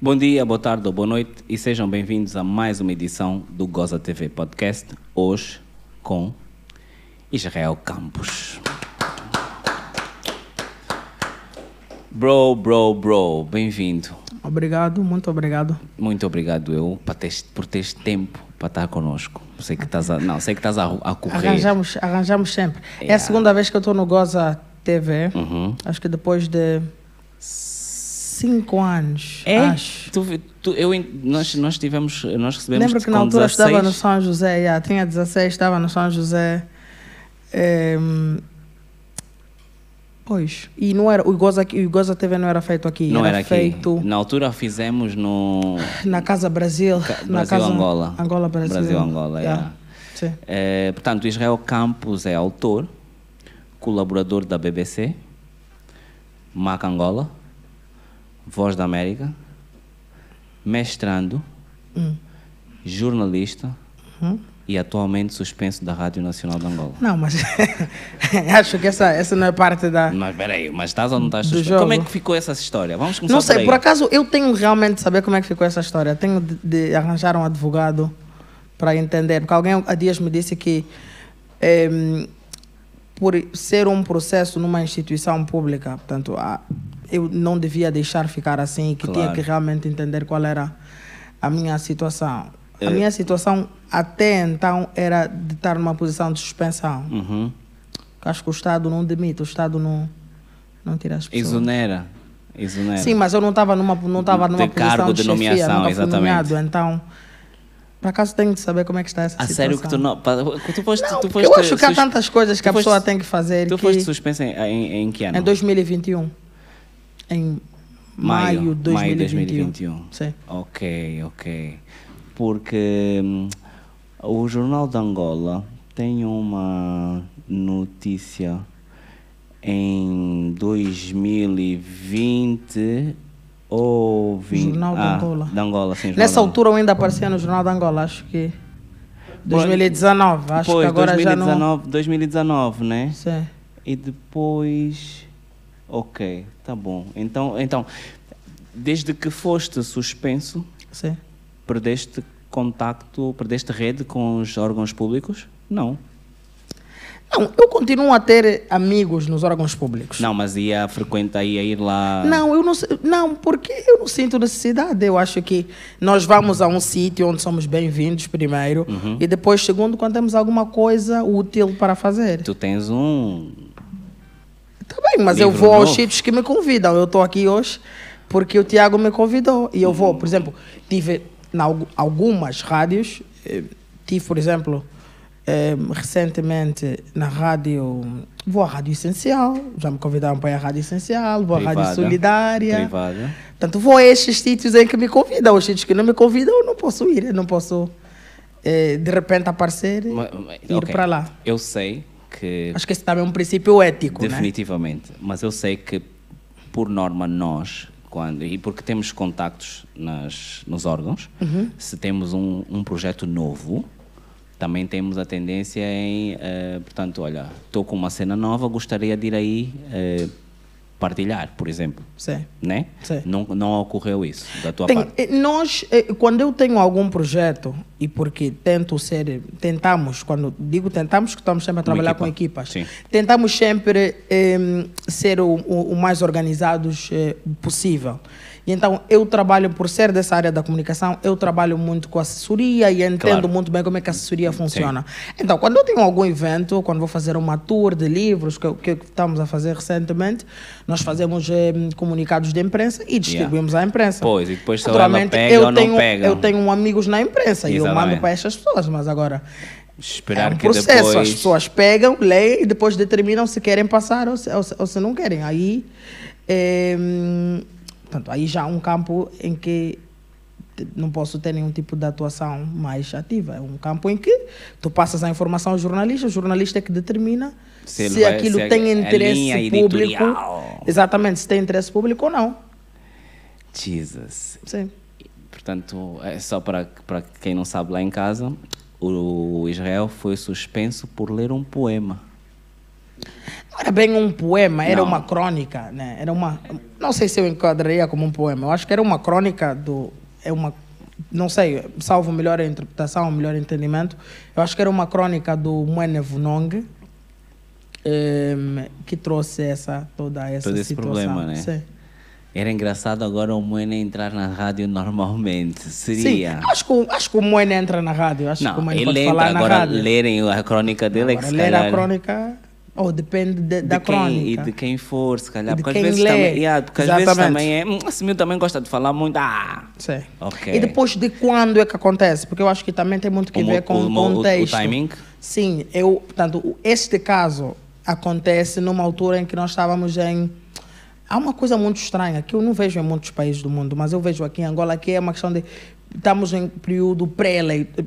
Bom dia, boa tarde ou boa noite e sejam bem-vindos a mais uma edição do Goza TV Podcast, hoje com Israel Campos. Bro, bro, bro, bem-vindo. Obrigado, muito obrigado. Muito obrigado eu por teres, por teres tempo para estar conosco. Sei que estás a, não, sei que estás a, a correr. Arranjamos, arranjamos sempre. É a Yeah. segunda vez que eu estou no Goza TV. Uhum. Acho que depois de cinco anos. É? Acho. Tu, tu, eu, nós, nós tivemos, nós recebemos Lembro que na altura 16. estava no São José, já, tinha 16, estava no São José. Em, pois, e não era, o Goza, aqui- o Goza TV não era feito aqui, Não era, era, aqui. feito Na altura fizemos no na Casa Brasil. Ca- na Brasil, casa, Angola. Angola, Brasil. Brasil, Angola, yeah. yeah. Sim. Eh, portanto, Israel Campos é autor, colaborador da BBC, Mac Angola, Voz da América, mestrando, Hum. jornalista Uhum. e atualmente suspenso da Rádio Nacional de Angola. Não, mas acho que essa, essa não é parte da. Mas peraí, mas estás ou não estás suspenso? Como é que ficou essa história? Vamos começar Não sei, por por acaso eu tenho realmente de saber como é que ficou essa história. Tenho de, de arranjar um advogado para entender. Porque alguém há dias me disse que em, por ser um processo numa instituição pública, portanto, a- eu não devia deixar ficar assim, que tinha Claro. que realmente entender qual era a minha situação. A Eh. minha situação até então era de estar numa posição de suspensão. Uhum. Acho que o Estado não demite, o Estado não, não tira as pessoas. Exonera. Exonera. Sim, mas eu não estava numa, não tava De numa posição cargo de, de chefia, nomeação, exatamente. nomeado, então... Por acaso tenho de saber como é que está essa A situação. sério que tu não. Tu foste, Não, tu foste eu acho que há tantas coisas que a foste- pessoa tem que fazer Tu que... foste suspenso em, em, em que ano? Em 2021. Em maio, Maio, de maio de 2021. 2021. Sim. Ok, ok. Porque hum, o Jornal de Angola tem uma notícia em 2020 ou 20... Jornal de ah, Angola. De Angola, sim. Nessa de Angola. altura eu ainda aparecia no Jornal de Angola, acho que... 2019, acho Pois, que agora 2019, já não... 2019, né? Sim. E depois. Ok, tá bom. Então, então desde que foste suspenso, Sim. perdeste contacto, perdeste rede com os órgãos públicos? Não. Não, eu continuo a ter amigos nos órgãos públicos. Não, mas ia frequentar, ia ir lá. Não, eu não, não, porque eu não sinto necessidade. Eu acho que nós vamos a um sítio onde somos bem-vindos primeiro Uhum. e depois segundo quando temos alguma coisa útil para fazer. Tu tens um. Bem, mas Livro eu vou aos novo. sítios que me convidam. Eu estou aqui hoje porque o Tiago me convidou e eu vou, por exemplo, tive algu- algumas rádios, eh, tive, por exemplo, eh, recentemente na rádio, vou à Rádio Essencial, já me convidaram para ir à Rádio Essencial, vou à Privada. Rádio Solidária. Privada. Portanto, vou a estes sítios em que me convidam. Os sítios que não me convidam, eu não posso ir. Eu não posso, eh, de repente, aparecer e ir ok. para lá. Eu sei que. Acho que esse também é um princípio ético, né? Definitivamente. Mas eu sei que, por norma, nós, quando, e porque temos contactos nas, nos órgãos, Uhum. se temos um, um projeto novo, também temos a tendência em, eh, portanto, olha, estou com uma cena nova, gostaria de ir aí eh, partilhar, por exemplo. Sim. Né? Sim. Não, não ocorreu isso da tua Tem- parte. eh, nós, eh, quando eu tenho algum projeto, e porque tento ser, tentamos, quando digo tentamos, que estamos sempre a trabalhar equipa. com equipas, Sim. tentamos sempre eh, ser o, o- o mais organizados eh, possível. E então, eu trabalho, por ser dessa área da comunicação, eu trabalho muito com assessoria e entendo Claro. muito bem como é que a assessoria funciona. Então, quando eu tenho algum evento, quando vou fazer uma tour de livros, que, eu- que estamos a fazer recentemente, nós fazemos eh, comunicados de imprensa e distribuímos à imprensa. Pois, e depois se ela pega eu ou não tenho, pega. Eu tenho amigos na imprensa e eu Exatamente. mando para estas pessoas, mas agora Esperar é um que processo. depois... As pessoas pegam, leem e depois determinam se querem passar ou se, ou se, ou se não querem. Aí, hum, portanto, aí já é um campo em que não posso ter nenhum tipo de atuação mais ativa. É um campo em que tu passas a informação ao jornalista, o jornalista é que determina Se se, vai- aquilo se tem interesse público. Exatamente, se tem interesse público ou não. Jesus. Sim. Portanto, é só para, para quem não sabe lá em casa, o Israel foi suspenso por ler um poema. Não era bem um poema, era Não. uma crônica, né? Era uma, não sei se eu enquadraria como um poema. Eu acho que era uma crônica do. É uma, não sei, salvo melhor interpretação, melhor entendimento. Eu acho que era uma crônica do Mwene Vunong um, que trouxe essa, toda essa Todo esse situação. problema, né? Sim. Era engraçado agora o Moena entrar na rádio normalmente. Sim, Seria. acho que, o- acho que o Moene entra na rádio. Acho que o Não, Moene ele pode entra falar na agora rádio. lerem a crônica dele é que Agora, se ler calhar, a crônica, ou depende de- da de quem, crônica. E de quem for, se calhar. Porque às vezes lê. também. Yeah, porque às vezes também é. Hum, esse meu também gosta de falar muito. Ah! Sim. Ok. E depois de quando é que acontece? Porque eu acho que também tem muito que O ver com o o, mo- o- o contexto. timing? Sim, eu, portanto, este caso acontece numa altura em que nós estávamos em. Há uma coisa muito estranha que eu não vejo em muitos países do mundo, mas eu vejo aqui em Angola que é uma questão de estamos em período pré-eleito,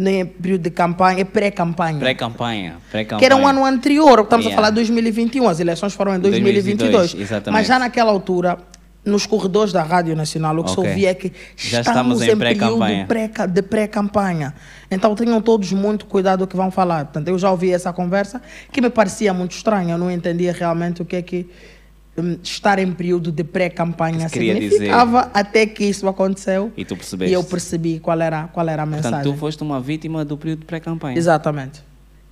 nem é período de campanha, é pré-campanha. Pré-campanha. Pré-campanha. Que era um ano anterior, estamos Yeah. a falar de 2021, as eleições foram em 2022. 2022, exatamente. mas já naquela altura, nos corredores da Rádio Nacional, o que se Ok. ouvia é que Já estamos, estamos em em período pré-campanha. pré- de pré-campanha. Então tenham todos muito cuidado o que vão falar. Portanto, eu já ouvi essa conversa que me parecia muito estranha, eu não entendia realmente o que é que estar em período de pré-campanha significava até que isso aconteceu. E tu percebeste. E eu percebi qual era, qual era a Portanto, mensagem. tu foste uma vítima do período de pré-campanha. Exatamente.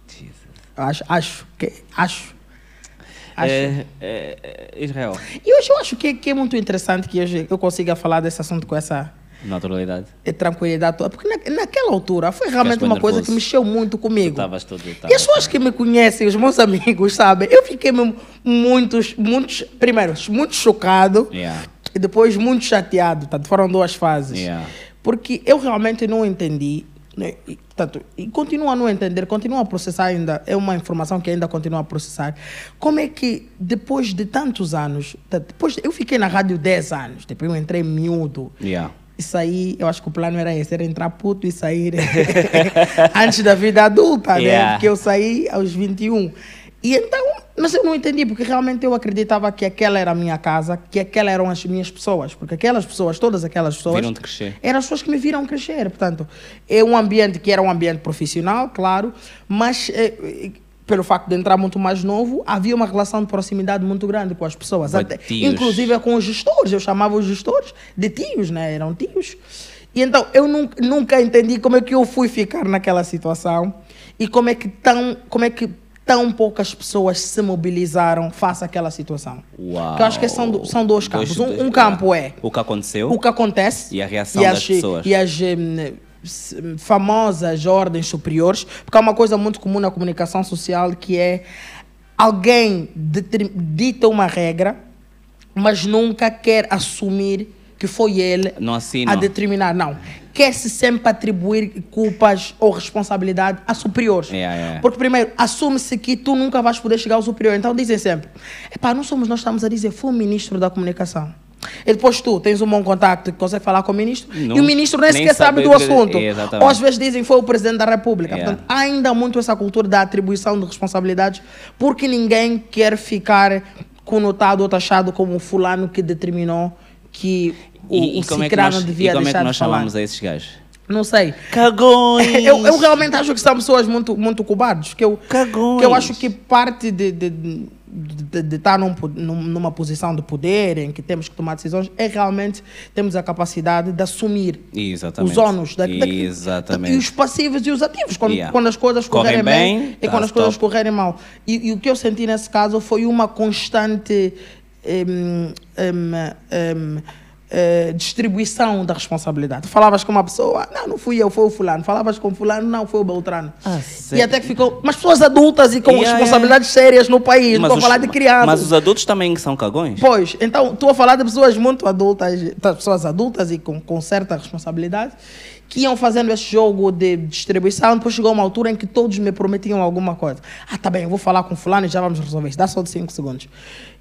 Jesus. Acho, acho que acho. acho. É, é, é, Israel, E hoje eu acho que, que é muito interessante que hoje eu consiga falar desse assunto com essa naturalidade. eh, tranquilidade toda. Porque na, naquela altura foi realmente uma coisa nervoso. que mexeu muito comigo. estavas todo. E as pessoas que me conhecem, os meus amigos, sabem, eu fiquei mesmo muitos, muitos, primeiro, muito chocado Yeah. e depois muito chateado. Portanto, foram duas fases. Yeah. Porque eu realmente não entendi, né, e, portanto, e continuo a não entender, continuo a processar ainda, é uma informação que ainda continuo a processar. Como é que depois de tantos anos, depois eu fiquei na rádio 10 anos, depois eu entrei miúdo. Yeah. Isso aí, eu acho que o plano era esse, era entrar puto e sair antes da vida adulta, né? Yeah. Porque eu saí aos 21. E então, mas eu não entendi, porque realmente eu acreditava que aquela era a minha casa, que aquelas eram as minhas pessoas, porque aquelas pessoas, todas aquelas pessoas. Viram-te crescer. Eram as pessoas que me viram crescer. Portanto, é um ambiente que era um ambiente profissional, claro, mas eh, pelo facto de entrar muito mais novo, havia uma relação de proximidade muito grande com as pessoas. Até, inclusive com os gestores. Eu chamava os gestores de tios, né? Eram tios. E então, eu nunca, nunca entendi como é que eu fui ficar naquela situação e como é que tão, como é que tão poucas pessoas se mobilizaram face àquela situação. Uau. Que eu acho que são, do- são dois campos. Dois- um, dois- um campo é O que aconteceu. o que acontece E a reação e das as, pessoas. E as hum, famosas ordens superiores, porque há uma coisa muito comum na comunicação social que é alguém dita uma regra, mas nunca quer assumir que foi ele a determinar. Não. Quer-se sempre atribuir culpas ou responsabilidade a superiores. Yeah, yeah. Porque, primeiro, assume-se que tu nunca vais poder chegar ao superior. Então, dizem sempre: epá, não somos nós, estamos a dizer, foi o ministro da comunicação. E depois tu tens um bom contacto que consegue falar com o ministro Não- e o ministro nem, sequer sabe do o assunto. Exatamente. Ou às vezes dizem foi o presidente da República. Yeah. Portanto, há ainda muito essa cultura da atribuição de responsabilidades porque ninguém quer ficar conotado ou taxado como o fulano que determinou que o, E, o e como é que cicrano nós, devia e como é que nós chamamos a esses gajos? Não sei. Cagões! Eu, eu realmente acho que são pessoas muito, muito cobardes. Que eu, Cagões. que eu acho que parte de, de, de, de- de estar num po- num- numa posição de poder em que temos que tomar decisões é realmente temos a capacidade de assumir Exatamente. os ônus da, da- Exatamente. e os passivos e os ativos quando, Yeah. quando as coisas correrem bem, bem, e tá quando as coisas top. correrem mal e, e o que eu senti nesse caso foi uma constante hum, hum, hum, eh, distribuição da responsabilidade. Falavas com uma pessoa, não, não fui eu, foi o fulano. Falavas com o fulano, não, foi o Beltrano. Ah, e até que ficou. Mas pessoas adultas e com Yeah, responsabilidades sérias no país. Estou a falar de crianças. Mas os adultos também são cagões? Pois, então estou a falar de pessoas muito adultas, de pessoas adultas e com, com certa responsabilidade, que iam fazendo esse jogo de distribuição. Depois chegou uma altura em que todos me prometiam alguma coisa. Ah, tá bem, eu vou falar com fulano e já vamos resolver isso. Dá só de 5 segundos.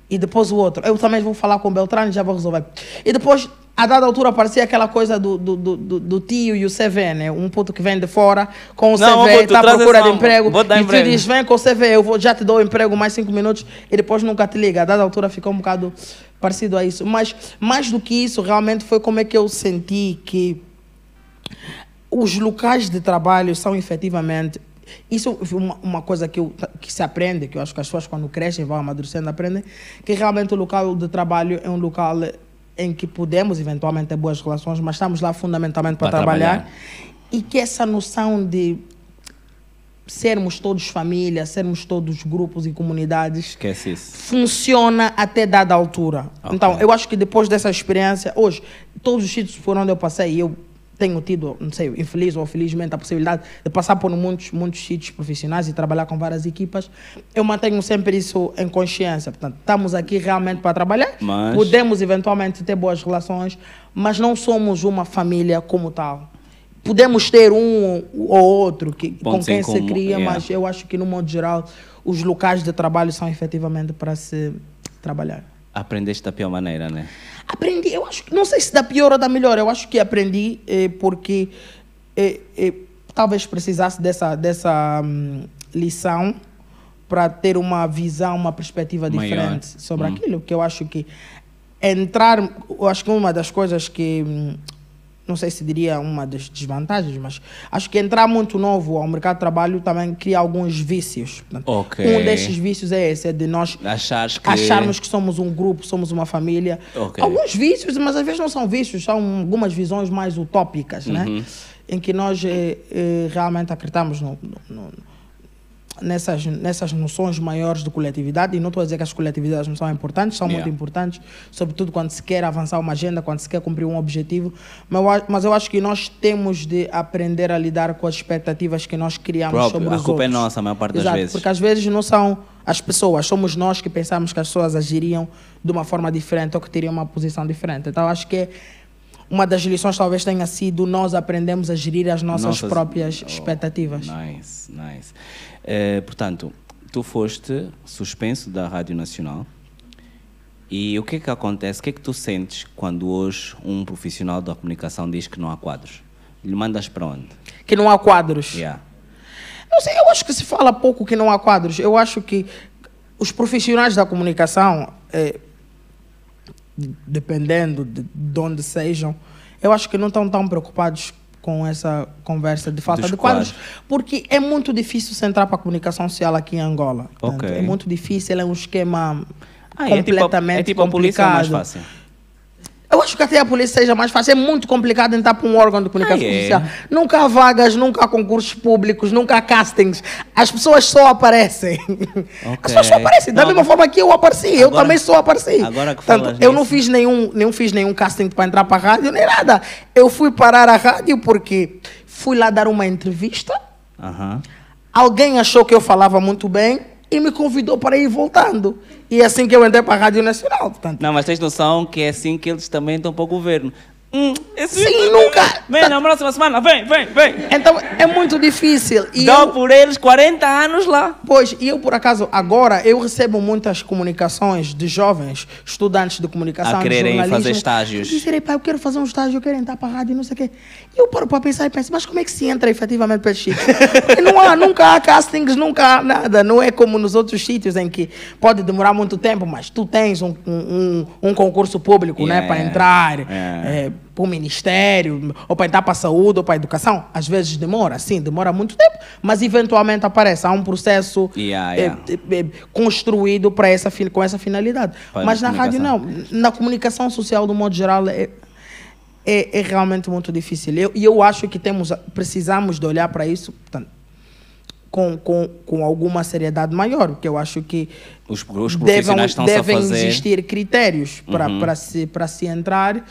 E depois o outro, eu também vou falar com o Beltrano e já vou resolver. E depois, a dada altura, aparecia aquela coisa do, do, do, do- tio e o CV, né? Um puto que vem de fora com o Não, CV, está à procura de emprego. Vou dar e tu emprego. diz, vem com o CV, eu vou, já te dou o emprego mais cinco minutos e depois nunca te liga. A dada altura ficou um bocado parecido a isso. Mas mais do que isso, realmente foi como é que eu senti que os locais de trabalho são efetivamente isso é uma, uma coisa que, eu, que se aprende, que eu acho que as pessoas quando crescem, vão amadurecendo, aprendem, que realmente o local de trabalho é um local em que podemos eventualmente ter boas relações, mas estamos lá fundamentalmente para, Para trabalhar. trabalhar. E que essa noção de sermos todos família, sermos todos grupos e comunidades, Esquece isso. funciona até dada altura. Ok. Então, eu acho que depois dessa experiência, hoje, todos os sítios por onde eu passei, eu tenho tido, não sei, infeliz ou felizmente, a possibilidade de passar por muitos, muitos sítios profissionais e trabalhar com várias equipas, eu mantenho sempre isso em consciência. Portanto, estamos aqui realmente para trabalhar, Mas- podemos eventualmente ter boas relações, mas não somos uma família como tal. Podemos ter um ou outro que, com quem se comum, cria, yeah. mas eu acho que, no modo geral, os locais de trabalho são efetivamente para se trabalhar. Aprendeste da pior maneira, né? Aprendi, eu acho que, não sei se da pior ou da melhor, eu acho que aprendi eh, porque eh, eh, talvez precisasse dessa, dessa hum, lição para ter uma visão, uma perspectiva Maior. diferente sobre Hum. aquilo, que eu acho que entrar, eu acho que uma das coisas que, hum, não sei se diria uma das desvantagens, mas acho que entrar muito novo ao mercado de trabalho também cria alguns vícios. Portanto, Ok. Um desses vícios é esse, é de nós que... acharmos que somos um grupo, somos uma família. Ok. Alguns vícios, mas às vezes não são vícios, são algumas visões mais utópicas, Uhum. né? Em que nós eh, eh, realmente acreditamos no- no- no- nessas, nessas noções maiores de coletividade. E não estou a dizer que as coletividades não são importantes, são Yeah. muito importantes, sobretudo quando se quer avançar uma agenda, quando se quer cumprir um objetivo. Mas a- mas eu acho que nós temos de aprender a lidar com as expectativas que nós criamos Próprio, sobre a os culpa é outros. nossa, a maior parte das Exato, vezes. Porque às vezes não são as pessoas, somos nós que pensamos que as pessoas agiriam de uma forma diferente ou que teriam uma posição diferente. Então acho que uma das lições talvez tenha sido nós aprendemos a gerir as nossas, Nossas- próprias Oh, expectativas. Nice, nice. Eh, portanto, tu foste suspenso da Rádio Nacional. E o que é que acontece? O que é que tu sentes quando hoje um profissional da comunicação diz que não há quadros? Lhe mandas para onde? Que não há quadros. Yeah. Não sei, eu acho que se fala pouco que não há quadros. Eu acho que os profissionais da comunicação, eh, dependendo de, de onde sejam, eu acho que não estão tão preocupados com essa conversa de falta Dos de quadros, quadros. porque é muito difícil se entrar para a comunicação social aqui em Angola. Portanto, Ok. É muito difícil, é um esquema Ah, é tipo completamente é tipo a polícia é mais complicado. fácil? Eu acho que até a polícia seja mais fácil. É muito complicado entrar para um órgão de comunicação Ah, é? social. Nunca há vagas, nunca há concursos públicos, nunca há castings. As pessoas só aparecem. As pessoas só aparecem. Da Não, mesma agora- forma que eu apareci. eu agora- também só apareci. agora que falas eu não fiz nenhum, nenhum, fiz nenhum casting para entrar para a rádio, nem nada. Eu fui parar a rádio porque fui lá dar uma entrevista. Aham. Alguém achou que eu falava muito bem e me convidou para ir voltando. E é assim que eu entrei para a Rádio Nacional. Portanto, Não, mas tens noção que é assim que eles também estão para o governo. Hum, esse Sim, nunca- Vem na próxima semana, vem, vem, vem. então é muito difícil. E Dá eu- por eles 40 anos lá. Pois, e eu por acaso, agora, eu recebo muitas comunicações de jovens, estudantes de comunicação, A quererem fazer estágios. Dizerem, pai, eu quero fazer um estágio, eu quero entrar para a rádio, não sei o quê. E eu paro para pensar e penso, mas como é que se entra efetivamente para esse sítio? Porque não há, nunca há castings, nunca há nada. Não é como nos outros sítios em que pode demorar muito tempo, mas tu tens um, um, um- um concurso público, né, Yeah. para entrar. Yeah. eh, para o ministério, ou para entrar para a saúde, ou para a educação. Às vezes demora, sim, demora muito tempo, mas eventualmente aparece. Há um processo Yeah, yeah. eh, eh, construído para essa, com essa finalidade. Para mas na rádio não. Na comunicação social, do modo geral, é, é, é realmente muito difícil. Eu- E eu, acho que temos, precisamos de olhar para isso portanto, com, com, com alguma seriedade maior, porque eu acho que Os, os devem, profissionais devem fazer. existir critérios para Uhum. se, para se entrar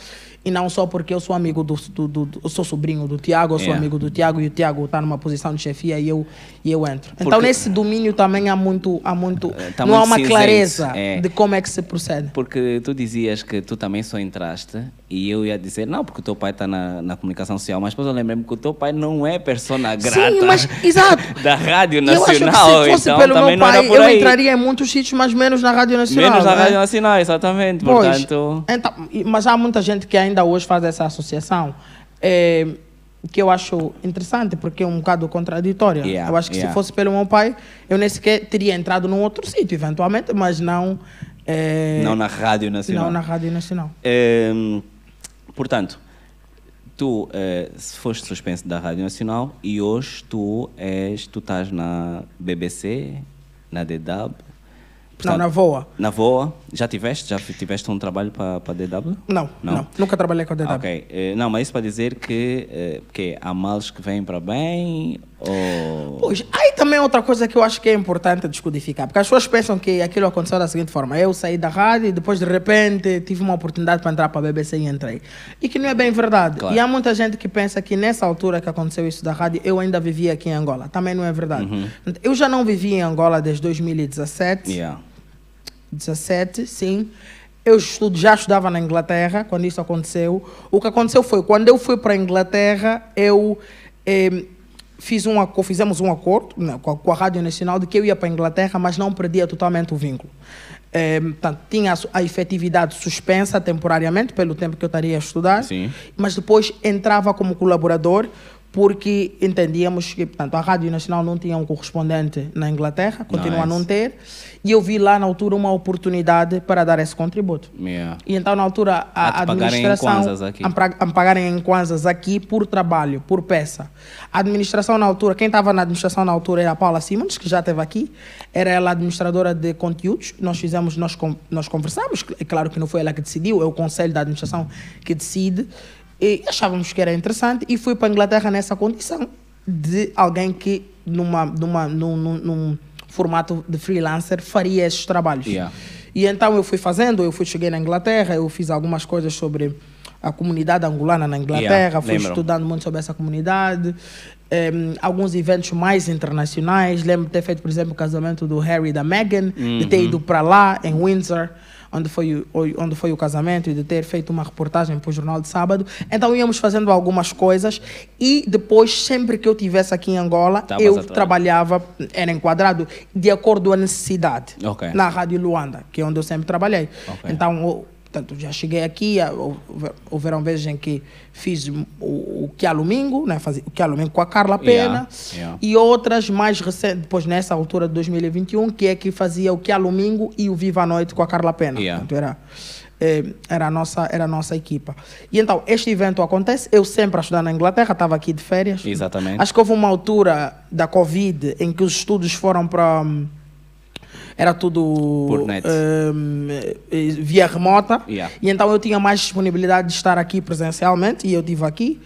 e não só porque eu sou amigo do, do, do- eu sou sobrinho do Tiago, eu sou Yeah. amigo do Tiago e o Tiago está numa posição de chefia e eu, e eu entro. Então Porque- nesse domínio também há muito, há muito Eh, tá não há muito uma cinzento, clareza é. de como é que se procede. Porque tu dizias que tu também só entraste e eu ia dizer, não, porque o teu pai está na, na comunicação social, mas depois eu lembrei-me que o teu pai não é persona grata Sim, mas exato. da Rádio E eu acho que Nacional, se fosse então pelo meu pai, eu entraria em muitos sítios, mas menos na Rádio Nacional. Menos na né? Rádio Nacional, exatamente. Pois, Portanto, então, mas há muita gente que ainda hoje faz essa associação, eh, que eu acho interessante, porque é um bocado contraditória. Yeah, eu acho que yeah. se fosse pelo meu pai, eu nem sequer teria entrado num outro sítio, eventualmente, mas não, eh, não na Rádio Nacional. não na Rádio Nacional. Ehm, portanto, tu eh, foste suspenso da Rádio Nacional e hoje tu és, tu estás na BBC, na DW. Não, na VOA. Na VOA. Já tiveste? Já tiveste um trabalho para a DW? Não, não, não, Nunca trabalhei com a DW. Ok. Eh, não, mas isso para dizer que, eh, que há males que vêm para bem ou... Pois, aí também é outra coisa que eu acho que é importante descodificar. Porque as pessoas pensam que aquilo aconteceu da seguinte forma. Eu saí da rádio e depois de repente tive uma oportunidade para entrar para a BBC e entrei. E que não é bem verdade. Claro. E há muita gente que pensa que nessa altura que aconteceu isso da rádio, eu ainda vivia aqui em Angola. Também não é verdade. Uhum. Eu já não vivia em Angola desde 2017. Yeah. 17, sim. Eu estudo, já estudava na Inglaterra quando isso aconteceu. O que aconteceu foi, quando eu fui para a Inglaterra, eu eh, fiz um, fizemos um acordo né, com, a, com, a, Rádio Nacional de que eu ia para a Inglaterra, mas não perdia totalmente o vínculo. Eh, portanto, tinha a, a, efetividade suspensa temporariamente, pelo tempo que eu estaria a estudar, Sim. mas depois entrava como colaborador porque entendíamos que portanto, a Rádio Nacional não tinha um correspondente na Inglaterra, continua nice. a não ter, e eu vi lá na altura uma oportunidade para dar esse contributo. Yeah. E então na altura a, a administração a, pagarem em kwanzas aqui por trabalho, por peça. A administração na altura, quem estava na administração na altura era a Paula Simons, que já esteve aqui, era ela administradora de conteúdos. Nós fizemos, nós, nós conversamos, é claro que não foi ela que decidiu, é o conselho da administração que decide. E achávamos que era interessante e fui para a Inglaterra nessa condição de alguém que, numa, numa, num, num, num formato de freelancer, faria esses trabalhos. Yeah. E então eu fui fazendo, eu fui cheguei na Inglaterra, eu fiz algumas coisas sobre a comunidade angolana na Inglaterra, yeah, fui lembro. estudando muito sobre essa comunidade, um, eh, alguns eventos mais internacionais. Lembro de ter feito, por exemplo, o casamento do Harry e da Meghan, uhum. de ter uhum. ido para lá, em Windsor onde foi, onde foi o casamento e de ter feito uma reportagem para o Jornal de Sábado. Então íamos fazendo algumas coisas e depois, sempre que eu tivesse aqui em Angola, eu atrás. trabalhava, era enquadrado de acordo com a necessidade okay. na Rádio Luanda, que é onde eu sempre trabalhei. Okay. Então, Portanto, já cheguei aqui, houveram vezes em que fiz o, o Quialumingo, né, fazia o Quialumingo com a Carla Pena, yeah, yeah. e outras mais recentes, depois nessa altura de 2021, que é que fazia o Quialumingo e o Viva a Noite com a Carla Pena. Yeah. Portanto, era, eh, era, a nossa, era a nossa equipa. E então, este evento acontece, eu sempre a estudar na Inglaterra, estava aqui de férias. Exatamente. Acho que houve uma altura da Covid em que os estudos foram para era tudo um, via remota. Yeah. E então eu tinha mais disponibilidade de estar aqui presencialmente e eu estive aqui.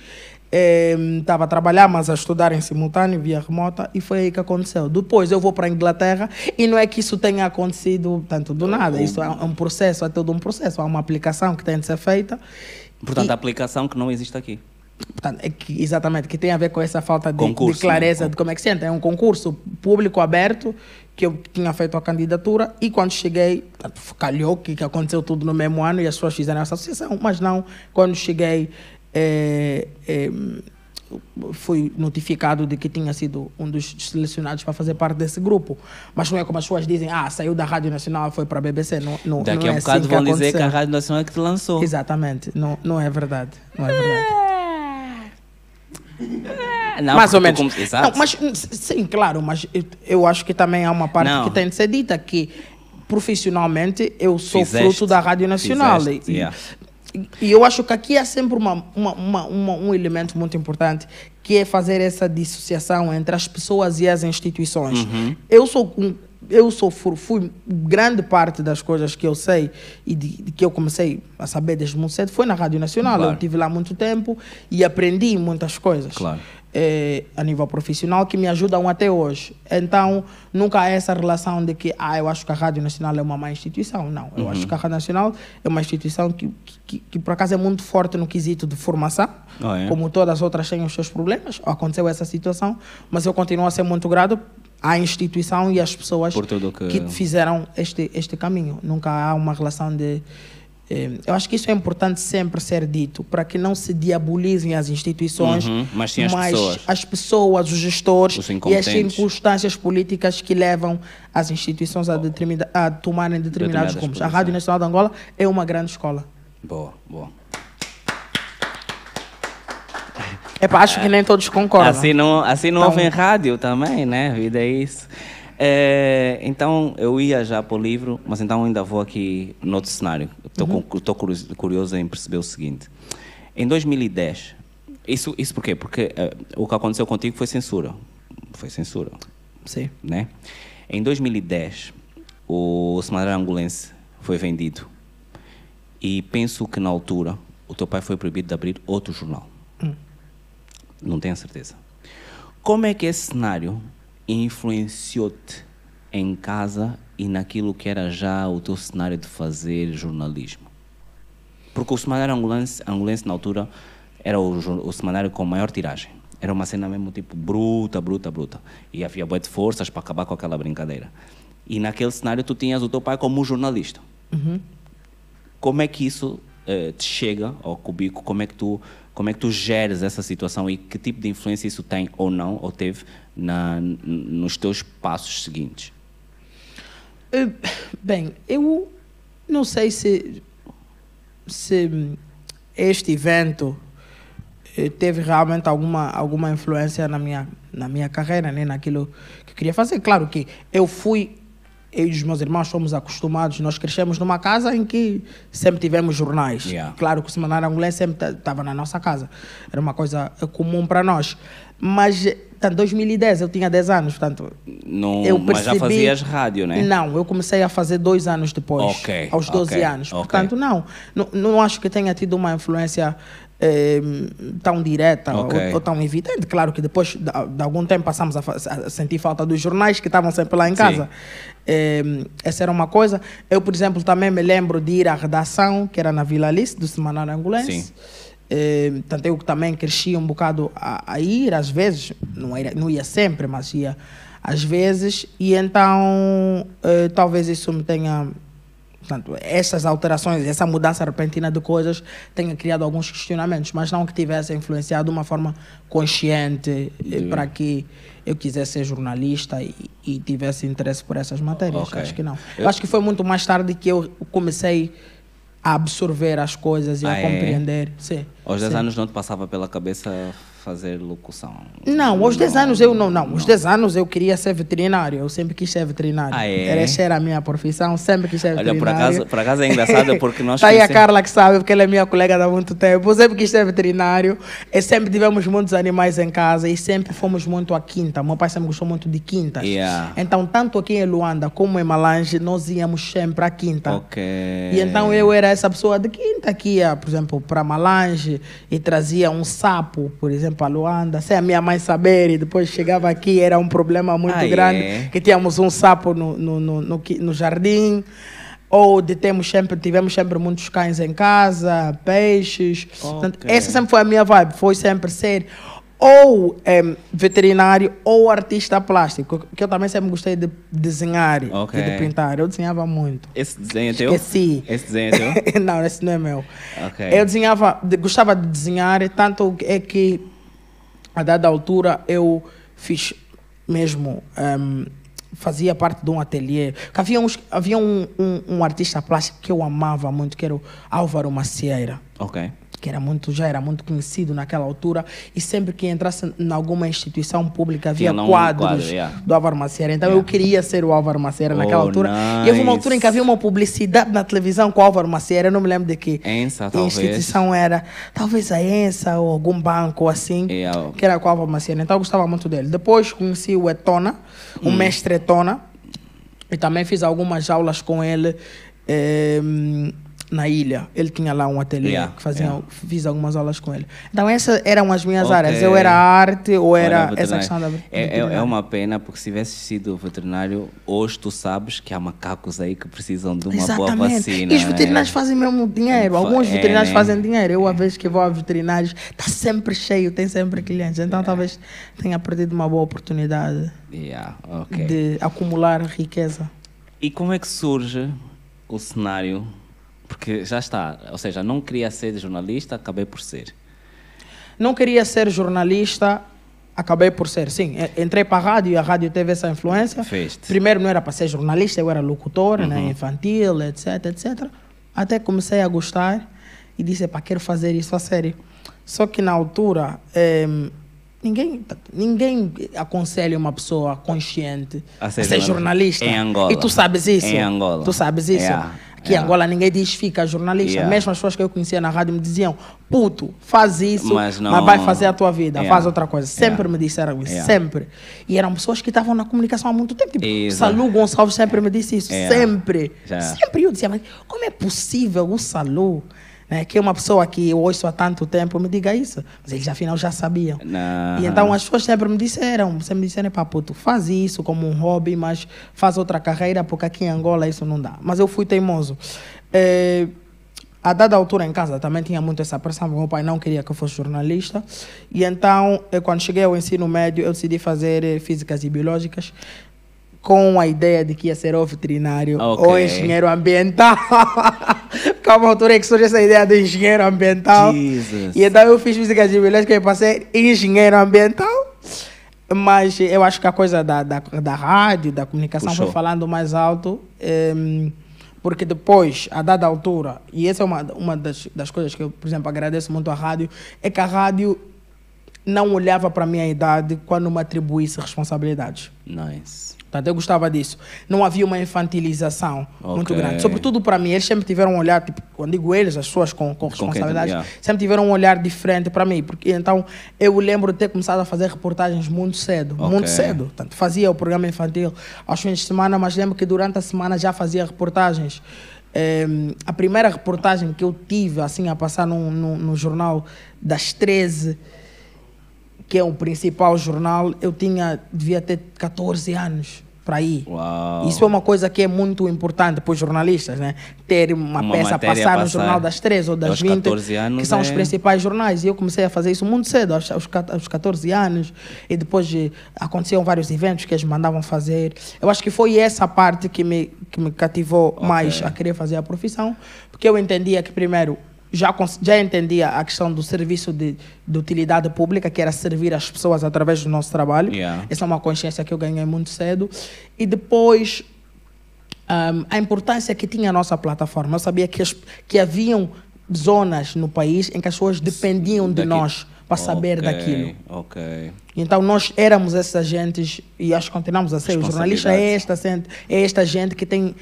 Estava um, a trabalhar, mas a estudar em simultâneo, via remota, e foi aí que aconteceu. Depois eu vou para a Inglaterra e não é que isso tenha acontecido tanto do nada, isso é um processo, é todo um processo, há uma aplicação que tem de ser feita. Portanto, e, a aplicação que não existe aqui. Portanto, é que, exatamente, que tem a ver com essa falta de, concurso, de clareza de como é que se entra. É um concurso público aberto que eu tinha feito a candidatura e quando cheguei, calhou que, que aconteceu tudo no mesmo ano e as pessoas fizeram essa associação, mas não, quando cheguei, é, é, fui notificado de que tinha sido um dos selecionados para fazer parte desse grupo. Mas não é como as pessoas dizem, ah, saiu da Rádio Nacional e foi para a BBC. Não, não, Daqui não a é um bocado assim vão que dizer que a Rádio Nacional é que te lançou. Exatamente, não, não é verdade. Não é verdade. Não, mais ou menos. Como... Exato. Não, mas, sim, claro, mas eu acho que também há uma parte não. que tem de ser dita, que profissionalmente eu sou Fizeste. fruto da Rádio Nacional. Fizeste, e, yeah. e, eu acho que aqui há sempre uma, uma, uma, uma, um elemento muito importante, que é fazer essa dissociação entre as pessoas e as instituições. Uhum. Eu sou eu sou fui grande parte das coisas que eu sei e de, de, que eu comecei a saber desde muito cedo foi na Rádio Nacional. Claro. Eu tive lá muito tempo e aprendi muitas coisas. Claro. É, a nível profissional que me ajudam até hoje. Então, nunca há essa relação de que ah, eu acho que a Rádio Nacional é uma má instituição. Não, eu uhum. acho que a Rádio Nacional é uma instituição que, que, que, por acaso, é muito forte no quesito de formação, oh, é? como todas as outras têm os seus problemas. Aconteceu essa situação, mas eu continuo a ser muito grato à instituição e às pessoas que... que fizeram este, este caminho. Nunca há uma relação de eu acho que isso é importante sempre ser dito, para que não se diabolizem as instituições, uhum, mas sim as mas pessoas. as pessoas, os gestores os e as circunstâncias políticas que levam as instituições a, determina, a tomarem determinados rumos. A Rádio Nacional de Angola é uma grande escola. Boa, boa. É, acho que nem todos concordam. Assim não, assim não então, ouvem rádio também, né? Vida é isso. É, então, eu ia já para o livro, mas então ainda vou aqui no outro cenário. Estou uhum. curioso em perceber o seguinte. Em 2010, Isso, isso por quê? Porque eh, o que aconteceu contigo foi censura. Foi censura, Sim. né? Em 2010, o Semanário Angolense foi vendido. E penso que na altura o teu pai foi proibido de abrir outro jornal. Não tenho certeza. Como é que esse cenário influenciou-te em casa e naquilo que era já o teu cenário de fazer jornalismo? Porque o Semanário Angolense, Angolense na altura, era o, o semanário com maior tiragem. Era uma cena mesmo tipo bruta, bruta, bruta. E havia boa de forças para acabar com aquela brincadeira. E naquele cenário tu tinhas o teu pai como jornalista. Como é que isso eh, te chega ao cubico? Como é que tu como é que tu geres essa situação e que tipo de influência isso tem ou não ou teve na, nos teus passos seguintes? Eh, Bem, eu não sei se, se este evento eh, teve realmente alguma, alguma influência na minha, na minha carreira, né? naquilo que eu queria fazer. Claro que eu fui, eu e os meus irmãos fomos acostumados, nós crescemos numa casa em que sempre tivemos jornais. Yeah. Claro que o Semanário Angolês sempre estava na nossa casa, era uma coisa comum para nós. Mas, em 2010, eu tinha 10 anos, portanto, Não, eu mas já percebi- fazias rádio, né? Não, eu comecei a fazer dois anos depois, Ok, aos 12 ok, anos. ok. Portanto, não, não, não acho que tenha tido uma influência eh, tão direta Ok. ou, ou tão evidente. Claro que depois de, de algum tempo passamos a, a sentir falta dos jornais que estavam sempre lá em casa. Eh, essa era uma coisa. Eu, por exemplo, também me lembro de ir à redação, que era na Vila Alice, do Semanário Angolense. Sim. Eh, Portanto, eu que também cresci um bocado a, a ir, às vezes, não, era, não ia sempre, mas ia às vezes, e então eh, talvez isso me tenha. Portanto, essas alterações, essa mudança repentina de coisas tenha criado alguns questionamentos, mas não que tivesse influenciado de uma forma consciente eh, para que eu quisesse ser jornalista e, e tivesse interesse por essas matérias. Ok. Acho que não. Eu- Eu acho que foi muito mais tarde que eu comecei a absorver as coisas e Ah, a é? compreender. Sim. Aos 10 sim. anos não te passava pela cabeça fazer locução? Não, aos 10 anos eu não, não. Aos 10 anos eu queria ser veterinário. Eu sempre quis ser veterinário. Ah, é? Era, essa era a minha profissão, sempre quis ser Olha, veterinário. por acaso, por acaso é engraçado porque nós Tá aí a Carla que sabe, porque ela é minha colega há muito tempo. Eu sempre quis ser veterinário. E sempre tivemos muitos animais em casa e sempre fomos muito à quinta. Meu pai sempre gostou muito de quintas. Yeah. Então, tanto aqui em Luanda como em Malange, nós íamos sempre à quinta. Ok. E então eu era essa pessoa de quinta que ia, por exemplo, para Malange e trazia um sapo, por exemplo, a Luanda, sem a minha mãe saber, e depois chegava aqui, era um problema muito Ah, grande, é? que tínhamos um sapo no, no, no, no, no jardim, ou de temos sempre, tivemos sempre muitos cães em casa, peixes. Portanto, Ok. essa sempre foi a minha vibe, foi sempre ser ou em, veterinário ou artista plástico, que eu também sempre gostei de desenhar Ok. e de pintar. Eu desenhava muito. Esse desenho é teu? Esqueci. Esse desenho é teu? não, esse não é meu. Ok. Eu desenhava, de- gostava de desenhar, tanto é que a dada altura eu fiz mesmo, ehm, fazia parte de um ateliê. Havia uns, havia um, um, um artista plástico que eu amava muito, que era o Álvaro Macieira. Que era muito, já era muito conhecido naquela altura, e sempre que entrasse em alguma instituição pública havia um quadros quadro, yeah. do Álvaro Macieira. Então eu Yeah. queria ser o Álvaro naquela Oh, altura. E houve uma altura em que nice. havia uma publicidade na televisão com o Álvaro Macieira, eu não me lembro de que Ensa, talvez. instituição era, talvez a ENSA ou algum banco assim, Yeah. que era com o Álvaro Macieira. Então eu gostava muito dele. Depois conheci o Etona, o Hum. mestre Etona, e também fiz algumas aulas com ele eh, na ilha. Ele tinha lá um ateliê Yeah, que fazia, yeah. fiz algumas aulas com ele. Então essas eram as minhas Ok. áreas. Eu era arte ou era Olha, essa questão da é, é, é uma pena porque se tivesse sido veterinário, hoje tu sabes que há macacos aí que precisam de uma Exatamente. boa vacina. e os né? veterinários fazem mesmo dinheiro. Alguns é, veterinários né? fazem dinheiro. Eu, às vezes que vou a veterinários, está sempre cheio, tem sempre clientes. Então, É. talvez tenha perdido uma boa oportunidade Yeah, ok. de acumular riqueza. E como é que surge o cenário? Porque já está, ou seja, não queria ser jornalista, acabei por ser. Não queria ser jornalista, acabei por ser. Sim, entrei para a rádio e a rádio teve essa influência. Fez-te. Primeiro não era para ser jornalista, eu era locutor, né, Uhum. infantil, etc, etc. Até comecei a gostar e disse, pá, quero fazer isso a sério. Só que na altura, em, ninguém, ninguém aconselha uma pessoa consciente A a ser ser, jornalista. jornalista. Em Angola. E tu sabes isso. Em Angola. Tu sabes isso. Yeah. Que yeah. em Angola ninguém diz fica jornalista. Yeah. Mesmo as pessoas que eu conhecia na rádio me diziam, puto, faz isso, Mas mas, não- vai fazer a tua vida, Yeah. faz outra coisa. Sempre me disseram isso, sempre. E eram pessoas que estavam na comunicação há muito tempo. Tipo, Exato. Salu Gonçalves sempre me disse isso, sempre. Sempre eu dizia, mas como é possível o Salu, né, que é uma pessoa que eu ouço há tanto tempo, me diga isso? Mas eles afinal já sabiam. Não. E então as pessoas sempre me disseram, sempre me disseram, pá, puto, faz isso como um hobby, mas faz outra carreira, porque aqui em Angola isso não dá. Mas eu fui teimoso. Eh, a dada altura em casa também tinha muito essa pressão, meu pai não queria que eu fosse jornalista. E então, eh, quando cheguei ao ensino médio, eu decidi fazer eh, físicas e biológicas com a ideia de que ia ser ou veterinário Ok. ou engenheiro ambiental. Calma, altura em que surge essa ideia do engenheiro ambiental. Jesus. E então eu fiz física de biológica para ser engenheiro ambiental. Mas eu acho que a coisa da, da, da rádio, da comunicação Puxou. foi falando mais alto. em, porque depois, a dada altura, e essa é uma, uma das, das coisas que eu, por exemplo, agradeço muito à rádio, é que a rádio não olhava para a minha idade quando me atribuísse responsabilidades. Nice. Portanto, eu gostava disso. Não havia uma infantilização muito Ok. grande. Sobretudo para mim, eles sempre tiveram um olhar, tipo, quando digo eles, as pessoas com, com responsabilidade, yeah. sempre tiveram um olhar diferente para mim. Porque então eu lembro de ter começado a fazer reportagens muito cedo, Ok. muito cedo. Portanto, fazia o programa infantil aos fins de semana, mas lembro que durante a semana já fazia reportagens. Em, a primeira reportagem que eu tive assim a passar no, no, no jornal das 13 que é o principal jornal, eu tinha, devia ter 14 anos para ir. Uau. Isso é uma coisa que é muito importante para os jornalistas, né? Ter uma, Uma peça passar no jornal das 13 ou das Aos 20, 14 anos que são os é- principais jornais. E eu comecei a fazer isso muito cedo, aos, aos, ca- aos 14 anos. E depois eh, aconteciam vários eventos que eles mandavam fazer. Eu acho que foi essa parte que me, que me cativou Ok. mais a querer fazer a profissão, porque eu entendia que, primeiro, já, já entendia a questão do serviço de, de utilidade pública, que era servir as pessoas através do nosso trabalho. Yeah. Essa é uma consciência que eu ganhei muito cedo. E depois, ahm, a importância que tinha a nossa plataforma. Eu sabia que, as, que haviam zonas no país em que as pessoas dependiam de Daqui- nós para saber Ok, daquilo. Ok. Então nós éramos esses agentes e acho que continuamos a ser. O jornalista é esta, é esta gente que tem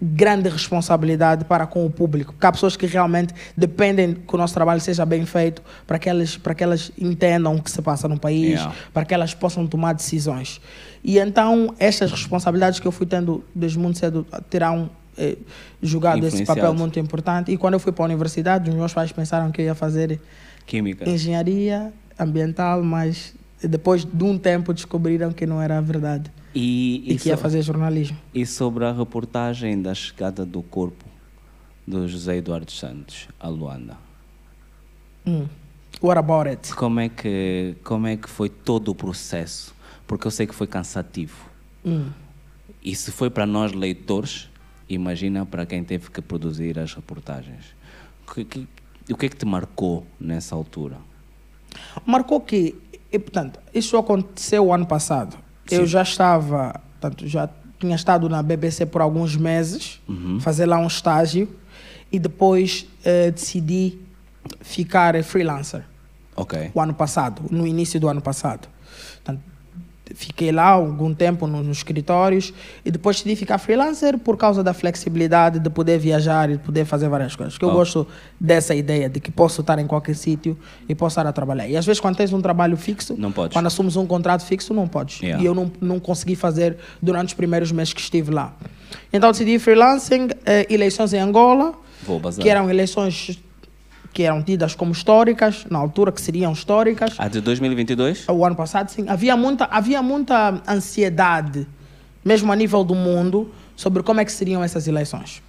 grande responsabilidade para com o público. Porque há pessoas que realmente dependem que o nosso trabalho seja bem feito para que elas, para que elas entendam o que se passa no país, Yeah. para que elas possam tomar decisões. E então estas responsabilidades que eu fui tendo desde muito cedo terão eh, jogado esse papel muito importante. E quando eu fui para a universidade, os meus pais pensaram que eu ia fazer Química. engenharia ambiental, mas depois de um tempo descobriram que não era verdade E, e, e que ia fazer jornalismo. e sobre a reportagem da chegada do corpo do José Eduardo Santos a Luanda. Hum. What about it? Como é que como é que foi todo o processo? Porque eu sei que foi cansativo. Hum. E se foi para nós leitores, imagina para quem teve que produzir as reportagens. Que- que- o que é que te marcou nessa altura? Marcou que, e, portanto, isso aconteceu o ano passado. Eu já estava, portanto, já tinha estado na BBC por alguns meses, fazer lá um estágio, e depois eh, decidi ficar freelancer. Ok. o ano passado, no início do ano passado. Fiquei lá algum tempo no- nos escritórios e depois decidi ficar freelancer por causa da flexibilidade de poder viajar e de poder fazer várias coisas. Que eu Oh. gosto dessa ideia de que posso estar em qualquer sítio e posso estar a trabalhar. E às vezes quando tens um trabalho fixo, Não podes. quando assumes um contrato fixo, não podes. Yeah. E eu não, não consegui fazer durante os primeiros meses que estive lá. Então decidi freelancing, eh, eleições em Angola, que eram eleições que eram tidas como históricas, na altura que seriam históricas. A de 2022? O ano passado, sim. Havia muita, havia muita ansiedade, mesmo a nível do mundo, sobre como é que seriam essas eleições.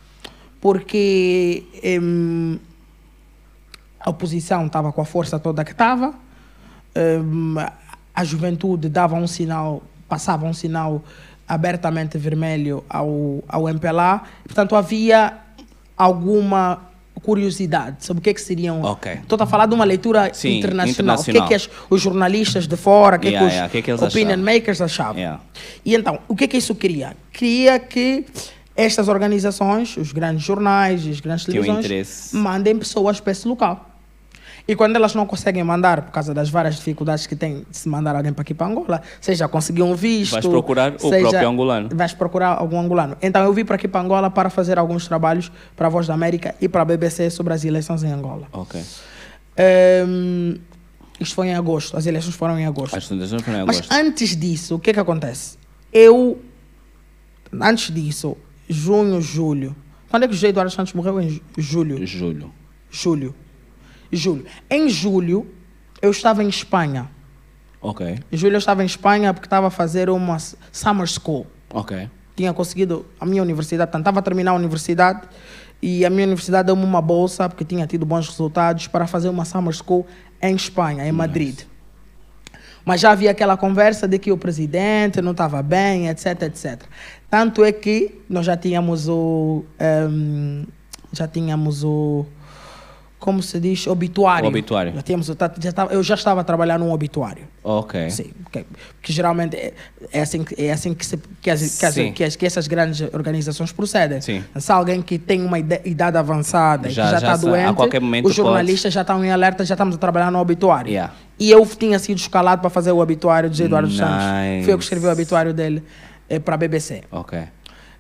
Porque em, a oposição estava com a força toda que estava, em, a juventude dava um sinal, passava um sinal abertamente vermelho ao, ao MPLA. Portanto, havia alguma curiosidade sobre o que, é que seriam. Ok. Estou a falar de uma leitura Sim, internacional. O que é internacional. que as- os jornalistas de fora, o que, é Yeah, que os yeah, que é que opinion achavam? makers achavam. Yeah. E então, o que é que isso queria? Queria que estas organizações, os grandes jornais, as grandes televisões, mandem pessoas para esse local. E quando elas não conseguem mandar, por causa das várias dificuldades que tem de se mandar alguém para aqui para Angola, seja conseguir um visto. Vais procurar o seja- próprio angolano. Vais procurar algum angolano. Então eu vim para aqui para Angola para fazer alguns trabalhos para a Voz da América e para a BBC sobre as eleições em Angola. Ok. Ehm, isto foi em agosto, as eleições foram em agosto. As fundações foram em Mas agosto. antes disso, o que é que acontece? Eu, antes disso, junho, julho. Quando é que o José Eduardo Santos morreu? Em ju- julho. Julho. Julho. Julho. Em julho, eu estava em Espanha. Ok. Em julho eu estava em Espanha porque estava a fazer uma summer school. Ok. Tinha conseguido a minha universidade, portanto, estava a terminar a universidade e a minha universidade deu-me uma bolsa porque tinha tido bons resultados para fazer uma summer school em Espanha, em Madrid. Mas já havia aquela conversa de que o presidente não estava bem, etc, etc. Tanto é que nós já tínhamos o. ehm, já tínhamos o. Como se diz? Obituário. O obituário. Já tínhamos, já estava- eu já estava a trabalhar num obituário. Ok. Sim, porque, porque geralmente é, é assim, é assim que, se- que, as, que, as- que as- que essas grandes organizações procedem. Sim. Se alguém que tem uma idade avançada e Já- que já está sa- a doente, qualquer momento os jornalistas já estão em alerta, já estamos a trabalhar no obituário. Yeah. E eu tinha sido escalado para fazer o obituário de Eduardo Nice. Santos. Fui eu que escrevi o obituário dele eh, para a BBC. Ok.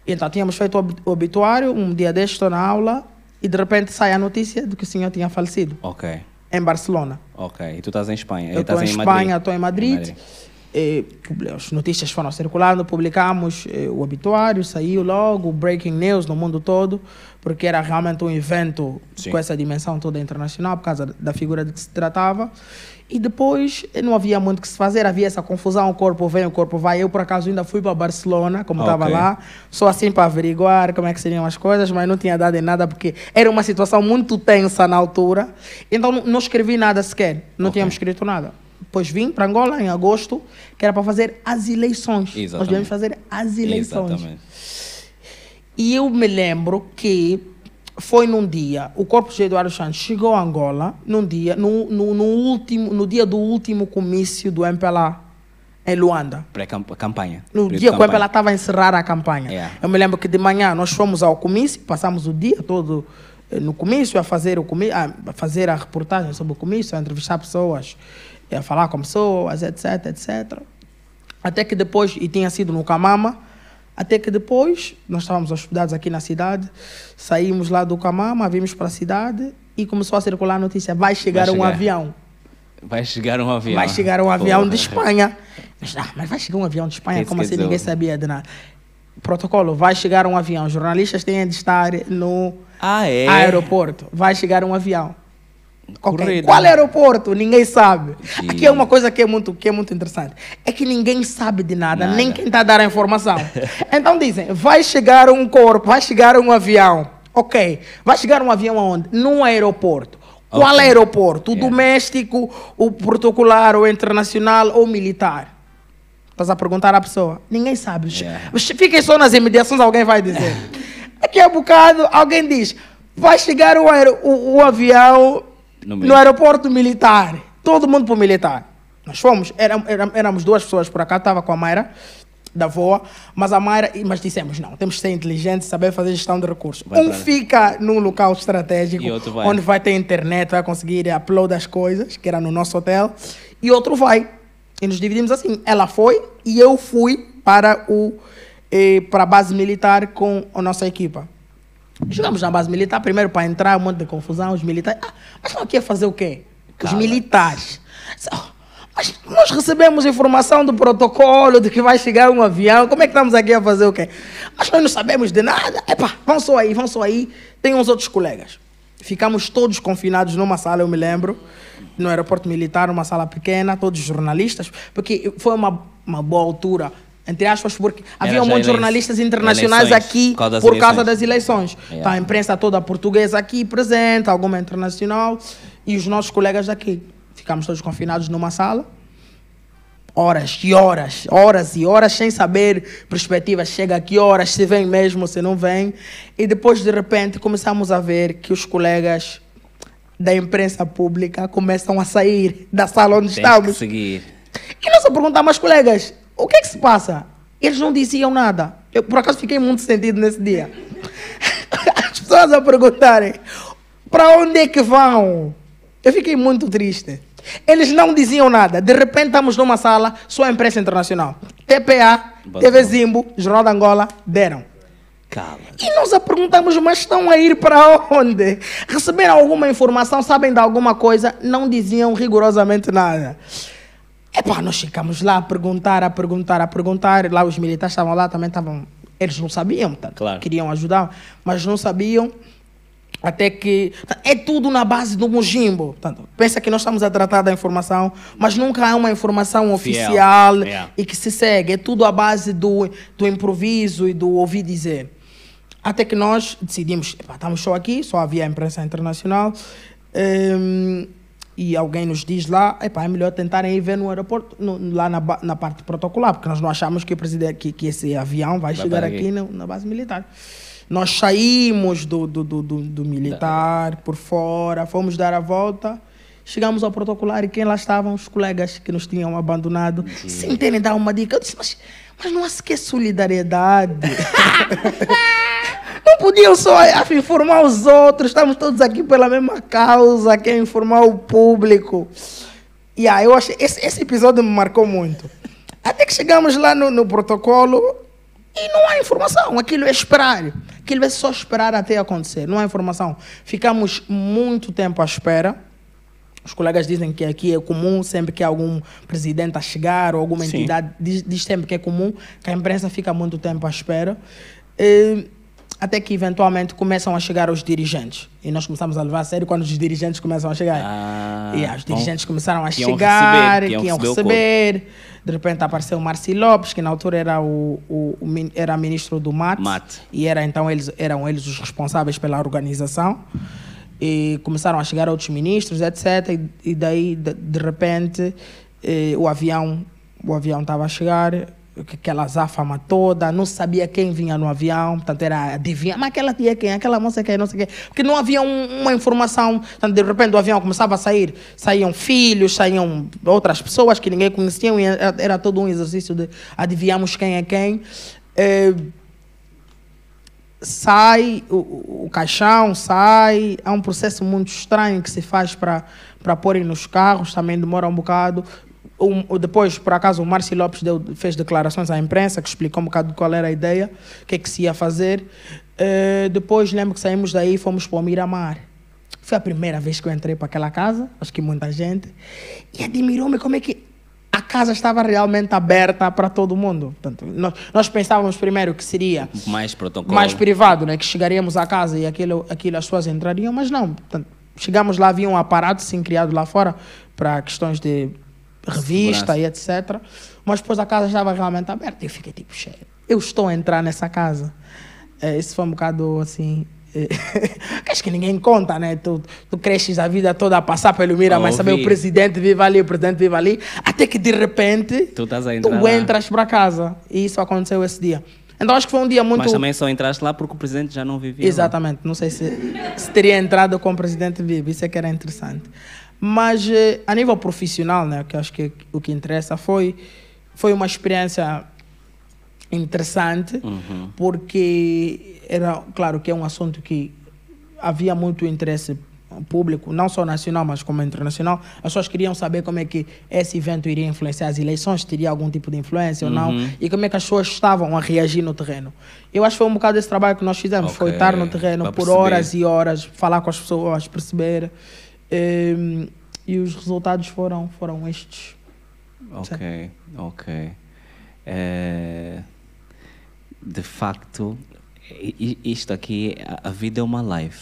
Então, tínhamos feito o obituário, um dia deste estou na aula e de repente sai a notícia de que o senhor tinha falecido Ok. em Barcelona. Ok. E tu estás em Espanha? Eu estou em Madrid? Espanha, estou em Madrid. Eh, publi- as notícias foram circulando, publicamos o obituário, saiu logo, breaking news no mundo todo, porque era realmente um evento Sim. com essa dimensão toda internacional, por causa da figura de que se tratava. E depois não havia muito o que se fazer, havia essa confusão, o corpo vem, o corpo vai. Eu, por acaso, ainda fui para Barcelona, como estava Ok. lá, só assim para averiguar como é que seriam as coisas, mas não tinha dado em nada, porque era uma situação muito tensa na altura. Então não- escrevi nada sequer, não Ok. tínhamos escrito nada. Depois vim para Angola em agosto, que era para fazer as eleições. Nós Exatamente. viemos fazer as eleições. Exatamente. E eu me lembro que foi num dia, o corpo de Eduardo Santos chegou a Angola num dia, no, no, no último, no dia do último comício do MPLA em Luanda. Pré-campanha. No Período dia que o MPLA estava a encerrar a campanha. Yeah. Eu me lembro que de manhã nós fomos ao comício, passamos o dia todo eh, no comício a fazer, o comí a fazer a reportagem sobre o comício, a entrevistar pessoas, a falar com pessoas, etc, etc. Até que depois, e tinha sido no Camama, até que depois, nós estávamos hospedados aqui na cidade, saímos lá do Camama, vimos para a cidade e começou a circular a notícia, vai chegar Vai um chegar. avião. Vai chegar um avião. Vai chegar um avião de Porra. Espanha. Mas, ah, mas vai chegar um avião de Espanha? Como assim? Ninguém sabia de nada. Protocolo, vai chegar um avião. Jornalistas têm de estar no Ah, é? aeroporto. Vai chegar um avião. Ok, Corrido. Qual aeroporto? Ninguém sabe. Sim. Aqui é uma coisa que é muito, que é muito interessante. É que ninguém sabe de nada, Nada. nem quem está a dar a informação. então dizem, vai chegar um corpo, vai chegar um avião. Ok, vai chegar um avião aonde? Num aeroporto. Qual Ok. aeroporto? O Yeah. doméstico, o protocolar, o internacional ou militar? Estás a perguntar à pessoa. Ninguém sabe. Yeah. Fiquem só nas imediações, alguém vai dizer. Aqui a bocado, alguém diz: vai chegar o, aero- o- o avião No no, aeroporto militar. Todo mundo para o militar. Nós fomos, éram- éram- éramos duas pessoas por cá, estava com a Mayra, da VOA, mas a Mayra, mas dissemos: não, temos que ser inteligentes, saber fazer gestão de recursos. Vai um fica num local estratégico, vai. onde vai ter internet, vai conseguir upload as coisas, que era no nosso hotel, e outro vai. E nos dividimos assim. Ela foi e eu fui para, o, eh, para a base militar com a nossa equipa. Chegamos na base militar, primeiro para entrar, um monte de confusão, os militares. Ah, mas estão aqui a fazer o quê? Os Cala. militares. Ah, Mas nós recebemos informação do protocolo de que vai chegar um avião. Como é que estamos aqui a fazer o quê? Mas nós não sabemos de nada. Epá, vão só aí, vão só aí. Tem uns outros colegas. Ficamos todos confinados numa sala, eu me lembro, no aeroporto militar, uma sala pequena, todos jornalistas, porque foi uma, uma boa altura, entre aspas, porque havia um monte de jornalistas internacionais eleições, aqui por causa das por causa eleições. das eleições. Yeah. Tá, a imprensa toda portuguesa aqui presente, alguma internacional, e os nossos colegas daqui. Ficamos todos confinados numa sala, horas e horas, horas e horas, sem saber perspectivas. Chega a que horas, se vem mesmo, se não vem. E depois, de repente, começamos a ver que os colegas da imprensa pública começam a sair da sala onde que estamos. seguir. E nós a perguntar, mas colegas, o que é que se passa? Eles não diziam nada. Eu, por acaso, fiquei muito sentido nesse dia. As pessoas a perguntarem, para onde é que vão? Eu fiquei muito triste. Eles não diziam nada. De repente estamos numa sala, só imprensa internacional. TPA, TV Zimbo, Jornal da Angola, deram. Cala. E nós a perguntamos, mas estão a ir para onde? Receberam alguma informação, sabem de alguma coisa? Não diziam rigorosamente nada. Epá, nós ficamos lá a perguntar, a perguntar, a perguntar. Lá os militares estavam lá, também estavam. Eles não sabiam, tá? Claro. queriam ajudar, mas não sabiam. Até que. É tudo na base do Mujimbo. Portanto, pensa que nós estamos a tratar da informação, mas nunca há uma informação oficial Yeah. e que se segue. É tudo à base do, do improviso e do ouvir dizer. Até que nós decidimos, "Epá, estamos só aqui, só havia a imprensa internacional, hum, e alguém nos diz lá, "Epá, é melhor tentarem ir ver no aeroporto, no- lá na, na parte protocolar, porque nós não achamos que, o presidente, que, que esse avião vai, Vai chegar aqui na, na base militar. Nós saímos do, do, do, do, do militar, por fora, fomos dar a volta, chegamos ao protocolar e quem lá estavam? Os colegas que nos tinham abandonado, sem terem dado uma dica. Eu disse, mas, mas não há sequer solidariedade. Não podiam só ah, informar os outros, estamos todos aqui pela mesma causa, quer informar o público. E aí eu achei, esse, esse episódio me marcou muito. Até que chegamos lá no, no protocolo e não há informação, aquilo é esperar. Aquilo é só esperar até acontecer, não há informação. Ficamos muito tempo à espera. Os colegas dizem que aqui é comum, sempre que algum presidente a chegar ou alguma entidade, diz, diz sempre que é comum, que a imprensa fica muito tempo à espera. Até que eventualmente começam a chegar os dirigentes. E nós começamos a levar a sério quando os dirigentes começam a chegar. Ah, e os bom. dirigentes começaram a Que chegar, que iam receber receber. De repente apareceu o Marci Lopes, que na altura era o, o, o era ministro do MAT. MAT. E era, então eles, eram eles os responsáveis pela organização. E começaram a chegar outros ministros, etc. E, e daí, de, de repente, eh, o avião o avião estava a chegar, aquela záfama toda, não sabia quem vinha no avião, portanto era adivinhar, mas aquela tia é quem, aquela moça é quem, não sei quê, porque não havia um- uma informação, portanto, de repente o avião começava a sair, saíam filhos, saíam outras pessoas que ninguém conhecia, era, era todo um exercício de adivinharmos quem é quem. Eh, sai o, o- o caixão, sai. Há um processo muito estranho que se faz para porem nos carros, também demora um bocado. O- depois, por acaso, o Márcio Lopes deu- fez declarações à imprensa que explicou um bocado qual era a ideia, o que é que se ia fazer. Eh, depois, lembro que saímos daí e fomos para o Miramar. Foi a primeira vez que eu entrei para aquela casa, acho que muita gente, e admirou-me como é que a casa estava realmente aberta para todo mundo. Portanto, nós, nós pensávamos primeiro que seria Mais protocolo. mais privado, né? Que chegaríamos à casa e aquilo, aquilo as pessoas entrariam, mas não. Portanto, chegamos lá, havia um aparato sim criado lá fora para questões de revista e etc. Mas depois a casa estava realmente aberta. Eu fiquei tipo, cheio. Eu estou a entrar nessa casa. É, isso foi um bocado assim. que acho que ninguém conta, né? Tu, tu cresces a vida toda a passar pelo Mira, mas saber o presidente vive ali, o presidente vive ali, até que de repente Tu tu lá. entras para casa. E isso aconteceu esse dia. Então acho que foi um dia muito. Mas também só entraste lá porque o presidente já não vivia lá. Exatamente. Não sei se, se teria entrado com o presidente vivo. Isso é que era interessante. Mas eh, a nível profissional, né, que acho que o que interessa foi, foi uma experiência interessante, Uhum. porque era, claro, que é um assunto que havia muito interesse público, não só nacional, mas como internacional. As pessoas queriam saber como é que esse evento iria influenciar as eleições, teria algum tipo de influência ou não, Uhum. e como é que as pessoas estavam a reagir no terreno. Eu acho que foi um bocado esse trabalho que nós fizemos, foi Ok, estar no terreno por perceber. horas e horas, falar com as pessoas, perceber. Em, e os resultados foram, foram estes. Ok, ok. É, de facto, isto aqui, a- vida é uma live.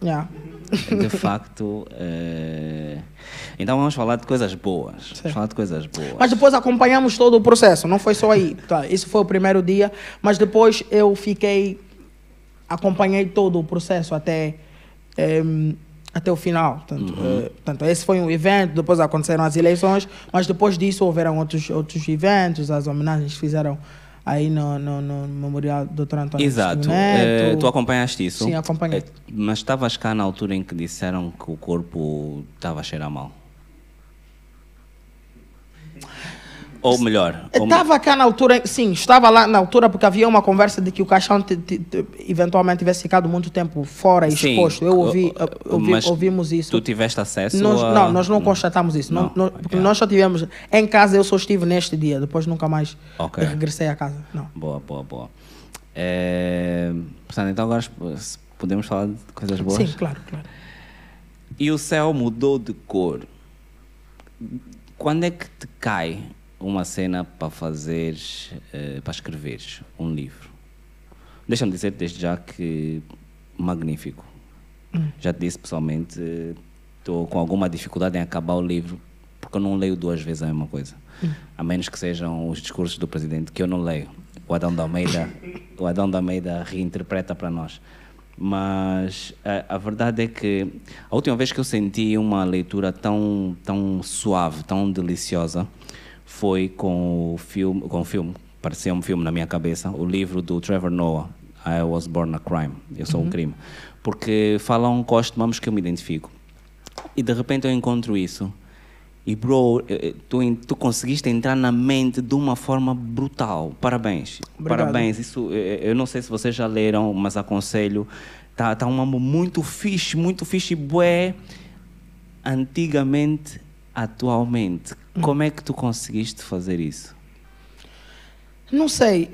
Yeah. De facto, é, então vamos falar de coisas boas. Sim. Vamos falar de coisas boas. Mas depois acompanhamos todo o processo, não foi só aí. Tá, isso foi o primeiro dia, mas depois eu fiquei, acompanhei todo o processo até, em, até o final. Portanto, eh, portanto, esse foi um evento, depois aconteceram as eleições, mas depois disso houveram outros, outros eventos, as homenagens que fizeram aí no, no, no Memorial do Dr. Antônio Exato. Eh, tu acompanhaste isso? Sim, acompanhei. Eh, mas estavas cá na altura em que disseram que o corpo estava a cheirar mal. Ou melhor, ou Estava cá na altura, sim, estava lá na altura porque havia uma conversa de que o caixão te- te- te- eventualmente tivesse ficado muito tempo fora, Sim, exposto. Eu ouvi, ouvimos isso. Tu tiveste acesso Nós- a... Não, nós não constatamos isso. Não, Não, porque nós só tivemos. Em casa eu só estive neste dia, depois nunca mais Ok. regressei a casa. Não. Boa, boa, boa. É, Portanto, então agora podemos falar de coisas boas? Sim, claro, claro. E o céu mudou de cor. Quando é que te cai uma cena para fazeres, eh, para escreveres um livro? Deixa-me dizer desde já que magnífico. Já te disse pessoalmente, estou com alguma dificuldade em acabar o livro porque eu não leio duas vezes a mesma coisa. A menos que sejam os discursos do presidente, que eu não leio. O Adão da Almeida, o Adão da Almeida reinterpreta para nós. Mas a, a verdade é que a última vez que eu senti uma leitura tão, tão suave, tão deliciosa, foi com o filme, com o filme, parecia um filme na minha cabeça, o livro do Trevor Noah, I Was Born a Crime, Eu Sou um Crime. Porque falam costumamos que eu me identifico. E de repente eu encontro isso. E, bro, eh, eh, tu, tu conseguiste entrar na mente de uma forma brutal. Parabéns. Obrigado. Parabéns. Isso, eh, eu não sei se vocês já leram, mas aconselho. Tá, tá um amor muito fixe, muito fixe. Bué, antigamente, atualmente. Como é que tu conseguiste fazer isso? Não sei.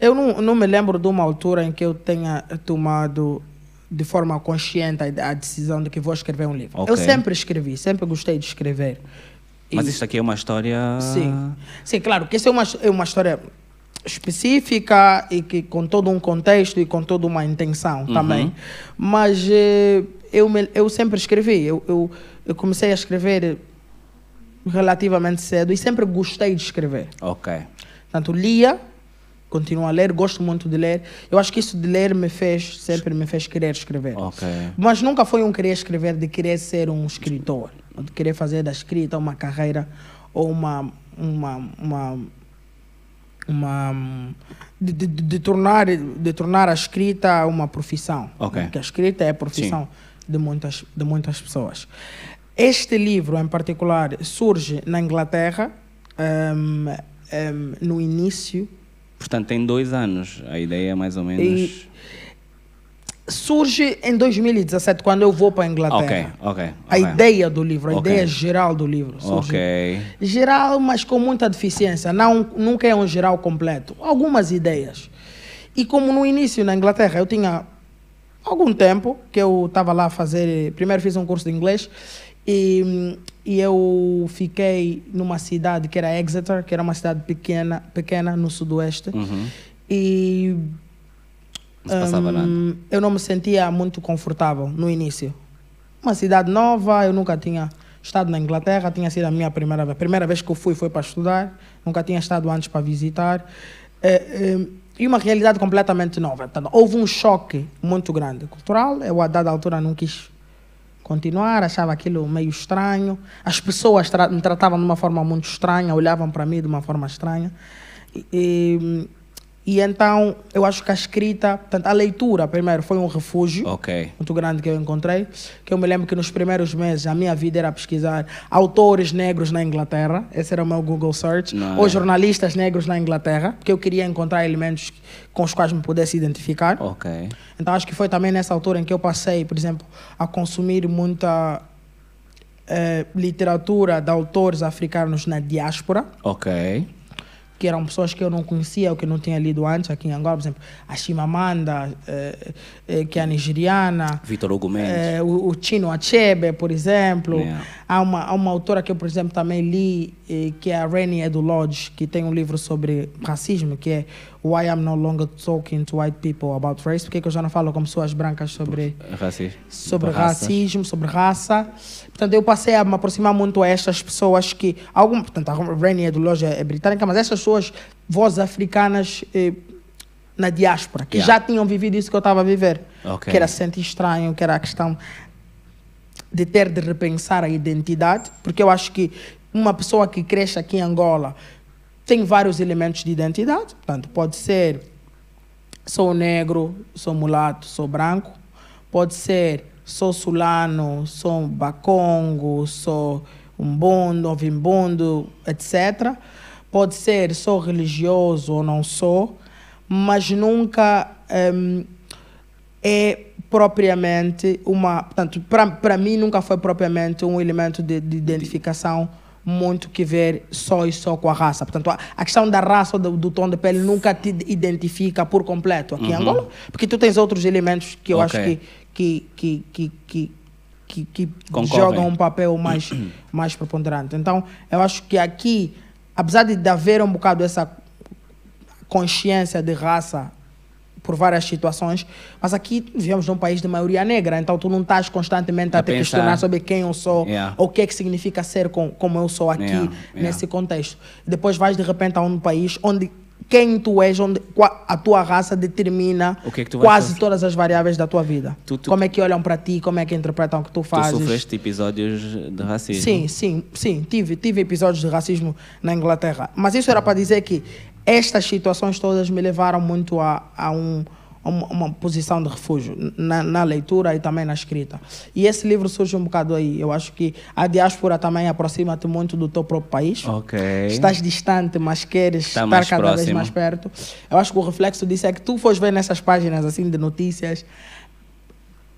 Eu não, não me lembro de uma altura em que eu tenha tomado de forma consciente a, a decisão de que vou escrever um livro. Eu Ok. sempre escrevi, sempre gostei de escrever. Mas E- isto aqui é uma história... Sim. Sim, claro, que essa é uma, é uma história específica e que com todo um contexto e com toda uma intenção também. Mas eh, eu, me- eu sempre escrevi. Eu, eu, eu comecei a escrever relativamente cedo e sempre gostei de escrever. Ok. Portanto, lia, continuo a ler, gosto muito de ler. Eu acho que isso de ler me fez, sempre me fez querer escrever. Ok. Mas nunca foi um querer escrever de querer ser um escritor, de querer fazer da escrita uma carreira ou uma uma uma uma de, de, de- tornar de tornar a escrita uma profissão. Ok. Porque a escrita é a profissão de muitas de muitas pessoas. Este livro em particular surge na Inglaterra ehm, ehm, no início Portanto, tem dois anos. A ideia é mais ou menos... E- surge em 2017 quando eu vou para a Inglaterra. Ok, ok. A ok. ideia do livro, a ideia geral do livro. surge. Geral, mas com muita deficiência. Não, nunca é um geral completo. Algumas ideias. E como no início na Inglaterra eu tinha algum tempo que eu estava lá a fazer. Primeiro fiz um curso de inglês e, e eu fiquei numa cidade que era Exeter, que era uma cidade pequena, pequena no sudoeste. Uhum. E Não se passava nada. Hum, eu não me sentia muito confortável no início. Uma cidade nova, eu nunca tinha estado na Inglaterra, tinha sido a minha primeira vez. A primeira vez que eu fui foi para estudar, nunca tinha estado antes para visitar. É, é, e uma realidade completamente nova. Portanto, houve um choque muito grande cultural. Eu, a dada altura, não quis continuar, achava aquilo meio estranho. As pessoas tra me tratavam de uma forma muito estranha, olhavam para mim de uma forma estranha. E, e, e então, eu acho que a escrita, portanto, a leitura, primeiro, foi um refúgio Ok. muito grande que eu encontrei, que eu me lembro que nos primeiros meses a minha vida era pesquisar autores negros na Inglaterra, esse era o meu Google Search, Não ou é? jornalistas negros na Inglaterra, porque eu queria encontrar elementos com os quais me pudesse identificar. Ok. Então acho que foi também nessa altura em que eu passei, por exemplo, a consumir muita eh, literatura de autores africanos na diáspora, Ok. Que eram pessoas que eu não conhecia ou que não tinha lido antes aqui em Angola, por exemplo, a Chimamanda, eh, eh, que é nigeriana, Vitor Hugo Mendes. eh, o, o Chino Achebe, por exemplo. Yeah. Há, uma, há uma autora que eu, por exemplo, também li, eh, que é a Rennie Edu Lodge, que tem um livro sobre racismo, que é Why I'm No Longer Talking to White People About Race. Porque que eu já não falo com pessoas brancas sobre Racismo. sobre racismo, sobre raça. Portanto, eu passei a me aproximar muito a estas pessoas que. Algum, portanto, a Rennie do Loja é britânica, mas essas pessoas, vozes africanas eh, na diáspora, que Yeah. já tinham vivido isso que eu estava a viver. Ok. Que era se sentir estranho, que era a questão de ter de repensar a identidade, porque eu acho que uma pessoa que cresce aqui em Angola tem vários elementos de identidade, portanto, pode ser sou negro, sou mulato, sou branco, pode ser sou sulano, sou bacongo, sou umbondo, ovimbondo, etc. pode ser sou religioso ou não sou, mas nunca hum, é propriamente uma. Portanto, para mim, nunca foi propriamente um elemento de, de identificação muito que ver só e só com a raça. Portanto, a, a questão da raça ou do, do, tom de pele nunca te identifica por completo aqui uhum. em Angola, porque tu tens outros elementos que eu okay. acho que, que, que, que, que que, jogam um papel mais, mais preponderante. Então, eu acho que aqui, apesar de haver um bocado essa consciência de raça por várias situações, mas aqui vivemos num país de maioria negra, então tu não estás constantemente a, a te pensar. questionar sobre quem eu sou, yeah. ou o que é que significa ser com, como eu sou aqui, yeah. nesse yeah. contexto. Depois vais de repente a um país onde quem tu és, onde a tua raça determina que que quase todas as variáveis da tua vida. Tu, tu, como é que olham para ti, como é que interpretam o que tu fazes. Tu sofreste episódios de racismo? Sim, sim, sim. Tive, tive episódios de racismo na Inglaterra. Mas isso era para dizer que estas situações todas me levaram muito a, a um uma, uma, posição de refúgio na, na, leitura e também na escrita. E esse livro surge um bocado aí. Eu acho que a diáspora também aproxima-te muito do teu próprio país. Okay. Estás distante, mas queres Está estar cada próximo. vez mais perto. Eu acho que o reflexo disso é que tu fores ver nessas páginas assim de notícias,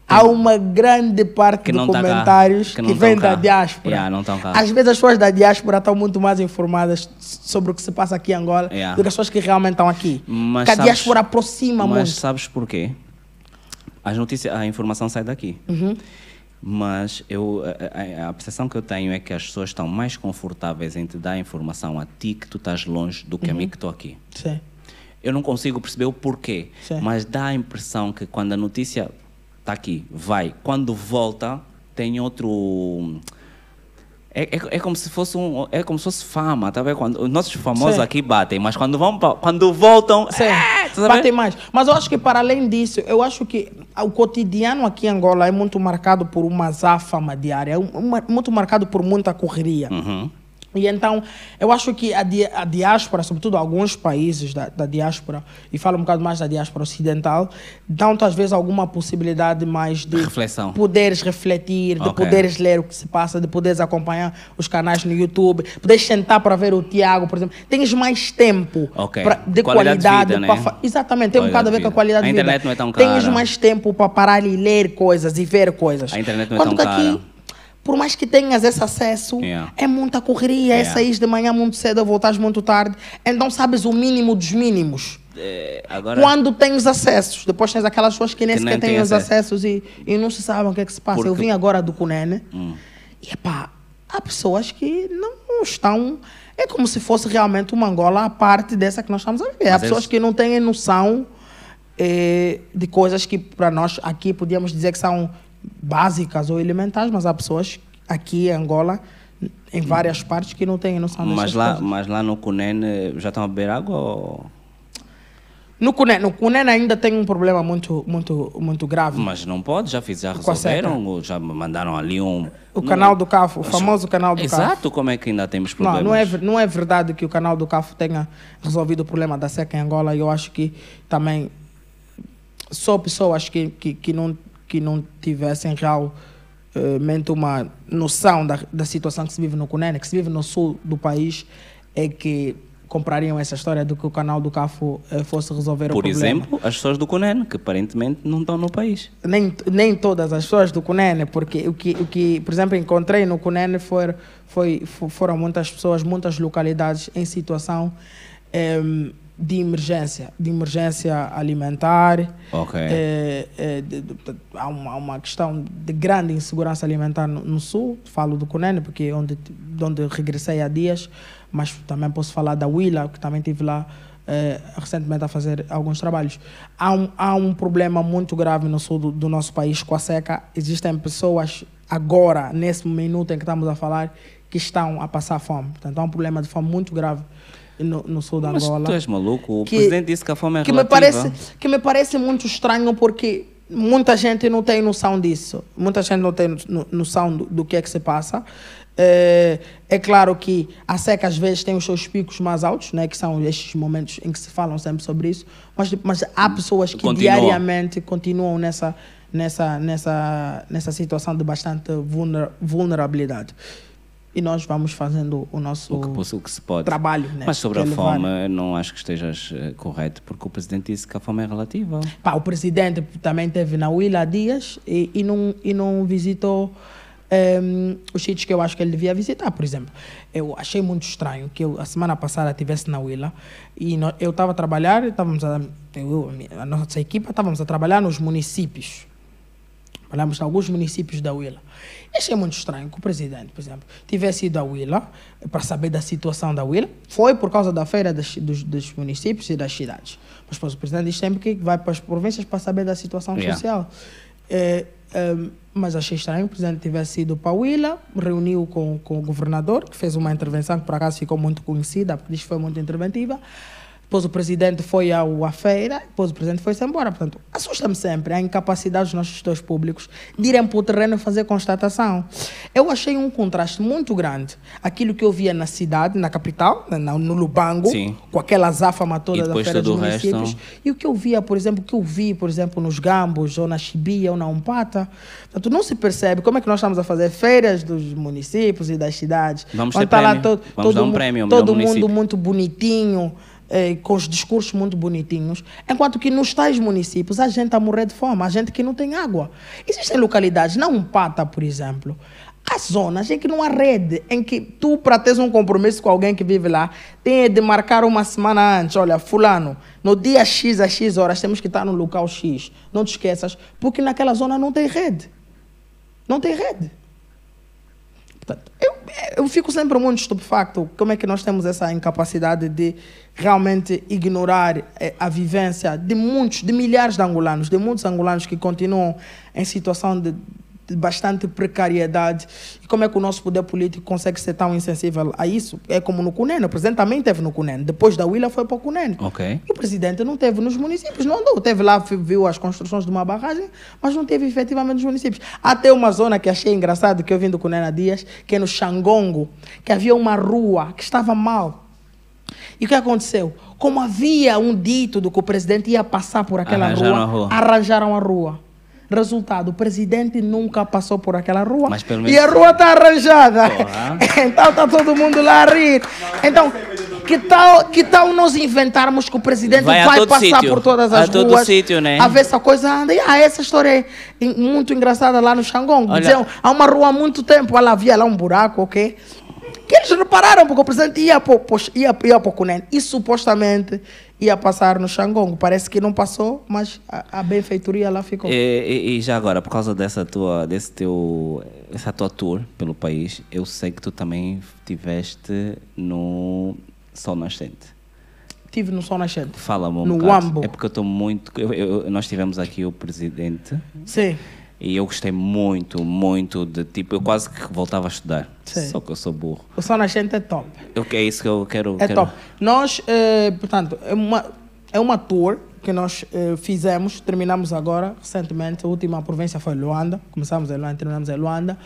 há uma grande parte de comentários tá que, que vem da diáspora. Yeah, Às vezes as pessoas da diáspora estão muito mais informadas sobre o que se passa aqui em Angola yeah. do que as pessoas que realmente estão aqui. Mas Porque sabes, a diáspora aproxima mas muito. Mas sabes porquê? As notícias, a informação sai daqui. Uhum. Mas eu, a, a, percepção que eu tenho é que as pessoas estão mais confortáveis em te dar informação a ti que tu estás longe do que uhum. a mim uhum. que estou aqui. Sim. Eu não consigo perceber o porquê, Sim. mas dá a impressão que quando a notícia está aqui, vai. Quando volta, tem outro. É, é, é, como se fosse um, é como se fosse fama, tá vendo? Quando os nossos famosos Sim. aqui batem, mas quando vão quando voltam. É, tá batem mais. Mas eu acho que para além disso, eu acho que o cotidiano aqui em Angola é muito marcado por uma záfama diária, é muito marcado por muita correria. Uhum. E então, eu acho que a, di a diáspora, sobretudo alguns países da, da, diáspora, e falo um bocado mais da diáspora ocidental, dão às vezes alguma possibilidade mais de Reflexão. poderes refletir, de okay. poderes ler o que se passa, de poderes acompanhar os canais no YouTube, poderes sentar para ver o Tiago, por exemplo. Tens mais tempo okay. pra, de qualidade. qualidade de vida, né? Exatamente, tem qualidade um bocado a ver com a qualidade a de vida. A internet não é tão cara. Tens mais tempo para parar e ler coisas e ver coisas. A internet não é tão cara. Aqui, por mais que tenhas esse acesso, yeah. é muita correria, yeah. é sair de manhã muito cedo, voltar muito tarde. Então sabes o mínimo dos mínimos. É, agora... Quando tens acessos, depois tens aquelas pessoas que nem sequer têm os acessos e, e não se sabem o que é que se passa. Porque... Eu vim agora do Cunene hum. e epá, há pessoas que não estão. É como se fosse realmente uma Angola a parte dessa que nós estamos a viver. Há pessoas eles... que não têm noção eh, de coisas que para nós aqui podíamos dizer que são básicas ou elementares, mas há pessoas aqui em Angola, em várias partes, que não têm noção mas lá, coisas. Mas lá no Cunene já estão a beber água ou... No Cunene, no Cunene ainda tem um problema muito, muito, muito grave. Mas não pode, já fizeram, já resolveram, já mandaram ali um... O canal do CAFO, o famoso canal do Exato, CAFO. Exato, como é que ainda temos problemas? Não, não é, não é verdade que o canal do CAFO tenha resolvido o problema da seca em Angola. Eu acho que também só pessoas que, que, que não que não tivessem realmente uma noção da, da situação que se vive no Cunene, que se vive no sul do país, é que comprariam essa história de que o canal do CAFO eh, fosse resolver Por o problema. Por exemplo, as pessoas do Cunene, que aparentemente não estão no país. Nem, nem todas as pessoas do Cunene, porque o que, o que por exemplo, encontrei no Cunene foi, foi, foram muitas pessoas, muitas localidades em situação... Eh, de emergência, de emergência alimentar. Okay. É, é, de, de, de, há, uma, uma questão de grande insegurança alimentar no, no sul, falo do Cunene, porque é onde, onde regressei há dias, mas também posso falar da Willa, que também estive lá é, recentemente a fazer alguns trabalhos. Há um, há um problema muito grave no sul do, do nosso país com a seca. Existem pessoas agora, nesse minuto em que estamos a falar, que estão a passar fome. Portanto, há um problema de fome muito grave no, no sul da Angola. Mas tu és maluco? O que, presidente disse que a fome é que relativa. Me parece, que me parece muito estranho porque muita gente não tem noção disso. Muita gente não tem noção do, do que é que se passa. É, é, claro que a seca às vezes tem os seus picos mais altos, né, que são estes momentos em que se falam sempre sobre isso, mas, mas há pessoas que Continua. diariamente continuam nessa, nessa, nessa, nessa situação de bastante vulnerabilidade. E nós vamos fazendo o nosso o que, o que se pode. trabalho. Né? Mas sobre a é levar- fome, não acho que estejas eh, correto, porque o presidente disse que a fome é relativa. Pá, o presidente também esteve na Willa há dias e, e, não, e não visitou ehm, os sítios que eu acho que ele devia visitar. Por exemplo, eu achei muito estranho que eu, a semana passada estivesse na Willa e nó- eu estava a trabalhar, estávamos a, eu, a nossa equipa estávamos a trabalhar nos municípios. Trabalhamos em alguns municípios da Willa. Achei muito estranho que o presidente, por exemplo, tivesse ido à Willa para saber da situação da Willa. Foi por causa da feira das- dos, dos municípios e das cidades. Mas depois o presidente diz sempre que vai para as províncias para saber da situação Yeah. social. É, ehm, mas achei estranho que o presidente tivesse ido para a Willa, reuniu com, com o governador, que fez uma intervenção que por acaso ficou muito conhecida, porque diz que foi muito interventiva. Depois o presidente foi ao, à feira, depois o presidente foi-se embora. Portanto, assusta-me sempre a incapacidade dos nossos gestores públicos de irem para o terreno fazer constatação. Eu achei um contraste muito grande. Aquilo que eu via na cidade, na capital, na- na- no Lubango, Sim. com aquela záfama E toda da feira dos o resto- municípios, e o que eu via, por exemplo, que eu vi, por exemplo, nos Gambos, ou na Chibia, ou na Umpata, portanto, não se percebe como é que nós estamos a fazer feiras dos municípios e das cidades. Vamos onde ter está lá todo, Vamos todo, dar um prémio todo mundo município. muito bonitinho, eh, com os discursos muito bonitinhos, enquanto que nos tais municípios a gente está morrer de fome, a gente que não tem água. Existem localidades, na Umpata, por exemplo, há zonas em que não há rede, em que tu, para teres um compromisso com alguém que vive lá, tem de marcar uma semana antes. Olha, fulano, no dia X a X horas temos que estar no local X. Não te esqueças, porque naquela zona não tem rede. Não tem rede. Portanto, eu, fico sempre muito estupefacto como é que nós temos essa incapacidade de realmente ignorar eh, a vivência de muitos, de milhares de angolanos, de muitos angolanos que continuam em situação de bastante precariedade. E como é que o nosso poder político consegue ser tão insensível a isso? É como no Cunene, o presidente também esteve no Cunene. Depois da Willa foi para o Cunene. Ok. E o presidente não teve nos municípios, não andou. Teve lá, viu as construções de uma barragem, mas não teve efetivamente nos municípios. Até uma zona que achei engraçado, que eu vim do Cunena Dias, que é no Xangongo, que havia uma rua que estava mal. E o que aconteceu? Como havia um dito do que o presidente ia passar por aquela Arranjaram rua, rua. arranjaram a rua. Resultado, o presidente nunca passou por aquela rua Mas pelo e menos- a rua está arranjada. Porra. então está todo mundo lá a rir. Então, que tal, que tal nós inventarmos que o presidente Vai vai, a passar sítio. por todas A as todo ruas sítio, né? a ver se a coisa anda. E ah, essa história é muito engraçada lá no Xangong. Diziam, há uma rua há muito tempo, lá havia lá um buraco, ok? Que eles repararam, porque o presidente ia para ia, ia para o Cunene e supostamente ia passar no Xangong. Parece que não passou, mas a, a benfeitoria lá ficou. E, e- e já agora, por causa dessa tua, desse teu, essa tua tour pelo país, eu sei que tu também tiveste no Sol Nascente. Tive no Sol Nascente. Fala-me um No bocado. Wambo. É porque eu estou muito... eu- eu- nós tivemos aqui o presidente Sim. E eu gostei muito, muito de tipo... Eu quase que voltava a estudar. Sim. Só que eu sou burro. O Sol Nascente é top. Eu, é isso que eu quero... É quero- top. Nós, eh, portanto, é uma, é uma tour que nós eh, fizemos, terminamos agora, recentemente. A última província foi Luanda. Começamos em Luanda, terminamos em Luanda.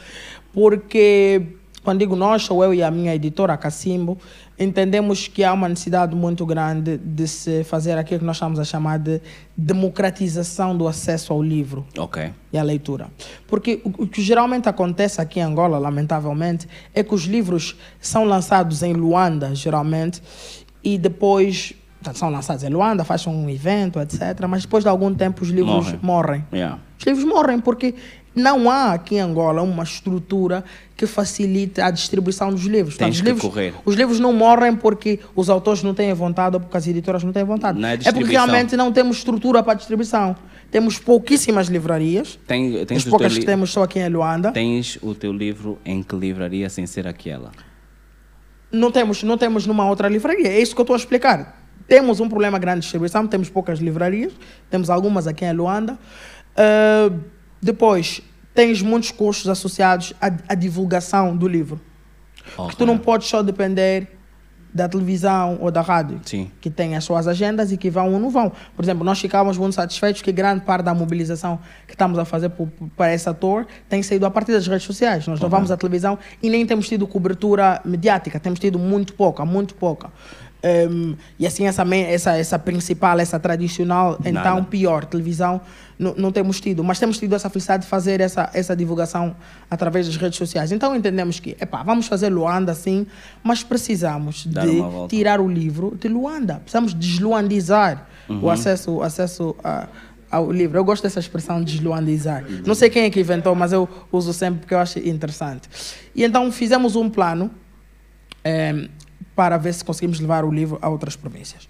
Porque, quando digo nós, sou eu e a minha editora, Cacimbo, entendemos que há uma necessidade muito grande de se fazer aquilo que nós estamos a chamar de democratização do acesso ao livro Ok. e a leitura. Porque o, que geralmente acontece aqui em Angola, lamentavelmente, é que os livros são lançados em Luanda, geralmente, e depois são lançados em Luanda, faz um evento, etc. Mas depois de algum tempo os livros Morrem. morrem. Yeah. Os livros morrem porque não há aqui em Angola uma estrutura que facilite a distribuição dos livros. Tens os que livros, correr. os livros não morrem porque os autores não têm vontade ou porque as editoras não têm vontade. Não é é porque realmente não temos estrutura para distribuição. Temos pouquíssimas livrarias. Tem, tens, As poucas que temos só aqui em Luanda. tens o teu livro em que livraria sem ser aquela? Não temos, não temos numa outra livraria. É isso que eu estou a explicar. Temos um problema grande de distribuição, temos poucas livrarias, temos algumas aqui em Luanda. Ah, depois, tens muitos custos associados à, à divulgação do livro. Porque tu Ok. não podes só depender da televisão ou da rádio, Sim. que tem as suas agendas e que vão ou não vão. Por exemplo, nós ficávamos muito satisfeitos que grande parte da mobilização que estamos a fazer para esse ator tem sido a partir das redes sociais. Nós não vamos à televisão e nem temos tido cobertura mediática, temos tido muito pouca, muito pouca. Um, e assim, essa, essa, essa principal, essa tradicional, então Nada. pior, televisão, não, não temos tido. Mas temos tido essa felicidade de fazer essa, essa divulgação através das redes sociais. Então entendemos que, epá, vamos fazer Luanda assim, mas precisamos Dar de tirar o livro de Luanda. Precisamos desluandizar Uhum. o acesso, o acesso a, ao livro. Eu gosto dessa expressão desluandizar. Não sei quem é que inventou, mas eu uso sempre porque eu acho interessante. E então fizemos um plano eh, para ver se conseguimos levar o livro a outras províncias.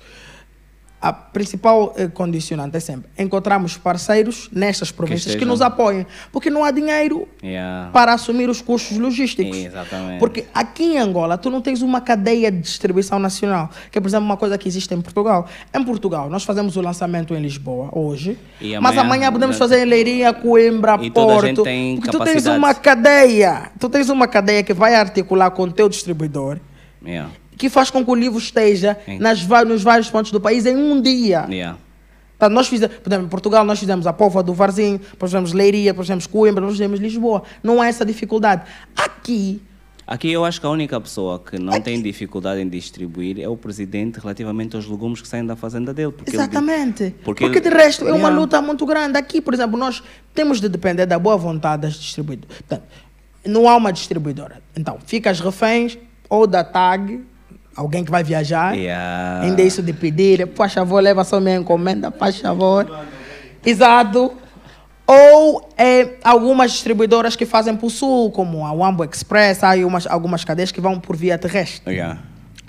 A principal eh, condicionante é sempre encontrarmos parceiros nestas províncias que, estejam- nos apoiem, porque não há dinheiro Yeah. para assumir os custos logísticos. Exatamente. Porque aqui em Angola tu não tens uma cadeia de distribuição nacional, que é, por exemplo, uma coisa que existe em Portugal. Em Portugal, nós fazemos o lançamento em Lisboa hoje, E mas amanhã- amanhã podemos fazer em Leiria, Coimbra, E Porto. porque tu tens uma cadeia, tu tens uma cadeia que vai articular com o teu distribuidor, Yeah. Que faz com que o livro esteja nas, nos vários pontos do país em um dia. Yeah. Nós fizemos, por exemplo, em Portugal nós fizemos a Póvoa do Varzinho, depois fizemos Leiria, depois fizemos Coimbra, depois fizemos Lisboa. Não há essa dificuldade. Aqui, Aqui eu acho que a única pessoa que não tem dificuldade em distribuir é o presidente relativamente aos legumes que saem da fazenda dele. Porque ele- exatamente. porque Porque, ele- de resto é uma Yeah. luta muito grande. Aqui, por exemplo, nós temos de depender da boa vontade das distribuidoras. Portanto, não há uma distribuidora. Então, fica as reféns ou da TAG, alguém que vai viajar. Yeah. Ainda isso de pedir, por favor, leva só minha encomenda, por favor. Exato. Ou é, algumas distribuidoras que fazem por sul, como a Wambo Express, há umas, algumas cadeias que vão por via terrestre Yeah.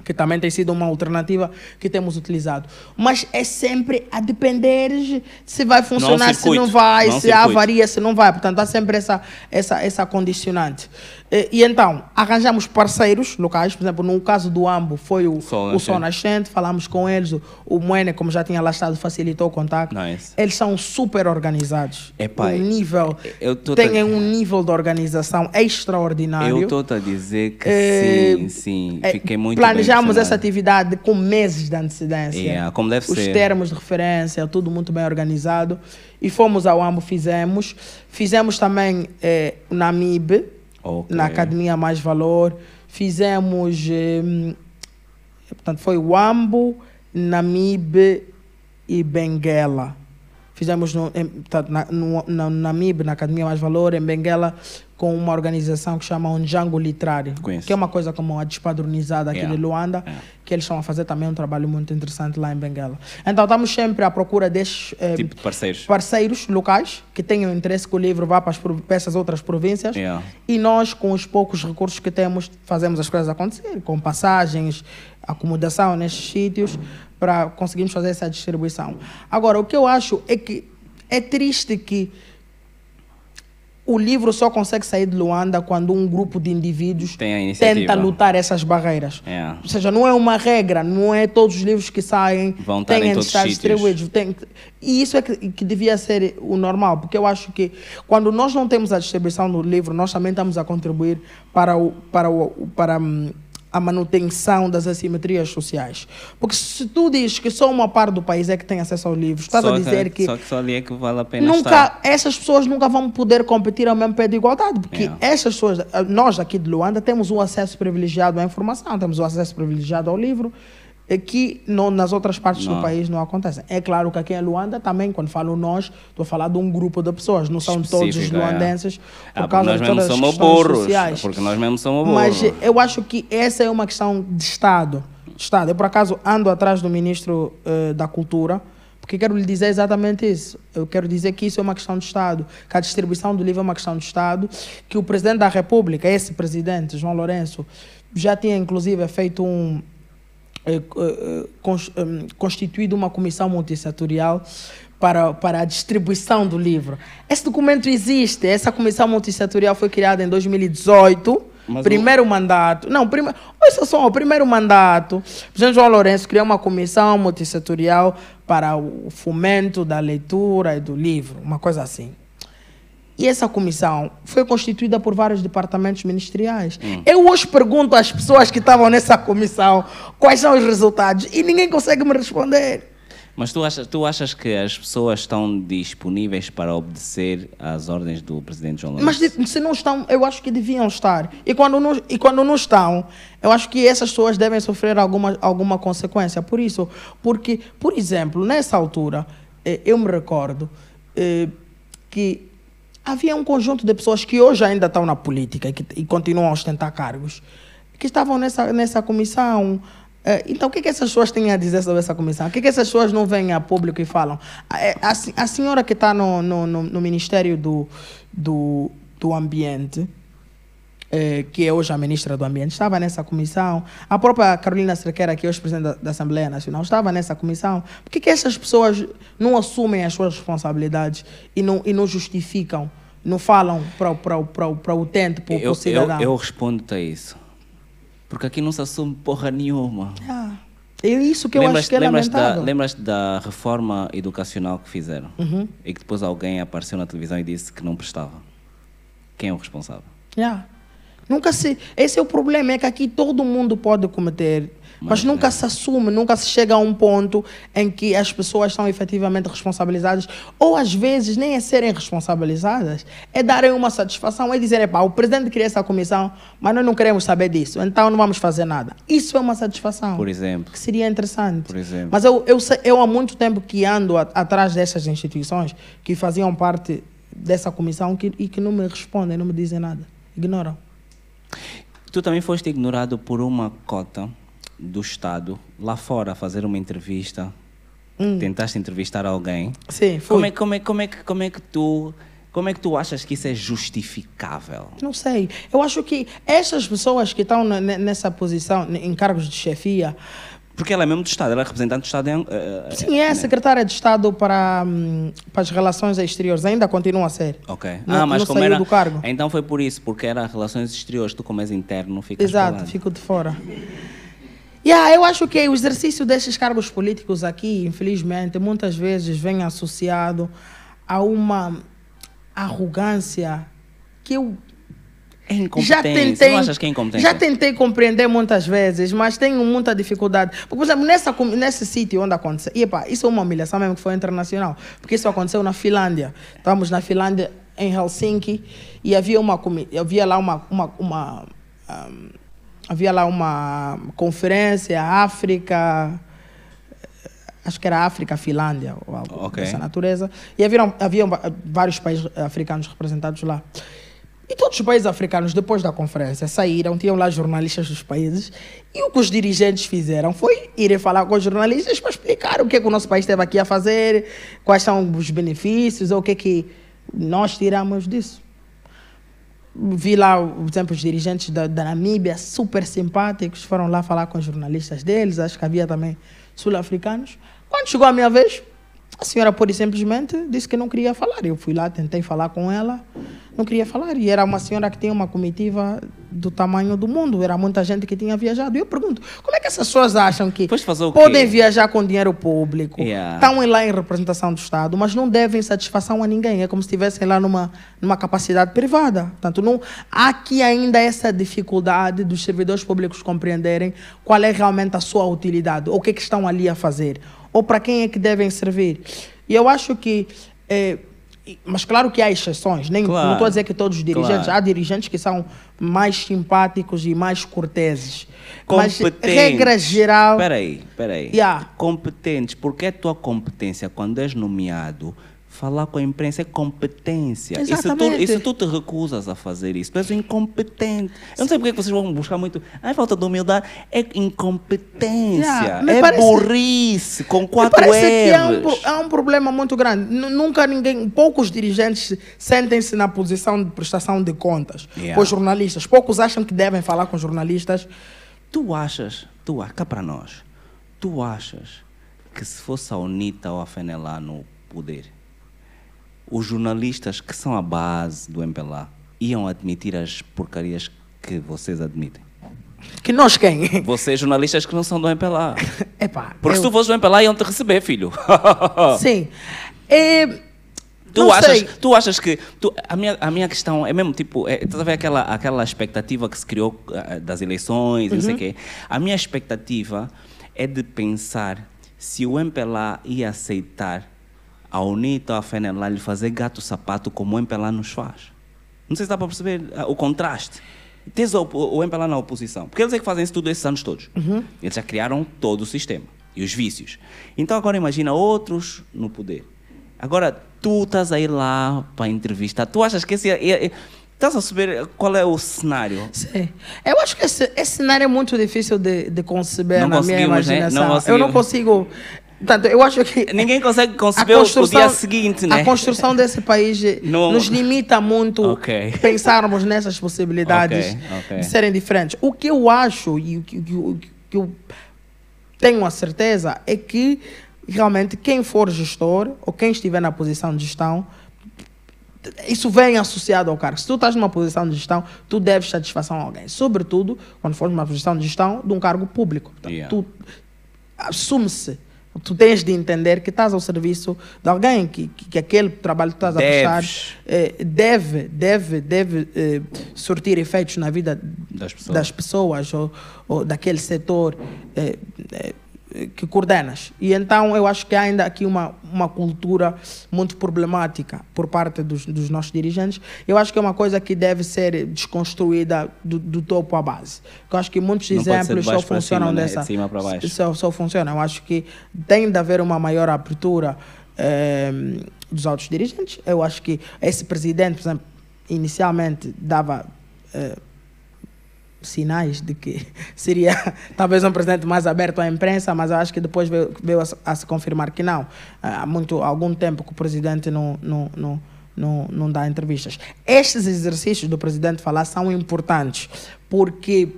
que também tem sido uma alternativa que temos utilizado. Mas é sempre a depender se vai funcionar, se circuito, não vai, não se há avaria, se não vai. Portanto, há sempre essa, essa, essa condicionante. E, e então, arranjamos parceiros locais, por exemplo, no caso do Ambo, foi o Sol o Sol Nascente. Falamos com eles, o, o Moene, como já tinha lá estado, facilitou o contato. Nice. Eles são super organizados. Epá, um nível, eu tô- têm um nível de organização extraordinário. Eu estou a dizer que Eh, sim, sim. É, Fiquei muito Planejamos essa atividade com meses de antecedência. Yeah, como deve Os ser. termos de referência, tudo muito bem organizado. E fomos ao AMBO, fizemos. Fizemos também eh, na MIB, Ok. na Academia Mais Valor. Fizemos. eh, portanto, foi o AMBO, NAMIB e Benguela. Fizemos no, em, portanto, na, no, na, na MIB, na Academia Mais Valor, em Benguela, com uma organização que chama Onjango Literário, Conheço. que é uma coisa como a despadronizada aqui Yeah. de Luanda, Yeah. que eles estão a fazer também um trabalho muito interessante lá em Benguela. Então, estamos sempre à procura destes eh, Tipo de parceiros. parceiros locais que tenham interesse que o livro vá para, as, para essas outras províncias Yeah. e nós, com os poucos recursos que temos, fazemos as coisas acontecer, com passagens, acomodação nestes sítios, para conseguirmos fazer essa distribuição. Agora, o que eu acho é que é triste que o livro só consegue sair de Luanda quando um grupo de indivíduos tenta lutar essas barreiras. Yeah. Ou seja, não é uma regra, não é todos os livros que saem Vão em têm de todos estar distribuídos. Tem e isso é que, que devia ser o normal, porque eu acho que quando nós não temos a distribuição do livro, nós também estamos a contribuir para, o, para, o, para hum, a manutenção das assimetrias sociais. Porque se tu dizes que só uma parte do país é que tem acesso ao livro, estás Só a dizer que Só que só ali é que vale a pena nunca estar. essas pessoas nunca vão poder competir ao mesmo pé de igualdade porque Yeah. essas pessoas nós aqui de Luanda temos um acesso privilegiado à informação temos um acesso privilegiado ao livro que não, nas outras partes Não. do país não acontecem é claro que aqui em Luanda também quando falo nós estou a falar de um grupo de pessoas não são todos os é. luandenses por Ah, causa nós de todas as questões burros. sociais Porque nós mesmo somos burros. mas eh, eu acho que essa é uma questão de Estado. Estado. Eu, por acaso, ando atrás do Ministro eh, da Cultura, porque quero lhe dizer exatamente isso. Eu quero dizer que isso é uma questão de Estado, que a distribuição do livro é uma questão de Estado, que o Presidente da República, esse Presidente, João Lourenço, já tinha, inclusive, feito um. Eh, eh, eh, constituído uma comissão multissetorial para, para a distribuição do livro. Esse documento existe, essa comissão multissetorial foi criada em 2018. Mas primeiro mandato. Não, prime... olha só, o primeiro mandato. O presidente João Lourenço criou uma comissão multissetorial para o fomento da leitura e do livro, uma coisa assim. E essa comissão foi constituída por vários departamentos ministeriais. Eu hoje pergunto às pessoas que estavam nessa comissão quais são os resultados e ninguém consegue me responder. Mas tu achas, tu achas que as pessoas estão disponíveis para obedecer às ordens do presidente João Mas Lourenço? se não estão, eu acho que deviam estar. E quando não, e quando não estão, eu acho que essas pessoas devem sofrer alguma, alguma consequência. Por isso, porque, por exemplo, nessa altura, eh, eu me recordo eh, que havia um conjunto de pessoas que hoje ainda estão na política e, que, e continuam a ostentar cargos, que estavam nessa, nessa comissão. Eh, então, o que, que essas pessoas têm a dizer sobre essa comissão? O que, que essas pessoas não vêm a público e falam? A, a, a senhora que está no, no, no, no Ministério do, do, do Ambiente, eh, que é hoje a ministra do Ambiente, estava nessa comissão. A própria Carolina Cerqueira, que é hoje presidente da, da Assembleia Nacional, estava nessa comissão. Por que, que essas pessoas não assumem as suas responsabilidades e não, e não justificam, não falam para, para, para, para o utente, para, Eu, o cidadão? eu, eu respondo-te a isso. Porque aqui não se assume porra nenhuma. Ah, é isso que eu lembras, acho que é lembras da, lamentável. lembras da reforma educacional que fizeram? Uhum. E que depois alguém apareceu na televisão e disse que não prestava. Quem é o responsável? Yeah. Nunca se. Esse é o problema, é que aqui todo mundo pode cometer, mas, Mas, nunca é. se assume, nunca se chega a um ponto em que as pessoas são efetivamente responsabilizadas, ou às vezes nem é serem responsabilizadas, é darem uma satisfação, é dizer, pá, o presidente queria essa comissão, mas nós não queremos saber disso, então não vamos fazer nada. Isso é uma satisfação. Por exemplo. Que seria interessante. Por exemplo. Mas eu, eu, eu há muito tempo que ando a- atrás dessas instituições que faziam parte dessa comissão que, e que não me respondem, não me dizem nada. Ignoram. Tu também foste ignorado por uma cota do Estado lá fora a fazer uma entrevista. Tentaste entrevistar alguém. Sim, fui. Como é, como, é, como, é que, como é que tu. Como é que tu achas que isso é justificável? Não sei. Eu acho que essas pessoas que estão nessa posição, em cargos de chefia, Porque ela é mesmo do Estado, ela é representante do Estado. Em, eh, sim, é né? secretária de Estado para, hum, para as relações exteriores, ainda continua a ser. Ok. Não- ah, mas não como era. do cargo. Então foi por isso, porque era relações exteriores. Tu, como és interno, ficas Exato, fico de fora. Yeah, eu acho que o exercício desses cargos políticos aqui, infelizmente, muitas vezes vem associado a uma arrogância que eu É já tentei, Não achas que é já tentei compreender muitas vezes, mas tenho muita dificuldade. Porque, por exemplo, nessa, nesse sítio onde aconteceu, e, epá, isso é uma humilhação mesmo que foi internacional, porque isso aconteceu na Finlândia. Estávamos na Finlândia, em Helsinki, e havia uma havia lá uma, uma, uma ahm, havia lá uma conferência África acho que era África, Finlândia, ou algo Ok. dessa natureza. E haviam, haviam vários países africanos representados lá. E todos os países africanos, depois da conferência, saíram, tinham lá jornalistas dos países, e o que os dirigentes fizeram foi irem falar com os jornalistas para explicar o que, é que o nosso país esteve aqui a fazer, quais são os benefícios, ou o que é que nós tiramos disso. Vi lá, por exemplo, os dirigentes da, da Namíbia, super simpáticos, foram lá falar com os jornalistas deles, acho que havia também sul-africanos. Quando chegou a minha vez, a senhora e simplesmente disse que não queria falar. Eu fui lá, tentei falar com ela, não queria falar. E era uma senhora que tinha uma comitiva do tamanho do mundo, era muita gente que tinha viajado. E eu pergunto, como é que essas pessoas acham que podem viajar com dinheiro público, Yeah. estão lá em representação do Estado, mas não devem satisfação a ninguém. É como se estivessem lá numa, numa capacidade privada. Portanto, não, há aqui ainda essa dificuldade dos servidores públicos compreenderem qual é realmente a sua utilidade, ou o que, é que estão ali a fazer, ou para quem é que devem servir. E eu acho que. e- mas claro que há exceções, nem, Claro. não estou a dizer que todos os dirigentes, Claro. há dirigentes que são mais simpáticos e mais corteses. Mas, Competentes. regra geral. Espera aí, espera aí. Yeah. Competentes. Porque a tua competência, quando és nomeado, falar com a imprensa é competência. E se, tu, Exatamente. e se tu te recusas a fazer isso, tu és um incompetente. Eu não sei porque é que vocês vão buscar muito. Ai, falta de humildade. É incompetência. Yeah, é parece- burrice, com quatro parece que há um, erros. há um problema muito grande. N- Nunca ninguém, poucos dirigentes sentem-se na posição de prestação de contas Yeah. com os jornalistas. Poucos acham que devem falar com os jornalistas. Tu achas, tu, a- cá para nós, tu achas que se fosse a UNITA ou a FENELA no poder, os jornalistas que são a base do MPLA iam admitir as porcarias que vocês admitem? Que nós quem? Vocês, jornalistas que não são do MPLA. Epá, Porque eu- se tu fosses do MPLA, iam te receber, filho. Sim. É, Tu não achas, sei. tu achas que. tu- a, minha, a minha questão é mesmo tipo. É, estás a ver aquela, aquela expectativa que se criou ah, das eleições, e não sei o Uhum. quê. A minha expectativa é de pensar se o MPLA ia aceitar a UNITA ou a FENELA lhe fazer gato-sapato como o MPLA nos faz. Não sei se dá para perceber ah, o contraste. Tens o, o MPLA na oposição, porque eles é que fazem isso tudo esses anos todos. Eles já criaram todo o sistema e os vícios. Então agora imagina outros no poder. Agora tu estás a ir lá para entrevistar. Tu achas que esse. é- é- é- Estás a saber qual é o cenário? Sim. Eu acho que esse, esse cenário é muito difícil de, de conceber Não na minha conseguimos, né? imaginação. Não eu não consigo. Portanto, eu acho que. Ninguém consegue conceber o, dia seguinte, né? A construção desse país Não- nos limita muito Ok. pensarmos nessas possibilidades Ok, ok. de serem diferentes. O que eu acho e o que, que- que eu tenho a certeza é que realmente quem for gestor ou quem estiver na posição de gestão isso vem associado ao cargo. Se tu estás numa posição de gestão, tu deves satisfação a alguém. Sobretudo quando for numa posição de gestão de um cargo público. Portanto, Yeah. Tu assume-se. Tu tens de entender que estás ao serviço de alguém, que, que, que aquele trabalho que estás a prestar eh, deve, deve, deve eh, surtir efeitos na vida Das pessoas. das pessoas ou, ou daquele setor eh, eh, que coordenas. E então eu acho que há ainda aqui uma, uma cultura muito problemática por parte dos, dos nossos dirigentes. Eu acho que é uma coisa que deve ser desconstruída do, do topo à base. Eu acho que muitos Não exemplos só funcionam cima, né? dessa. De cima para baixo. Só, só funciona. Eu acho que tem de haver uma maior abertura eh, dos altos dirigentes. Eu acho que esse presidente, por exemplo, inicialmente dava eh, sinais de que seria talvez um presidente mais aberto à imprensa, mas eu acho que depois veio, veio a, a se confirmar que não. Há muito, algum tempo que o presidente não, não, não, não, não dá entrevistas. Estes exercícios do presidente falar são importantes, porque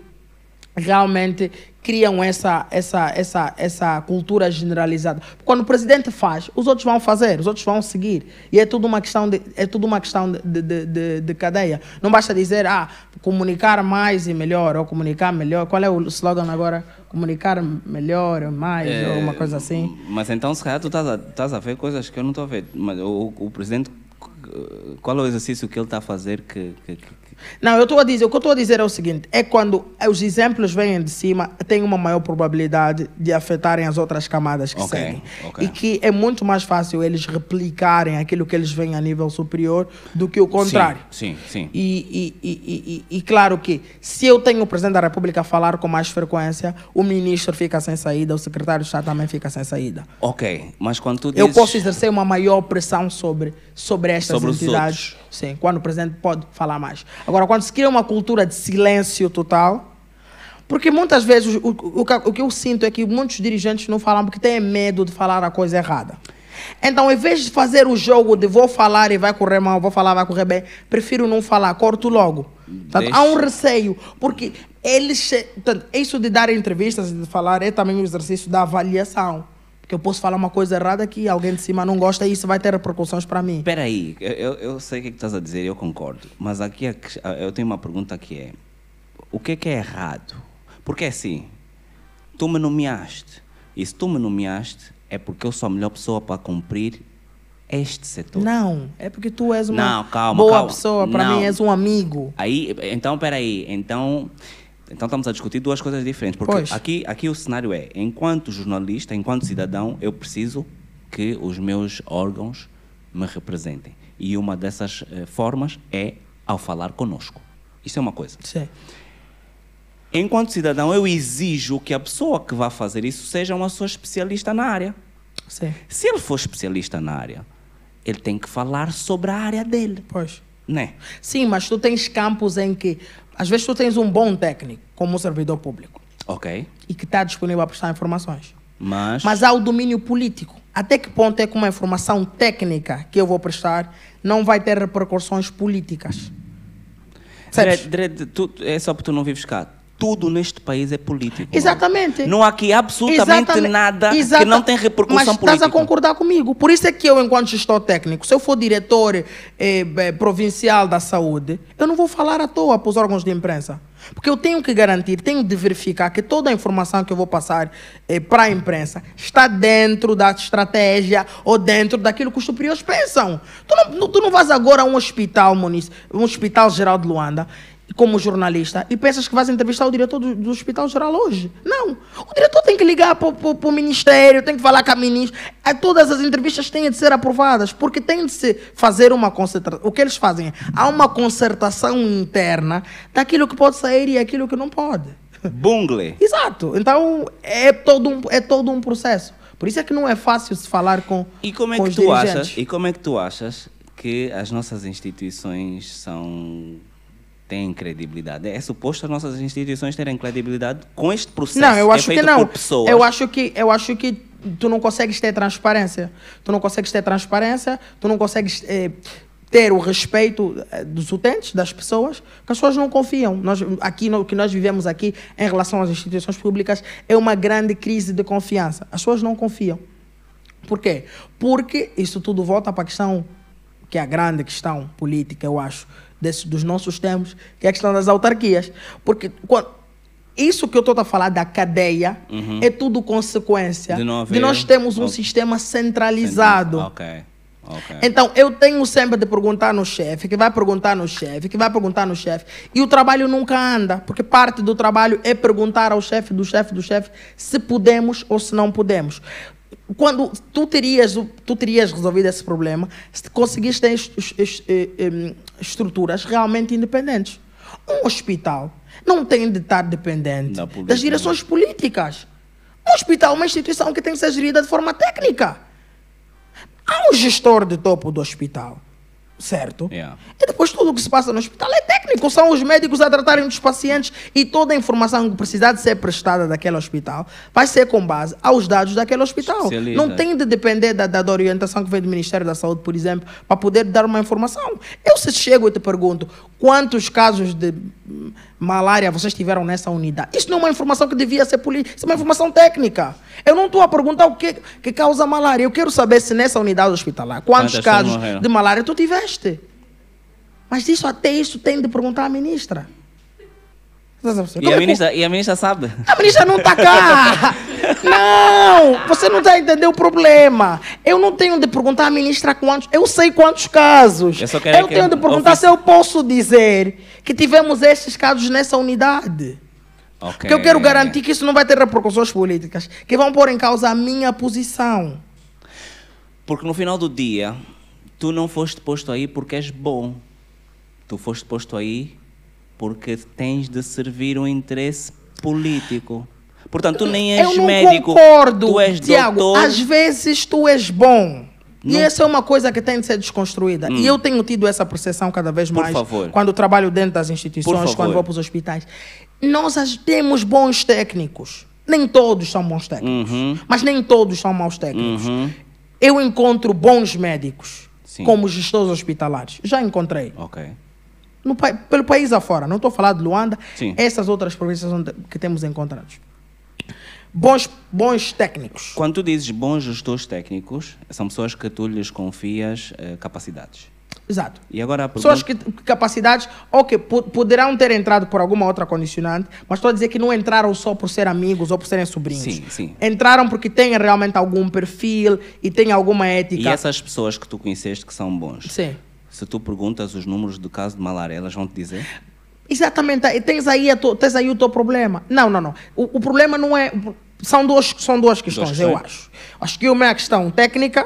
realmente criam essa, essa, essa, essa cultura generalizada. Quando o presidente faz, os outros vão fazer, os outros vão seguir. E é tudo uma questão de, é tudo uma questão de, de, de, de cadeia. Não basta dizer, ah, comunicar mais e melhor, ou comunicar melhor. Qual é o slogan agora? Comunicar melhor, mais, ou uma coisa assim. Mas então, se calhar, tu estás a, estás a ver coisas que eu não estou a ver. Mas o, o presidente, qual é o exercício que ele está a fazer que. que- que- Não, eu estou a dizer, o que eu estou a dizer é o seguinte, é quando os exemplos vêm de cima, tem uma maior probabilidade de afetarem as outras camadas que Ok, seguem. ok. E que é muito mais fácil eles replicarem aquilo que eles veem a nível superior do que o contrário. Sim, sim. sim. E, e, e, e, claro que se eu tenho o Presidente da República a falar com mais frequência, o ministro fica sem saída, o secretário de Estado também fica sem saída. Ok, mas quando tu Eu dizes. posso exercer uma maior pressão sobre, sobre estas Sobre entidades. Sim, quando o presidente pode falar mais. Agora, quando se cria uma cultura de silêncio total, porque muitas vezes o, o, o que- eu sinto é que muitos dirigentes não falam porque têm medo de falar a coisa errada. Então, em vez de fazer o jogo de vou falar e vai correr mal, vou falar vai correr bem, prefiro não falar, corto logo. Portanto, há um receio, porque eles. Portanto, isso de dar entrevistas e de falar é também um exercício da avaliação. Porque eu posso falar uma coisa errada que alguém de cima não gosta e isso vai ter repercussões para mim. Espera aí, eu, eu- sei o que, é que estás a dizer, eu concordo. Mas aqui eu tenho uma pergunta que é: o que é que é errado? Porque assim, tu me nomeaste. E se tu me nomeaste, é porque eu sou a melhor pessoa para cumprir este setor. Não, é porque tu és uma Não, calma, boa calma. pessoa, para mim és um amigo. Aí, então, peraí, então, então estamos a discutir duas coisas diferentes. Porque Pois. aqui, aqui o cenário é, enquanto jornalista, enquanto cidadão, eu preciso que os meus órgãos me representem. E uma dessas eh, formas é ao falar conosco. Isso é uma coisa. Sim. Enquanto cidadão, eu exijo que a pessoa que vai fazer isso seja uma pessoa especialista na área. Sim. Se ele for especialista na área, ele tem que falar sobre a área dele, Pois. né? Sim, mas tu tens campos em que, às vezes, tu tens um bom técnico, como um servidor público, Ok? e que está disponível a prestar informações. Mas, Mas há o domínio político. Até que ponto é que uma informação técnica que eu vou prestar não vai ter repercussões políticas? Dredd, Dredd, tu- é só porque tu não vives cá. Tudo neste país é político. Exatamente. Não há aqui absolutamente Exatamente. nada que Exata- não tem repercussão Mas política. estás a concordar comigo. Por isso é que eu, enquanto gestor técnico, se eu for diretor eh, eh, provincial da saúde, eu não vou falar à toa para os órgãos de imprensa. Porque eu tenho que garantir, tenho de verificar que toda a informação que eu vou passar eh, para a imprensa está dentro da estratégia ou dentro daquilo que os superiores pensam. Tu não, tu não vais agora a um hospital, Muniz, um hospital geral de Luanda, como jornalista e pensas que vais entrevistar o diretor do, do Hospital Geral hoje. Não. O diretor tem que ligar para o ministério, tem que falar com a ministra. É, todas as entrevistas têm de ser aprovadas, porque tem de se fazer uma concentração. O que eles fazem é, há uma concertação interna daquilo que pode sair e aquilo que não pode. Bungle. Exato. Então, é todo um, é todo um processo. Por isso é que não é fácil se falar com E como é com que tu dirigentes. achas? E como é que tu achas que as nossas instituições são têm credibilidade? É suposto as nossas instituições terem credibilidade com este processo? Não, eu é acho que feito não. Eu acho que eu acho que tu não consegues ter transparência. Tu não consegues ter transparência, tu não consegues eh, ter o respeito eh, dos utentes, das pessoas, que as pessoas não confiam. Nós, aqui, no, o que nós vivemos aqui em relação às instituições públicas é uma grande crise de confiança. As pessoas não confiam. Por quê? Porque isso tudo volta para a questão, que é a grande questão política, eu acho, desse, dos nossos tempos, que é a questão das autarquias. Porque quando, isso que eu estou a falar da cadeia é tudo consequência Uhum. De de, nós termos um Ok. sistema centralizado. Ok. ok. Então, eu tenho sempre de perguntar no chefe, que vai perguntar no chefe, que vai perguntar no chefe. E o trabalho nunca anda, porque parte do trabalho é perguntar ao chefe do chefe do chefe se podemos ou se não podemos. Quando tu terias, tu terias resolvido esse problema se conseguiste ter eh, estruturas realmente independentes. Um hospital não tem de estar dependente das direções políticas. Um hospital é uma instituição que tem que ser gerida de forma técnica. Há um gestor de topo do hospital, certo? Yeah. E depois tudo o que se passa no hospital é técnico. São os médicos a tratarem dos pacientes e toda a informação que precisar de ser prestada daquele hospital vai ser com base aos dados daquele hospital. Não tem de depender da, da, da orientação que vem do Ministério da Saúde, por exemplo, para poder dar uma informação. Eu se chego e te pergunto quantos casos de malária vocês tiveram nessa unidade. Isso não é uma informação que devia ser política, isso é uma informação técnica. Eu não estou a perguntar o que, que causa malária. Eu quero saber se nessa unidade hospitalar, quantos Quantas casos de malária tu tiveste. Mas isso até isso tem de perguntar à ministra. E a, é ministra, e a ministra sabe? a ministra não está cá. Não, você não está a entender o problema. Eu não tenho de perguntar à ministra quantos. Eu sei quantos casos. Eu só quero eu tenho de perguntar se eu posso dizer que tivemos estes casos nessa unidade. Ok. Porque eu quero garantir que isso não vai ter repercussões políticas que vão pôr em causa a minha posição. Porque no final do dia, tu não foste posto aí porque és bom. Tu foste posto aí porque tens de servir um interesse político. Portanto, tu nem és eu não médico. concordo, tu és Tiago. doutor. Às vezes tu és bom. E essa é uma coisa que tem de ser desconstruída. E eu tenho tido essa percepção cada vez Por mais favor. quando trabalho dentro das instituições, quando vou para os hospitais. Nós temos bons técnicos. Nem todos são bons técnicos. Uhum. Mas nem todos são maus técnicos. Uhum. Eu encontro bons médicos Sim. como gestores hospitalares. Já encontrei. Ok. No pelo país afora. Não estou a falar de Luanda. Sim. Essas outras províncias que temos encontrados. Bons, bons técnicos. Quando tu dizes bons gestores técnicos, são pessoas que tu lhes confias eh, capacidades. Exato. E agora Pessoas que capacidades, ok, po- poderão ter entrado por alguma outra condicionante, mas estou a dizer que não entraram só por ser amigos ou por serem sobrinhos. Sim, sim. Entraram porque têm realmente algum perfil e têm alguma ética. E essas pessoas que tu conheceste que são bons, Sim. se tu perguntas os números do caso de malária, elas vão te dizer? Exatamente. Tens aí, tu- tens aí o teu problema. Não, não, não. O, o problema não é. São duas, são duas questões, Duas eu questões. acho. Acho que uma é a questão técnica.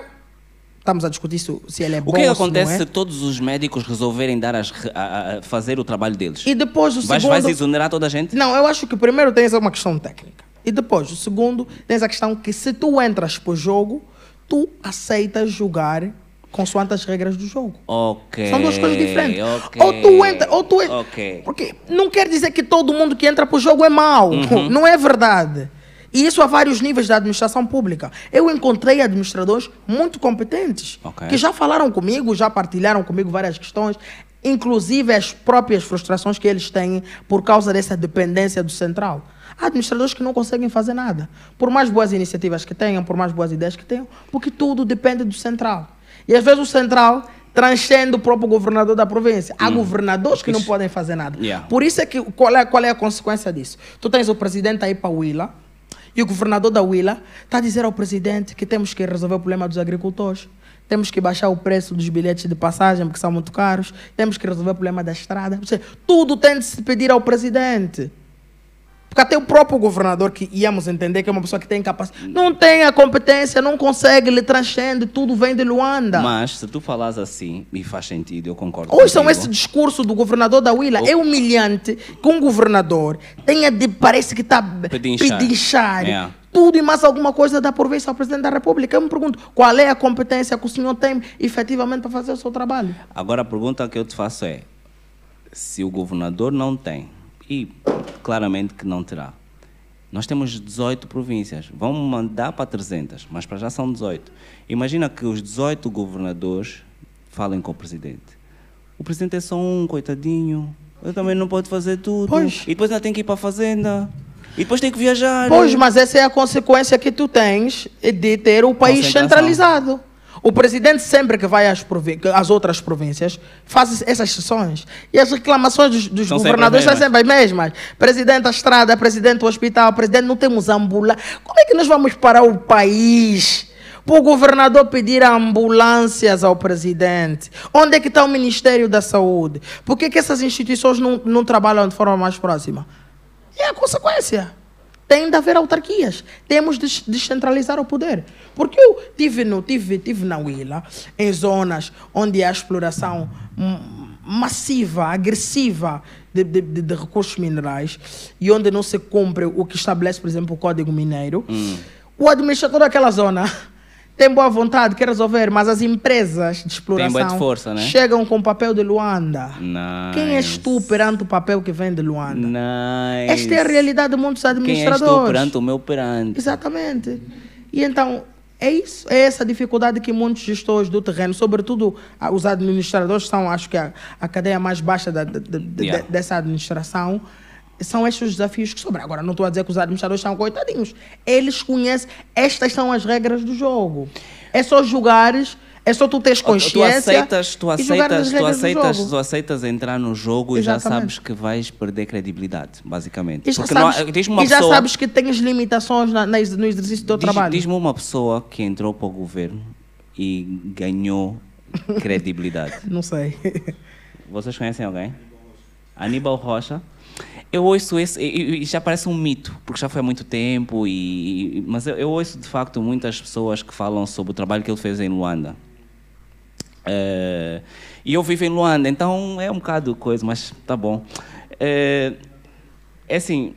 Estamos a discutir se, se ele é bom O que, é que ou não acontece é. se todos os médicos resolverem dar as, a- a- fazer o trabalho deles? E depois o vais, segundo. vais exonerar toda a gente? Não, eu acho que primeiro tens uma questão técnica. E depois, o segundo, tens a questão que se tu entras para o jogo, tu aceitas jogar consoante as regras do jogo. Ok. São duas coisas diferentes. ok, Ou tu entra, ou tu é- Ok. Porque não quer dizer que todo mundo que entra para o jogo é mau. Uhum. Não é verdade. E isso a vários níveis da administração pública. Eu encontrei administradores muito competentes Ok. que já falaram comigo, já partilharam comigo várias questões, inclusive as próprias frustrações que eles têm por causa dessa dependência do central. Há administradores que não conseguem fazer nada, por mais boas iniciativas que tenham, por mais boas ideias que tenham, porque tudo depende do central. E às vezes o central transcende o próprio governador da província. Há governadores que não Isso- podem fazer nada. Yeah. Por isso é que qual é, qual é a consequência disso? Tu tens o presidente aí para Willa e o governador da Willa está a dizer ao presidente que temos que resolver o problema dos agricultores. temos que baixar o preço dos bilhetes de passagem, porque são muito caros, temos que resolver o problema da estrada. Tudo tem de se pedir ao presidente. Porque até o próprio governador, que íamos entender que é uma pessoa que tem capacidade, não tem a competência, não consegue, ele transcende, tudo vem de Luanda. Mas se tu falas assim, e faz sentido, eu concordo. Ouçam contigo. esse discurso do governador da Willa. É humilhante que um governador tenha de, parece que está Pedinchar. pedinchar É. tudo e mais alguma coisa da província ao presidente da República. Eu me pergunto, qual é a competência que o senhor tem efetivamente para fazer o seu trabalho? Agora a pergunta que eu te faço é: se o governador não tem, e claramente que não terá, nós temos 18 províncias, vamos mandar para 300, mas para já são 18. Imagina que os 18 governadores falem com o presidente. O presidente é só um, coitadinho. Ele também não pode fazer tudo. Pois. E depois ainda tem que ir para a fazenda. E depois tem que viajar. Pois, mas essa é a consequência que tu tens de ter o país centralizado. O presidente, sempre que vai às, às outras províncias, faz essas sessões. E as reclamações dos, dos governadores são sempre as mesmas. Presidente da estrada, presidente do hospital, presidente, não temos ambulância. Como é que nós vamos parar o país? Para o governador pedir ambulâncias ao presidente. Onde é que está o Ministério da Saúde? Por que, que essas instituições não, não trabalham de forma mais próxima? É a consequência. Tem de haver autarquias. Temos de descentralizar o poder. Porque eu tive, no, tive, tive na Willa, em zonas onde há exploração hum, massiva, agressiva de, de, de- de recursos minerais e onde não se cumpre o que estabelece, por exemplo, o Código Mineiro. O administrador daquela zona tem boa vontade, quer resolver, mas as empresas de exploração de força, né? chegam com papel de Luanda. Nice. Quem és tu perante o papel que vem de Luanda? Nice. Esta é a realidade de muitos Quem és administradores. tu perante o meu perante? Exatamente. E então, é isso, é essa dificuldade que muitos gestores do terreno, sobretudo os administradores, são, acho que, a, a cadeia mais baixa da- da- da- de- Yeah. dessa administração, são estes os desafios que sobram. Agora, não estou a dizer que os administradores são coitadinhos. Eles conhecem, estas são as regras do jogo. É só jogares, é só tu teres Tu consciência. aceitas, tu aceitas, as tu regras do aceitas, tu aceitas entrar no jogo e já Exatamente. sabes que vais perder credibilidade, basicamente. E já, Porque não sabes, diz-me uma e já pessoa, sabes que tens limitações na- na no exercício do teu diz- trabalho. diz-me uma pessoa que entrou para o governo e ganhou credibilidade. Não sei. Vocês conhecem alguém? Aníbal Rocha. Eu ouço esse, e, e já parece um mito, porque já foi há muito tempo, e, mas eu, eu ouço de facto muitas pessoas que falam sobre o trabalho que ele fez em Luanda. Eh, e eu vivo em Luanda, então é um bocado coisa, mas tá bom. Eh, é assim,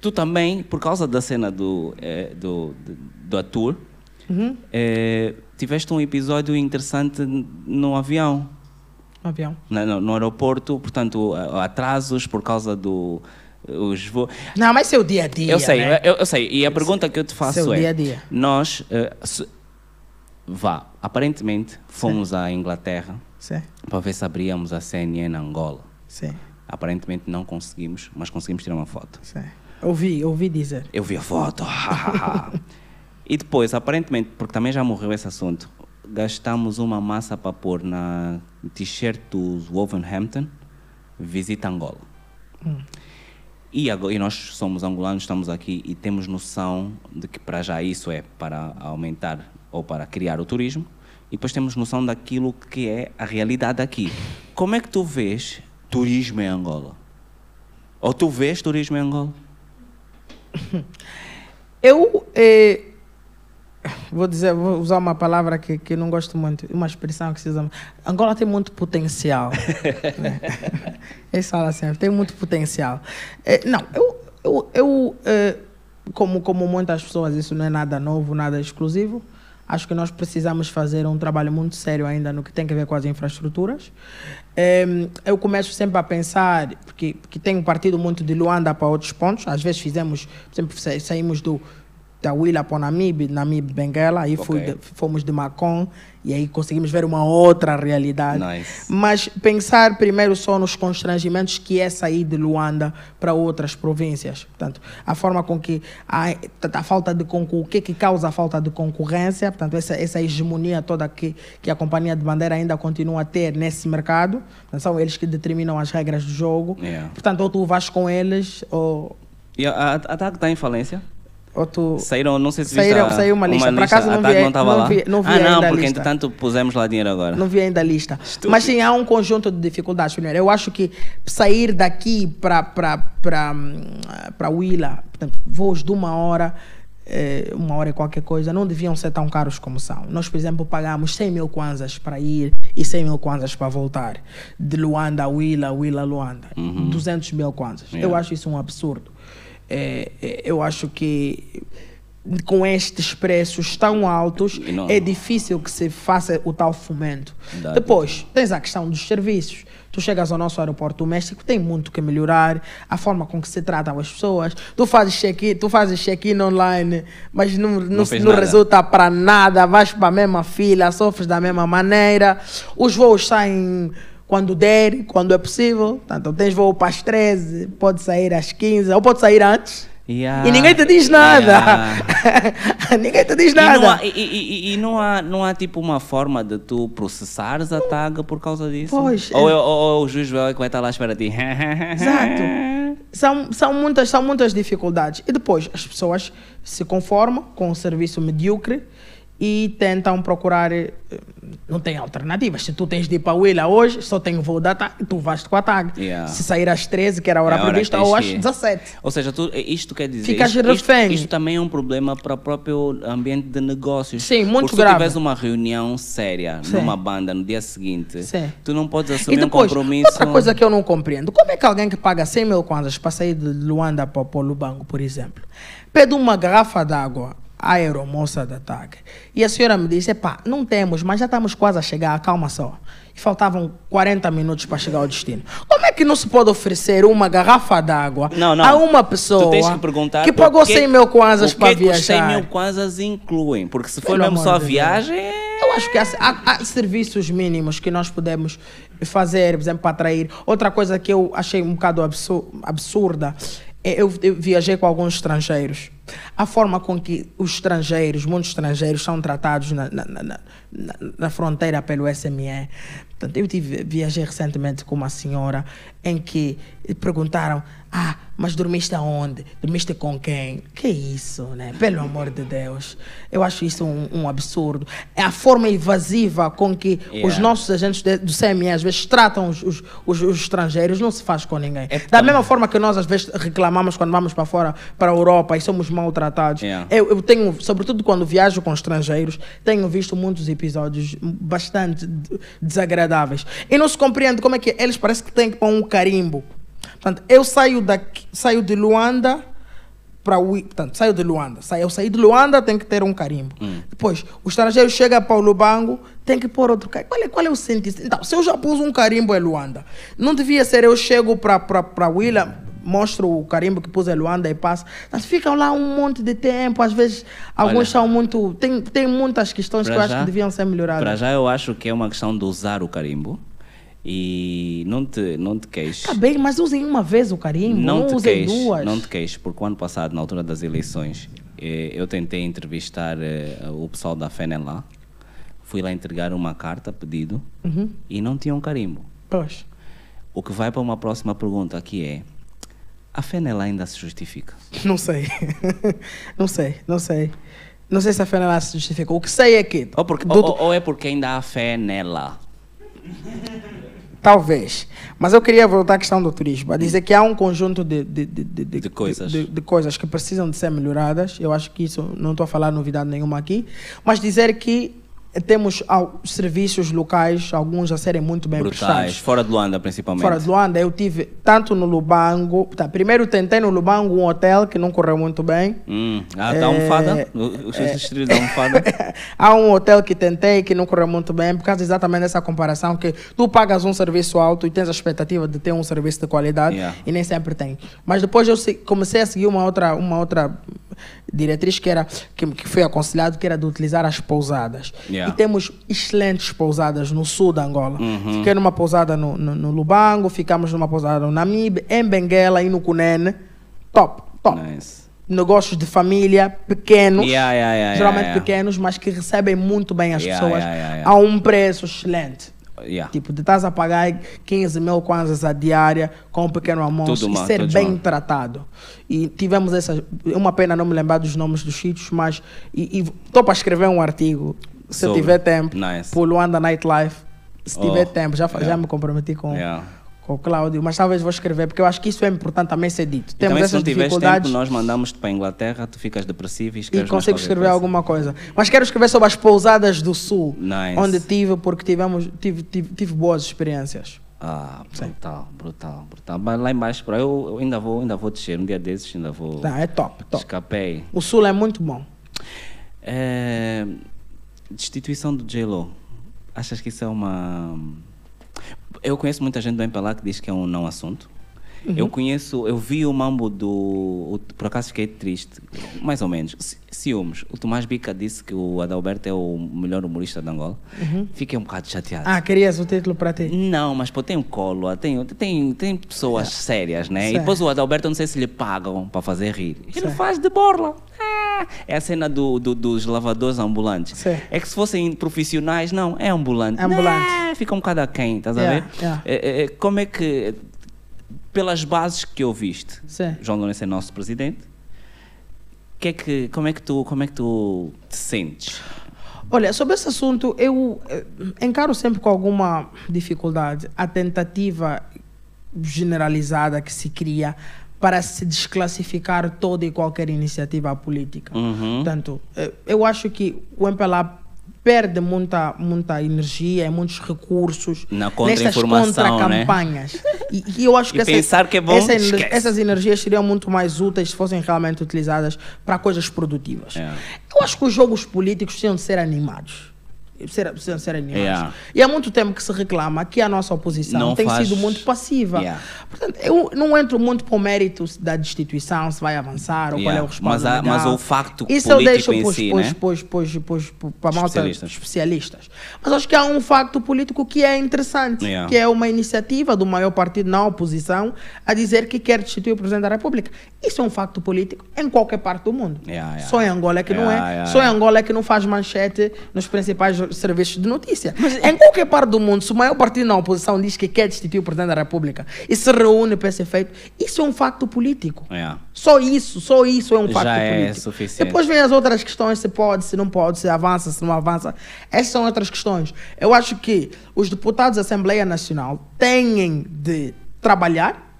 tu também, por causa da cena do, eh, do, do, ator, Uhum. tiveste um episódio interessante no avião Um avião. no, no aeroporto, portanto, atrasos por causa do os vo... Não, mas seu dia a dia. Eu sei, né? eu, eu sei. E a pergunta que eu te faço Seu é: dia a dia. nós, eh, se- vá, aparentemente fomos à Inglaterra Sim, para ver se abríamos a CNN Angola. sim, Aparentemente não conseguimos, mas conseguimos tirar uma foto. sim. Ouvi, ouvi dizer. Eu vi a foto. e depois, aparentemente, porque também já morreu esse assunto, gastamos uma massa para pôr na t-shirt do Wolverhampton, visita Angola. E, agora, e nós somos angolanos, estamos aqui e temos noção de que para já isso é para aumentar ou para criar o turismo, e depois temos noção daquilo que é a realidade aqui. Como é que tu vês turismo em Angola? Ou tu vês turismo em Angola? Eu eh, vou dizer, vou usar uma palavra que, que não gosto muito, uma expressão que se usa. Angola tem muito potencial. né? Eles falam assim, tem muito potencial. Eh, não, eu, eu, eu eh, como, como muitas pessoas, isso não é nada novo, nada exclusivo. Acho que nós precisamos fazer um trabalho muito sério ainda no que tem a ver com as infraestruturas. Em, eu começo sempre a pensar, porque, porque tenho partido muito de Luanda para outros pontos. Às vezes fizemos, sempre sa- saímos do da Willa para o Namib, Namib Benguela, aí fui fomos de Macon e aí conseguimos ver uma outra realidade. Nice. Mas pensar primeiro só nos constrangimentos que é sair de Luanda para outras províncias. Portanto, a forma com que a, a falta de o que, que causa a falta de concorrência, portanto, essa, essa hegemonia toda que, que a companhia de bandeira ainda continua a ter nesse mercado. Portanto, são eles que determinam as regras do jogo. Yeah. Portanto, ou tu vais com eles, ou E a, a, a TAG está em falência? Tu... Saíram, não sei se Saíram- viste a- saiu uma lista. Por acaso não vi- não estava não vi- não vi ah, não, porque entretanto pusemos lá dinheiro agora. Não vi ainda a lista. Mas sim, há um conjunto de dificuldades. Primeiro, eu acho que sair daqui para Willa, portanto, voos de uma hora, eh, uma hora e qualquer coisa, não deviam ser tão caros como são. Nós, por exemplo, pagamos 100 mil kwanzas para ir e 100 mil kwanzas para voltar. De Luanda a Willa, Willa a Luanda. 200 mil kwanzas. Eu Yeah. acho isso um absurdo. Eh, eh, eu acho que com estes preços tão altos, não- é difícil que se faça o tal fomento. Dá- Depois, tens a questão dos serviços. Tu chegas ao nosso aeroporto doméstico, tem muito que melhorar. A forma com que se tratam as pessoas. Tu fazes check-in, tu fazes check-in online, mas não, não, não nada. resulta para nada. Vais para a mesma fila, sofres da mesma maneira. Os voos saem quando der, quando é possível. Portanto, tens voo para as 13, pode sair às 15, ou pode sair antes. Yeah. E ninguém te diz nada. Yeah. ninguém te diz E não, nada. há, e, e- e- não, há, não há tipo uma forma de tu processares a tag por causa disso? Pois, Ou, é. ou- ou o juiz é que vai estar lá à espera de ti? Exato. São, são, muitas, são muitas dificuldades. E depois as pessoas se conformam com o serviço medíocre e tentam procurar. eh, Não tem alternativas. Se tu tens de ir para a Willa hoje, só tem o voo da TAG, tu vais com a TAG. Yeah. Se sair às 13, que era a hora É a hora prevista, ou às ir. 17. Ou seja, tu, isto quer dizer. Ficas isto, isto, refém. isto também é um problema para o próprio ambiente de negócios. Sim, muito Porque grave. Se tu tiveres uma reunião séria Sim. numa banda no dia seguinte, Sim. tu não podes assumir depois, um compromisso. outra coisa que eu não compreendo, como é que alguém que paga 100 mil kwanzas para sair de Luanda para, para o Lubango, por exemplo, pede uma garrafa d'água à aeromoça da TAG e a senhora me disse, pá, não temos, mas já estamos quase a chegar, calma só. E faltavam 40 minutos para chegar ao destino. Como é que não se pode oferecer uma garrafa d'água a uma pessoa que que pagou porque- 100 mil kwanzas para que que os 100 viajar? mil kwanzas incluem? Porque se for Pelo mesmo só a de viagem. é- Eu acho que há, há- há serviços mínimos que nós podemos fazer, por exemplo, para atrair. Outra coisa que eu achei um bocado absu- absurda é eu, eu viajei com alguns estrangeiros. A forma com que os estrangeiros, muitos estrangeiros, são tratados na, na, na- na- fronteira pelo SME. Portanto, eu tive, viajei recentemente com uma senhora em que perguntaram: Ah, mas dormiste aonde? Dormiste com quem? Que isso, né? Pelo amor de Deus. Eu acho isso um, um absurdo. É a forma evasiva com que os Yeah. nossos agentes de- do CME às vezes tratam os, os, os- os estrangeiros, não se faz com ninguém. É da mesma forma que nós às vezes reclamamos quando vamos para fora, para a Europa e somos maltratados. Yeah. Eu, eu tenho, sobretudo quando viajo com estrangeiros, tenho visto muitos episódios bastante de- desagradáveis. E não se compreende como é que eles parecem que têm que pôr um carimbo. Portanto, eu saio, daqui, saio de Luanda para o. Portanto, saio de Luanda. Eu saí de Luanda, tem que ter um carimbo. Depois, o estrangeiro chega para o Lubango, tem que pôr outro carimbo. Qual é, qual é o sentido? Então, se eu já pus um carimbo em Luanda, não devia ser eu chego para Willa, mostro o carimbo que pus em Luanda e passo. Mas ficam lá um monte de tempo, às vezes alguns Olha. são muito. Tem, tem muitas questões que eu Para acho já- que deviam ser melhoradas. Para já eu acho que é uma questão de usar o carimbo e não te, não te queixes. Tá bem, mas usem uma vez o carimbo, não, Não te usem queixes, duas. não te queixes, porque o ano passado, na altura das eleições, eh, eu tentei entrevistar eh, o pessoal da FENEL lá. Fui lá entregar uma carta, pedido, Uhum. e não tinha um carimbo. Pois. O que vai para uma próxima pergunta que é: a FENEL ainda se justifica? Não sei. não sei, não sei. Não sei se a FENALA se justifica. O que sei é que. Ou, porque, do- ou, ou é porque ainda há fé nela? Talvez. Mas eu queria voltar à questão do turismo. A dizer que há um conjunto de, de, de, de, De coisas. de- de coisas que precisam de ser melhoradas. Eu acho que isso, não estou a falar novidade nenhuma aqui. Mas dizer que temos serviços locais, alguns a serem muito bem Brutais, prestados. fora de Luanda principalmente. Fora de Luanda, eu tive tanto no Lubango. Tá, primeiro tentei no Lubango um hotel que não correu muito bem. Hum, ah, da É, almofada? O, o distrito da almofada? Há um hotel que tentei que não correu muito bem, por causa exatamente dessa comparação que tu pagas um serviço alto e tens a expectativa de ter um serviço de qualidade Yeah. e nem sempre tem. Mas depois eu comecei a seguir uma outra, uma outra diretriz que era que, que foi aconselhado que era de utilizar as pousadas. Yeah. E temos excelentes pousadas no sul da Angola. Uhum. Fiquei numa pousada no, no, no Lubango, ficamos numa pousada no Namibe, em Benguela e no Cunene. Top, top nice. negócios de família pequenos, Yeah, yeah, geralmente pequenos, mas que recebem muito bem as pessoas a um preço excelente. Yeah. Tipo, de estás a pagar 15 mil kwanzas a diária com um pequeno almoço Tudo e mal, ser bem mal. tratado. E tivemos essa. Uma pena não me lembrar dos nomes dos sítios, mas. E estou para escrever um artigo, se Sobre. tiver tempo, Nice. por Luanda Nightlife. Se tiver Oh, tempo, já, fa- já yeah. me comprometi com, Yeah. Com o Cláudio, mas talvez vou escrever, porque eu acho que isso é importante também ser dito. Temos também se não tiveres tempo, nós mandamos-te para a Inglaterra, tu ficas depressivo e E consigo escrever coisa. alguma coisa. Mas quero escrever sobre as pousadas do Sul, Nice. onde tive, porque tivemos, tive, tive, tive boas experiências. Ah, brutal, brutal, brutal. Mas lá embaixo, para eu, eu ainda vou, ainda vou descer. Um dia desses ainda vou. Tá, é top, top. Escapei. O Sul é muito bom. É, destituição do J-Lo. Achas que isso é uma. Eu conheço muita gente do MPLA que diz que é um não assunto. Uhum. Eu conheço, eu vi o mambo do. o- por acaso fiquei triste, mais ou menos. Ci- Ciúmes. O Tomás Bica disse que o Adalberto é o melhor humorista de Angola. Fiquei um bocado chateado. Uhum. Ah, querias o título para ti? Não, mas pô, tem o Colo, tem, tem, tem pessoas sérias, né? E Certo. depois o Adalberto, eu não sei se lhe pagam para fazer rir. Ele Certo. faz de borla. Ah, é a cena do, do- dos lavadores ambulantes. Certo. É que se fossem profissionais, não, é ambulante. É ambulante. Né, fica um bocado aquém, estás Yeah, a ver? yeah. É, é, é, como é que, pelas bases que ouviste, Sim. João Lourenço é nosso presidente, que é que, como, é que tu, como é que tu te sentes? Olha, sobre esse assunto, eu eh, encaro sempre com alguma dificuldade a tentativa generalizada que se cria para se desclassificar toda e qualquer iniciativa política. Uhum. Portanto, eh, eu acho que o MPLA perde muita, muita energia e muitos recursos Na nestas contra-informação, né? contra-campanhas. E, e eu acho que E pensar que é bom, essa essas energias seriam muito mais úteis se fossem realmente utilizadas para coisas produtivas. É. Eu acho que os jogos políticos precisam de ser animados. Ser, precisam ser animados. Yeah. E há muito tempo que se reclama que a nossa oposição Não tem faz- sido muito passiva. Yeah. Portanto, eu não entro muito para o mérito da destituição, se vai avançar ou qual é Yeah. o respaldo Mas há- mas o facto Isso eu político deixo em pros, si, né? para Especialistas. especialistas. Mas acho que há um facto político que é interessante, Yeah. que é uma iniciativa do maior partido na oposição a dizer que quer destituir o Presidente da República. Isso é um facto político em qualquer parte do mundo. Yeah, yeah. Só em Angola é que não Yeah, é. yeah, Só em yeah. Angola é que não faz manchete nos principais serviços de notícia. em qualquer parte do mundo, se o maior partido na oposição diz que quer destituir o Presidente da República e se reúne para esse efeito, isso é um facto político. Yeah. Só isso, só isso é um Já facto é político. suficiente. Depois vem as outras questões, se pode, se não pode, se avança, se não avança. Essas são outras questões. Eu acho que os deputados da Assembleia Nacional têm de trabalhar,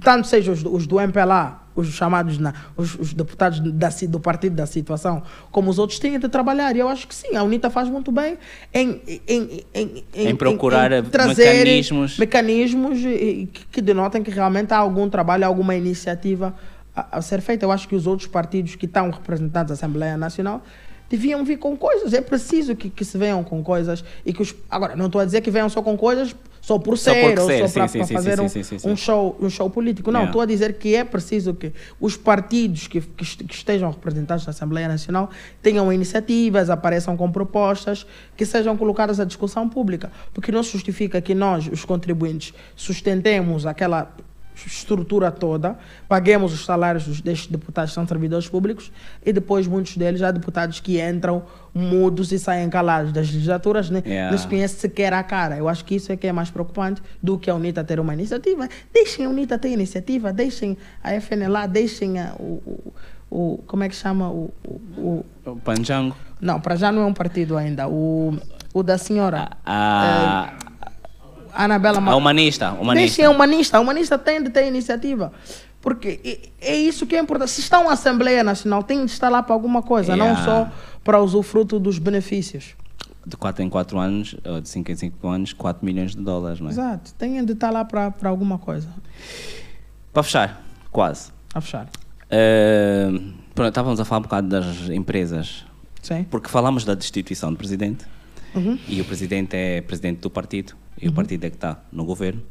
tanto seja os, do- os do MPLA, os chamados, na, os, os deputados da, do partido da situação, como os outros têm de trabalhar. E eu acho que sim, a UNITA faz muito bem em, em, em, Em procurar trazer mecanismos. mecanismos que, que denotem que realmente há algum trabalho, alguma iniciativa a, a ser feita. Eu acho que os outros partidos que estão representados na Assembleia Nacional deviam vir com coisas. É preciso que, que se venham com coisas e que os. Agora, não estou a dizer que venham só com coisas só por Só ser, ou ser, só sim, para fazer sim, um, um show, um show político. Não, Yeah. estou a dizer que é preciso que os partidos que, que, est- que estejam representados na Assembleia Nacional tenham iniciativas, apareçam com propostas que sejam colocadas à discussão pública. Porque não se justifica que nós, os contribuintes, sustentemos aquela estrutura toda, paguemos os salários dos- destes deputados que são servidores públicos e depois muitos deles há deputados que entram mudos e saem calados das legislaturas, né? Yeah. não se conhece sequer a cara. Eu acho que isso é que é mais preocupante do que a UNITA ter uma iniciativa. Deixem a UNITA ter iniciativa, deixem a FNLA, deixem a, o, o, Como é que chama? O, o, o- Panjango. não, para já não é um partido ainda. O, o da senhora. A, Anabela a humanista. humanista. Deixem a humanista. A humanista tem de ter iniciativa. Porque é isso que é importante. Se está uma Assembleia Nacional, tem de estar lá para alguma coisa, não Yeah. só para usufruto dos benefícios. De 4 em 4 anos, ou de 5 em 5 anos, 4 milhões de dólares, não é? Exato. Tem de estar lá para para alguma coisa. Para fechar, quase. A fechar. Eh, pronto, estávamos a falar um bocado das empresas, Sim. porque falamos da destituição do presidente, Uhum. e o presidente é presidente do partido, e o partido é que está no governo.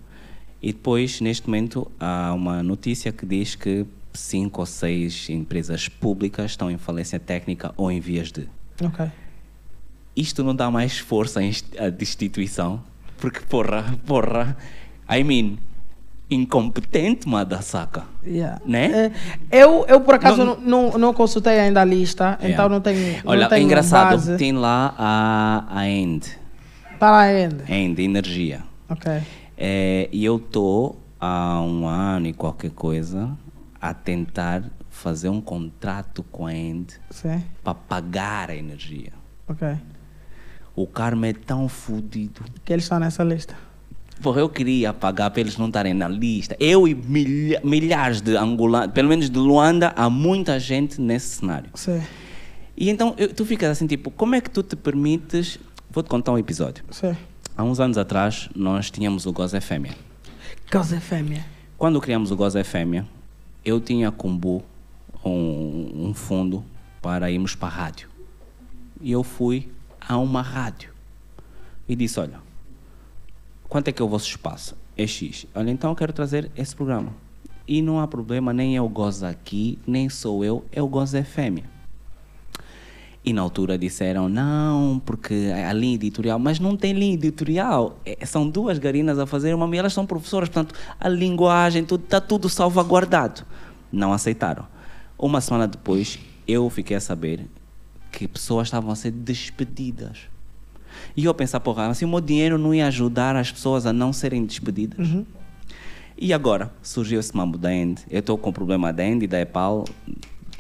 E depois, neste momento, há uma notícia que diz que cinco ou seis empresas públicas estão em falência técnica ou em vias de. Ok. Isto não dá mais força à destituição? Porque, porra, porra, I mean, incompetente, Madasaka. Yeah. Né? É, eu, eu, por acaso, Não- não, não, consultei ainda a lista, então Yeah. não tenho. Olha, não tenho é engraçado, base. tem lá a, a End. Tá lá ainda. Ainda, energia. Ok. É, e eu estou há um ano e qualquer coisa a tentar fazer um contrato com a End para pagar a energia. Ok. O Carmo é tão fodido. Que eles estão nessa lista. Porra, eu queria pagar para eles não estarem na lista. Eu e milha- milhares de angolanos, pelo menos de Luanda, há muita gente nesse cenário. Sim. E então eu- tu ficas assim, tipo, como é que tu te permites. Vou-te contar um episódio. Sim. Há uns anos atrás, nós tínhamos o Goza Fêmea. Causa fêmea. Quando criamos o Goza Fêmea, eu tinha com o Bu um, um fundo para irmos para a rádio. E eu fui a uma rádio e disse: Olha, quanto é que é o vosso espaço? É X. Olha, então eu quero trazer esse programa. E não há problema, nem eu gozo aqui, nem sou eu, eu gozo é fêmea. E na altura disseram, não, porque a linha editorial, mas não tem linha editorial. É, são duas garinas a fazer uma e elas são professoras, portanto, a linguagem, tudo está tudo salvaguardado. Não aceitaram. Uma semana depois, eu fiquei a saber que pessoas estavam a ser despedidas. E eu pensar, porra, assim o meu dinheiro não ia ajudar as pessoas a não serem despedidas. E agora surgiu esse mambo da End. Eu estou com o problema da End e da EPAL.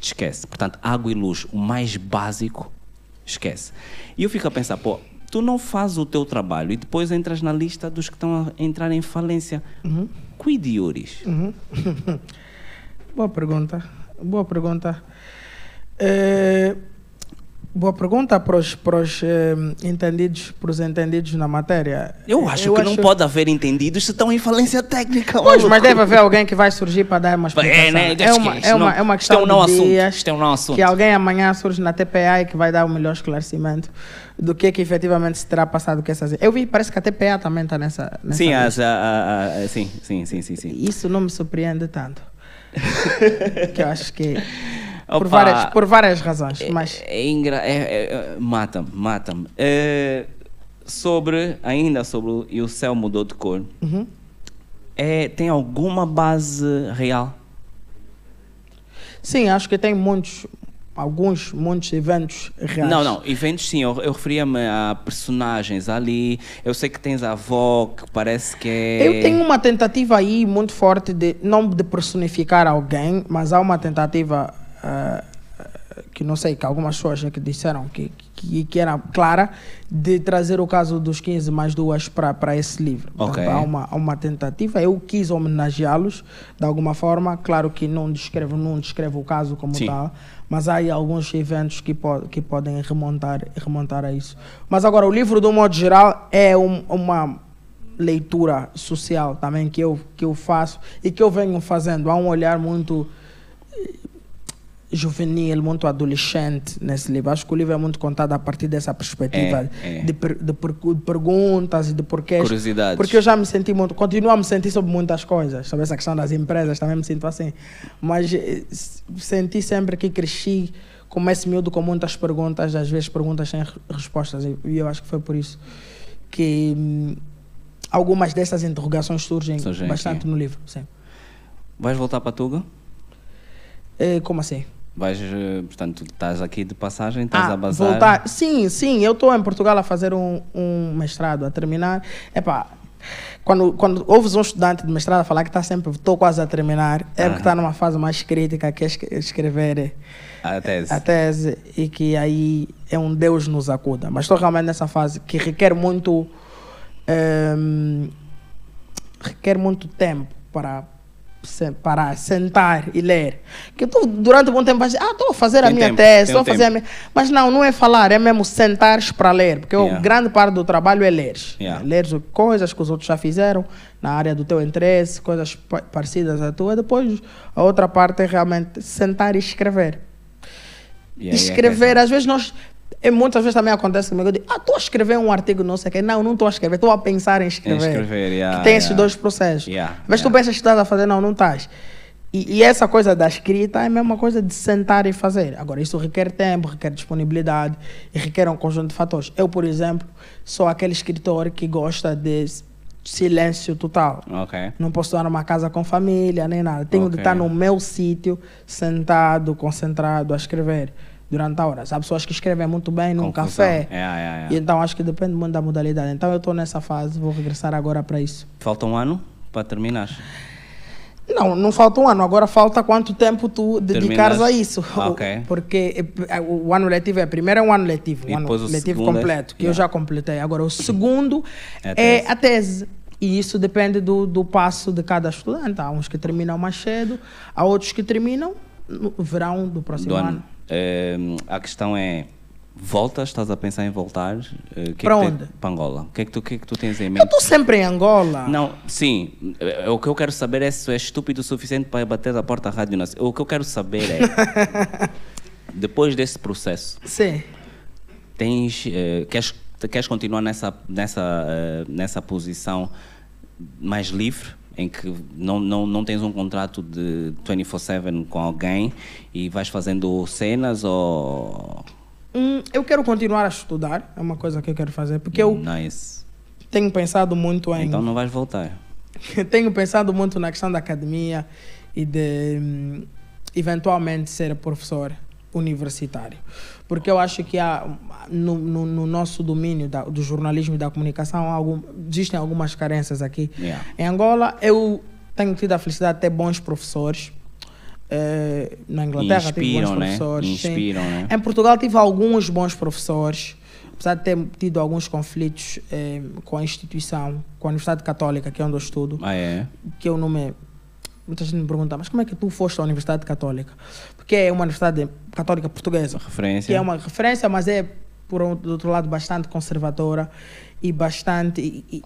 Esquece. Portanto, água e luz, o mais básico, esquece. E eu fico a pensar, pô, tu não fazes o teu trabalho e depois entras na lista dos que estão a entrar em falência. Cuide, Yuris. Boa pergunta. Boa pergunta. Eh, boa pergunta para os, para os eh, entendidos, para os entendidos na matéria. Eu acho que não pode haver entendidos se estão em falência técnica. Pois, mas deve haver alguém que vai surgir para dar uma explicação. É, né? é, uma, é, uma, é uma é questão um não de assunto, dias isto é um não assunto. que alguém amanhã surge na TPA e que vai dar o melhor esclarecimento do que que efetivamente se terá passado com essas... Eu vi, parece que a TPA também está nessa, nessa Sim, as, a- a- sim, sim, sim, sim, sim. Isso não me surpreende tanto. que eu acho que... Por várias, por várias razões, É- mas... É, engra... é, é, é, mata-me, mata-me. É, sobre, ainda sobre E o Céu Mudou de Cor, Uhum. é, tem alguma base real? Sim, acho que tem muitos, alguns, muitos eventos reais. Não, não, eventos sim, eu, eu referia-me a personagens ali. Eu sei que tens a avó, que parece que é. Eu tenho uma tentativa aí muito forte de não de personificar alguém, mas há uma tentativa ah, que não sei que algumas pessoas que disseram que, que que era clara de trazer o caso dos 15 mais duas para esse livro. Ok. há uma há uma tentativa. Eu quis homenageá-los de alguma forma. Claro que não descrevo não descrevo o caso como Sim. tal, mas há aí alguns eventos que, po que podem remontar, remontar a isso. Mas agora, o livro, do modo geral, é um- uma leitura social também que eu, que eu faço e que eu venho fazendo. Há um olhar muito juvenil, muito adolescente nesse livro. Acho que o livro é muito contado a partir dessa perspectiva É, é. De, per- de per- de perguntas e de porquês. Curiosidades. Porque eu já me senti muito, continuo a me sentir sobre muitas coisas, sobre essa questão das empresas, também me sinto assim. Mas eh, senti sempre que cresci como esse miúdo com muitas perguntas, às vezes perguntas sem re- respostas. E eu acho que foi por isso que hum, algumas dessas interrogações surgem bastante no livro. Sim. Vais voltar para Tuga? Eh, como assim? Vais, eh, portanto, estás aqui de passagem, estás Ah, a bazar. voltar. Sim, sim, eu estou em Portugal a fazer um, um mestrado, a terminar. Epá, quando, quando ouves um estudante de mestrado a falar que está sempre, estou quase a terminar, é porque Aham. está numa fase mais crítica, que é escrever A tese. a tese e que aí é um Deus nos acuda. Mas estou realmente nessa fase que requer muito. ehm, requer muito tempo para se- para sentar e ler. Que tu, durante algum tempo, vais dizer, ah, estou a fazer a Tem minha tempo, tese, estou a um fazer a minha... Mas não, não é falar, é mesmo sentares para ler. Porque Yeah. o grande parte do trabalho é ler. Yeah. Ler coisas que os outros já fizeram na área do teu interesse, coisas pa- parecidas à tua. Depois, a outra parte é realmente sentar e escrever E aí é escrever, às vezes nós. E muitas vezes também acontece comigo, eu digo, ah, estou a escrever um artigo, não sei o quê. Não, não estou a escrever, estou a pensar em escrever. escrever, yeah, que tem esses yeah. dois processos. Yeah, Mas tu pensas que estás a fazer, não, não estás. E, e essa coisa da escrita é a mesma coisa de sentar e fazer. Agora, isso requer tempo, requer disponibilidade e requer um conjunto de fatores. Eu, por exemplo, sou aquele escritor que gosta de silêncio total. Ok. Não posso estar numa casa com família, nem nada. Tenho de Ok. estar no meu sítio, sentado, concentrado, a escrever. Durante a hora. Há pessoas que escrevem muito bem num Confusão. café. É, é, é. E então acho que depende muito da modalidade. Então eu estou nessa fase, vou regressar agora para isso. Falta um ano para terminar. Não, não falta um ano. Agora falta quanto tempo tu dedicares Terminas? a isso. Ah, ok. Porque eh, o ano letivo é primeiro é um ano letivo, um ano letivo é- completo, que eu Yeah. já completei. Agora o segundo É a é tese. a tese. E isso depende do, do passo de cada estudante. Há uns que terminam mais cedo, há outros que terminam no verão do próximo Do ano. ano. Eh, a questão é, voltas, estás a pensar em voltar? Eh, que é Para que te- onde? Para Angola. O que é que tu, que é que tu tens em Eu mente? estou sempre em Angola. Não, sim. Eh, O que eu quero saber é se tu és estúpido o suficiente para bater da porta da Rádio Nacional. O que eu quero saber é, depois desse processo, Sim. tens, eh, queres, queres continuar nessa, nessa, eh, nessa posição mais livre, em que não, não, não tens um contrato de 24-7 com alguém e vais fazendo cenas ou... Hum, eu quero continuar a estudar, é uma coisa que eu quero fazer, porque eu Nice. tenho pensado muito em. Então não vais voltar. tenho pensado muito na questão da academia e de hum, eventualmente ser professor universitário. Porque eu acho que há, no, no- no nosso domínio da- do jornalismo e da comunicação algum, existem algumas carências aqui. Yeah. Em Angola, eu tenho tido a felicidade de ter bons professores. Eh, na Inglaterra tive bons né? professores. Inspiram, né? Em Portugal tive alguns bons professores, apesar de ter tido alguns conflitos eh, com a instituição, com a Universidade Católica, que é onde eu estudo, Ah, é? que eu não me. Muita gente me pergunta, mas como é que tu foste à Universidade Católica? Porque é uma Universidade Católica Portuguesa, Referência? que é uma referência, mas é, por outro lado, bastante conservadora e bastante. E, e-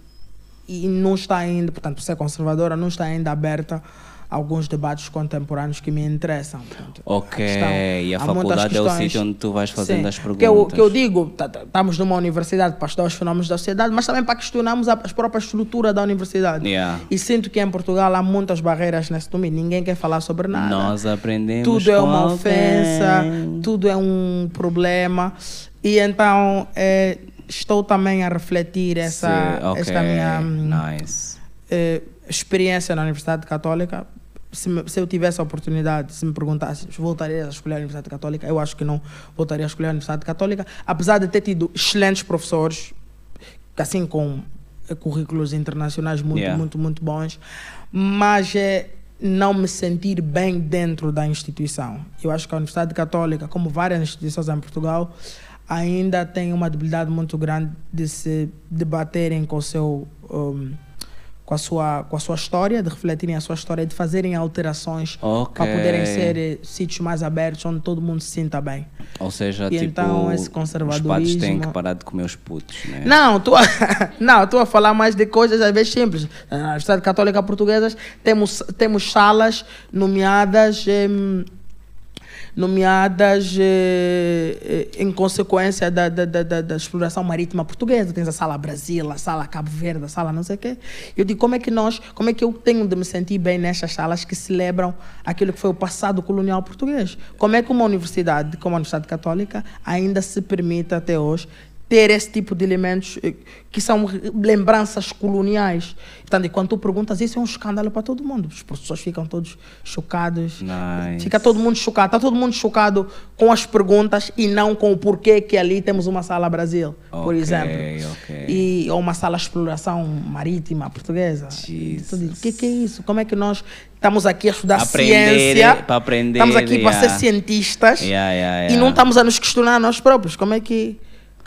e não está ainda, portanto, por ser conservadora, não está ainda aberta alguns debates contemporâneos que me interessam. Portanto, Ok, e a faculdade é o questões- sítio onde tu vais fazendo Sim, as perguntas. Que eu, que eu digo, tá- tá- estamos numa universidade para estudar os fenómenos da sociedade, mas também para questionarmos a, própria estrutura da universidade. Yeah. E sinto que em Portugal há muitas barreiras nesse domínio. Ninguém quer falar sobre nada. Nós aprendemos tudo é uma alguém. ofensa, tudo é um problema. E então eh, estou também a refletir essa, Se- ok, esta minha hum, Nice. eh, experiência na Universidade Católica. Se, me- se eu tivesse a oportunidade, se me perguntasse, voltaria a escolher a Universidade Católica, eu acho que não voltaria a escolher a Universidade Católica, apesar de ter tido excelentes professores, assim com eh, currículos internacionais muito, Yeah. muito, muito bons, mas é não me sentir bem dentro da instituição. Eu acho que a Universidade Católica, como várias instituições em Portugal, ainda tem uma debilidade muito grande de se debaterem com o seu um, com a sua com a sua história, de refletirem a sua história, de fazerem alterações Ok. para poderem ser eh, sítios mais abertos onde todo mundo se sinta bem. Ou seja, E tipo, então esse os patos têm conservadorismo- que parar de comer os putos, né? Não, estou a, não, a falar mais de coisas às vezes simples. Na Universidade Católica Portuguesa temos, temos salas nomeadas. Nomeadas eh, eh, em consequência da, da, da, da- exploração marítima portuguesa. Tens a sala Brasil, a sala Cabo Verde, a sala não sei o quê. Eu digo, como é que nós, como é que eu tenho de me sentir bem nestas salas que celebram aquilo que foi o passado colonial português? Como é que uma universidade, como a Universidade Católica, ainda se permite até hoje ter esse tipo de elementos eh, que são lembranças coloniais. Portanto, e quando tu perguntas isso, é um escândalo para todo mundo. Os professores ficam todos chocados. Nice. Fica todo mundo chocado. Está todo mundo chocado com as perguntas e não com o porquê que ali temos uma sala Brasil, por Ok, exemplo. ok. E, ou uma sala exploração marítima portuguesa. Jesus. O que, que é isso? Como é que nós estamos aqui a estudar Aprender, ciência? para aprender, Estamos aqui para yeah. ser cientistas Yeah, yeah, e não estamos a nos questionar nós próprios. Como é que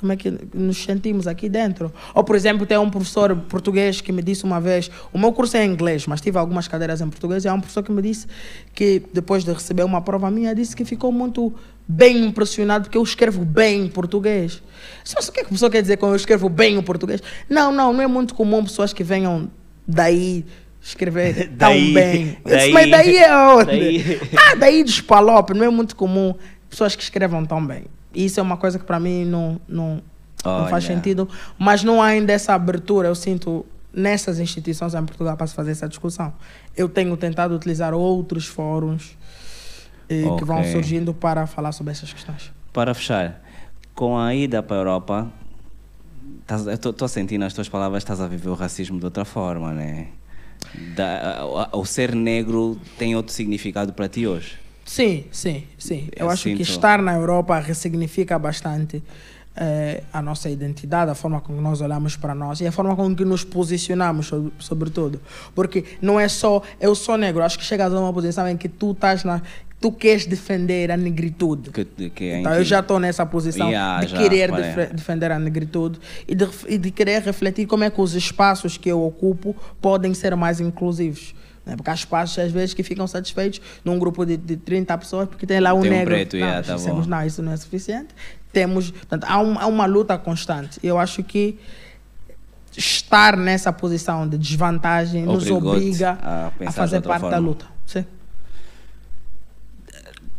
como é que nos sentimos aqui dentro? Ou, por exemplo, tem um professor português que me disse uma vez, o meu curso é em inglês, mas tive algumas cadeiras em português, e há um professor que me disse que, depois de receber uma prova minha, disse que ficou muito bem impressionado porque eu escrevo bem em português. Mas o que, é que o professor quer dizer quando eu escrevo bem o português? Não, não, não é muito comum pessoas que venham daí escrever tão Daí, bem. Daí, mas daí é onde? daí. Ah, daí dos Palop, não é muito comum pessoas que escrevam tão bem. Isso é uma coisa que para mim não, não, não faz sentido. Mas não há ainda essa abertura, eu sinto, nessas instituições em Portugal para se fazer essa discussão. Eu tenho tentado utilizar outros fóruns eh, que vão surgindo para falar sobre essas questões. Para fechar, com a ida para a Europa, estás- eu estou a sentir nas tuas palavras estás a viver o racismo de outra forma, né? Da, o ser negro tem outro significado para ti hoje? Sim, sim, sim. Eu, Eu acho que sinto- estar na Europa ressignifica bastante eh, a nossa identidade, a forma como nós olhamos para nós e a forma com que nos posicionamos, sob- sobretudo. Porque não é só eu sou negro, acho que chegas a uma posição em que tu estás na. Tu queres defender a negritude. Que, que é Então, eu já estou nessa posição Yeah, de já, querer defe- defender a negritude e de, e de querer refletir como é que os espaços que eu ocupo podem ser mais inclusivos. Né? Porque há espaços, às vezes, que ficam satisfeitos num grupo de, de 30 pessoas porque tem lá um Tem um negro. preto, não, yeah, nós tá dissemos, bom. não, isso não é suficiente. Temos, portanto, há, um- há uma luta constante. Eu acho que estar nessa posição de desvantagem nos Obrigou-te obriga a a, fazer parte da forma. luta. Sim.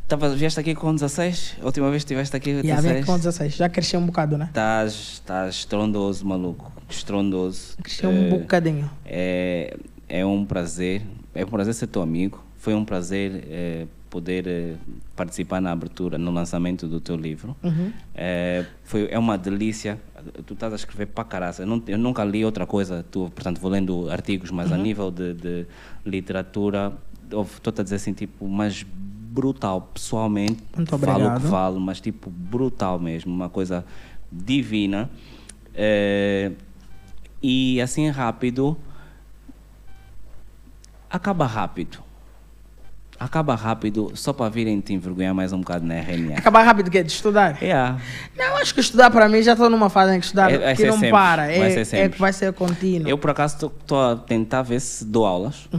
Tava, vieste aqui com 16? A última vez que estiveste aqui 16? com 16. Já cresceu um bocado, né? Estás estás estrondoso, maluco. Estrondoso. Cresceu um Eh, bocadinho. É, é um prazer. É um prazer ser teu amigo. Foi um prazer eh, poder eh, participar na abertura, no lançamento do teu livro. Uhum. É, foi, é uma delícia. Tu estás a escrever para caraça. Eu, não- eu nunca li outra coisa. Tu, portanto, vou lendo artigos, mas Uhum. a nível de, de literatura, estou a dizer assim, tipo, mas brutal. Pessoalmente, Muito falo o obrigado. que falo, mas tipo, brutal mesmo. Uma coisa divina. É, e assim rápido, acaba rápido. Acaba rápido só para virem te envergonhar mais um bocado na RNA. Acabar rápido que é de estudar? Yeah. Não, acho que estudar para mim já estou numa fase em que estudar É- vai que não sempre, para. vai É, ser é sempre. que vai ser contínuo. Eu, por acaso, estou a tentar ver se dou aulas.